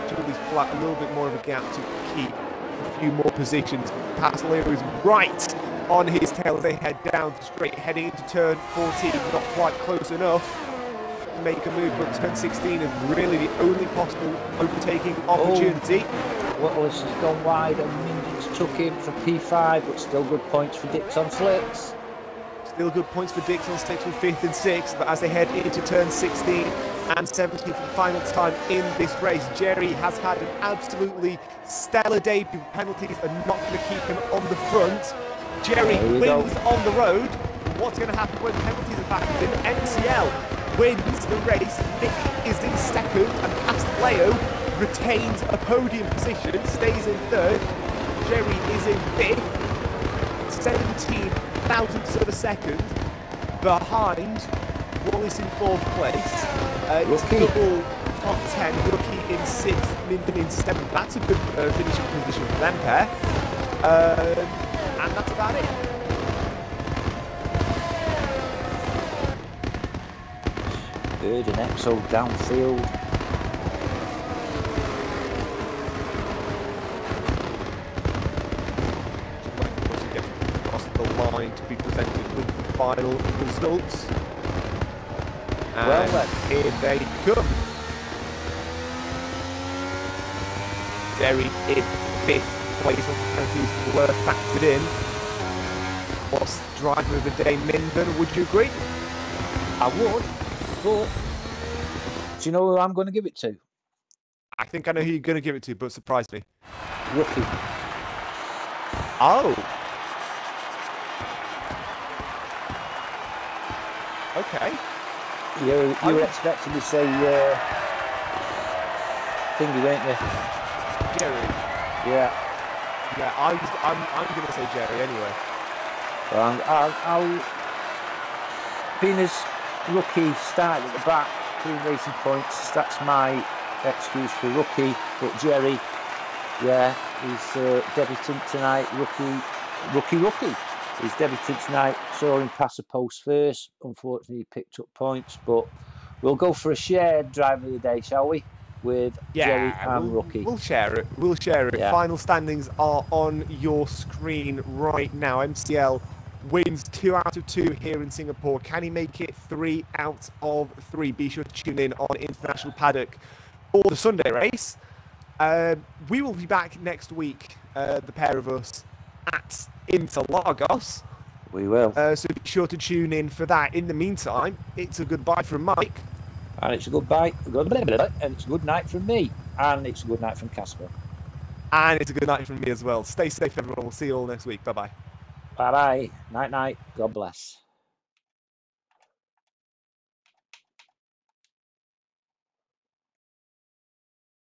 to at least flat a little bit more of a gap to keep a few more positions? Pasteleo is right on his tail as they head down straight, heading into turn 14, not quite close enough to make a move, but turn 16 is really the only possible overtaking opportunity. Oh, Wallace has gone wide and Mindy's took him for P5, but still good points for Dix on slicks. Still good points for Dixon sticks with fifth and sixth, but as they head into turn 16 and 17 for the final time in this race, Jerry has had an absolutely stellar debut. Penalties are not going to keep him on the front. Jerry we go. wins on the road. What's going to happen when penalties are back in? MCL wins the race. Nick is in second, and Pasteleo retains a podium position, stays in third. Jerry is in fifth. 17 thousandths of a second behind Wallace in fourth place. Uh, Rookie. double top 10, rookie in sixth, Minden in seventh. That's a good uh, finishing position for them pair. Um, and that's about it. Bird and Exo downfield. Once we get across the line to be presented with the final results. And Well then. here they come. Jerry in fifth place on penalties were factored in. What's driver of the day, Minden? Would you agree? I would, but do you know who I'm going to give it to? I think I know who you're going to give it to, but surprise me. Rookie. Oh. Okay. You, you were expecting to say uh, thingy, weren't you? Jerry. Yeah. Yeah, I was, I'm, I'm going to say Jerry anyway. Well, I'm- I'll, I'll Pina's rookie started at the back, clean racing points. That's my excuse for rookie. But Jerry, yeah, he's uh, debutant tonight. Rookie, rookie, rookie. He's debutant tonight. Saw him pass a post first. Unfortunately, he picked up points. But we'll go for a shared driver of the day, shall we? With Jerry and we'll, rookie. we'll share it. We'll share it. Yeah. Final standings are on your screen right now. MCL wins two out of two here in Singapore. Can he make it three out of three? Be sure to tune in on International Paddock for the Sunday race. Um, we will be back next week, uh, the pair of us, at Interlagos. we will. Uh, so be sure to tune in for that. In the meantime, it's a goodbye from Mike. and it's a good bite. Good, and it's a good night from me. And it's a good night from Casper. And it's a good night from me as well. Stay safe, everyone. We'll see you all next week. Bye bye. Bye bye. Night night. God bless.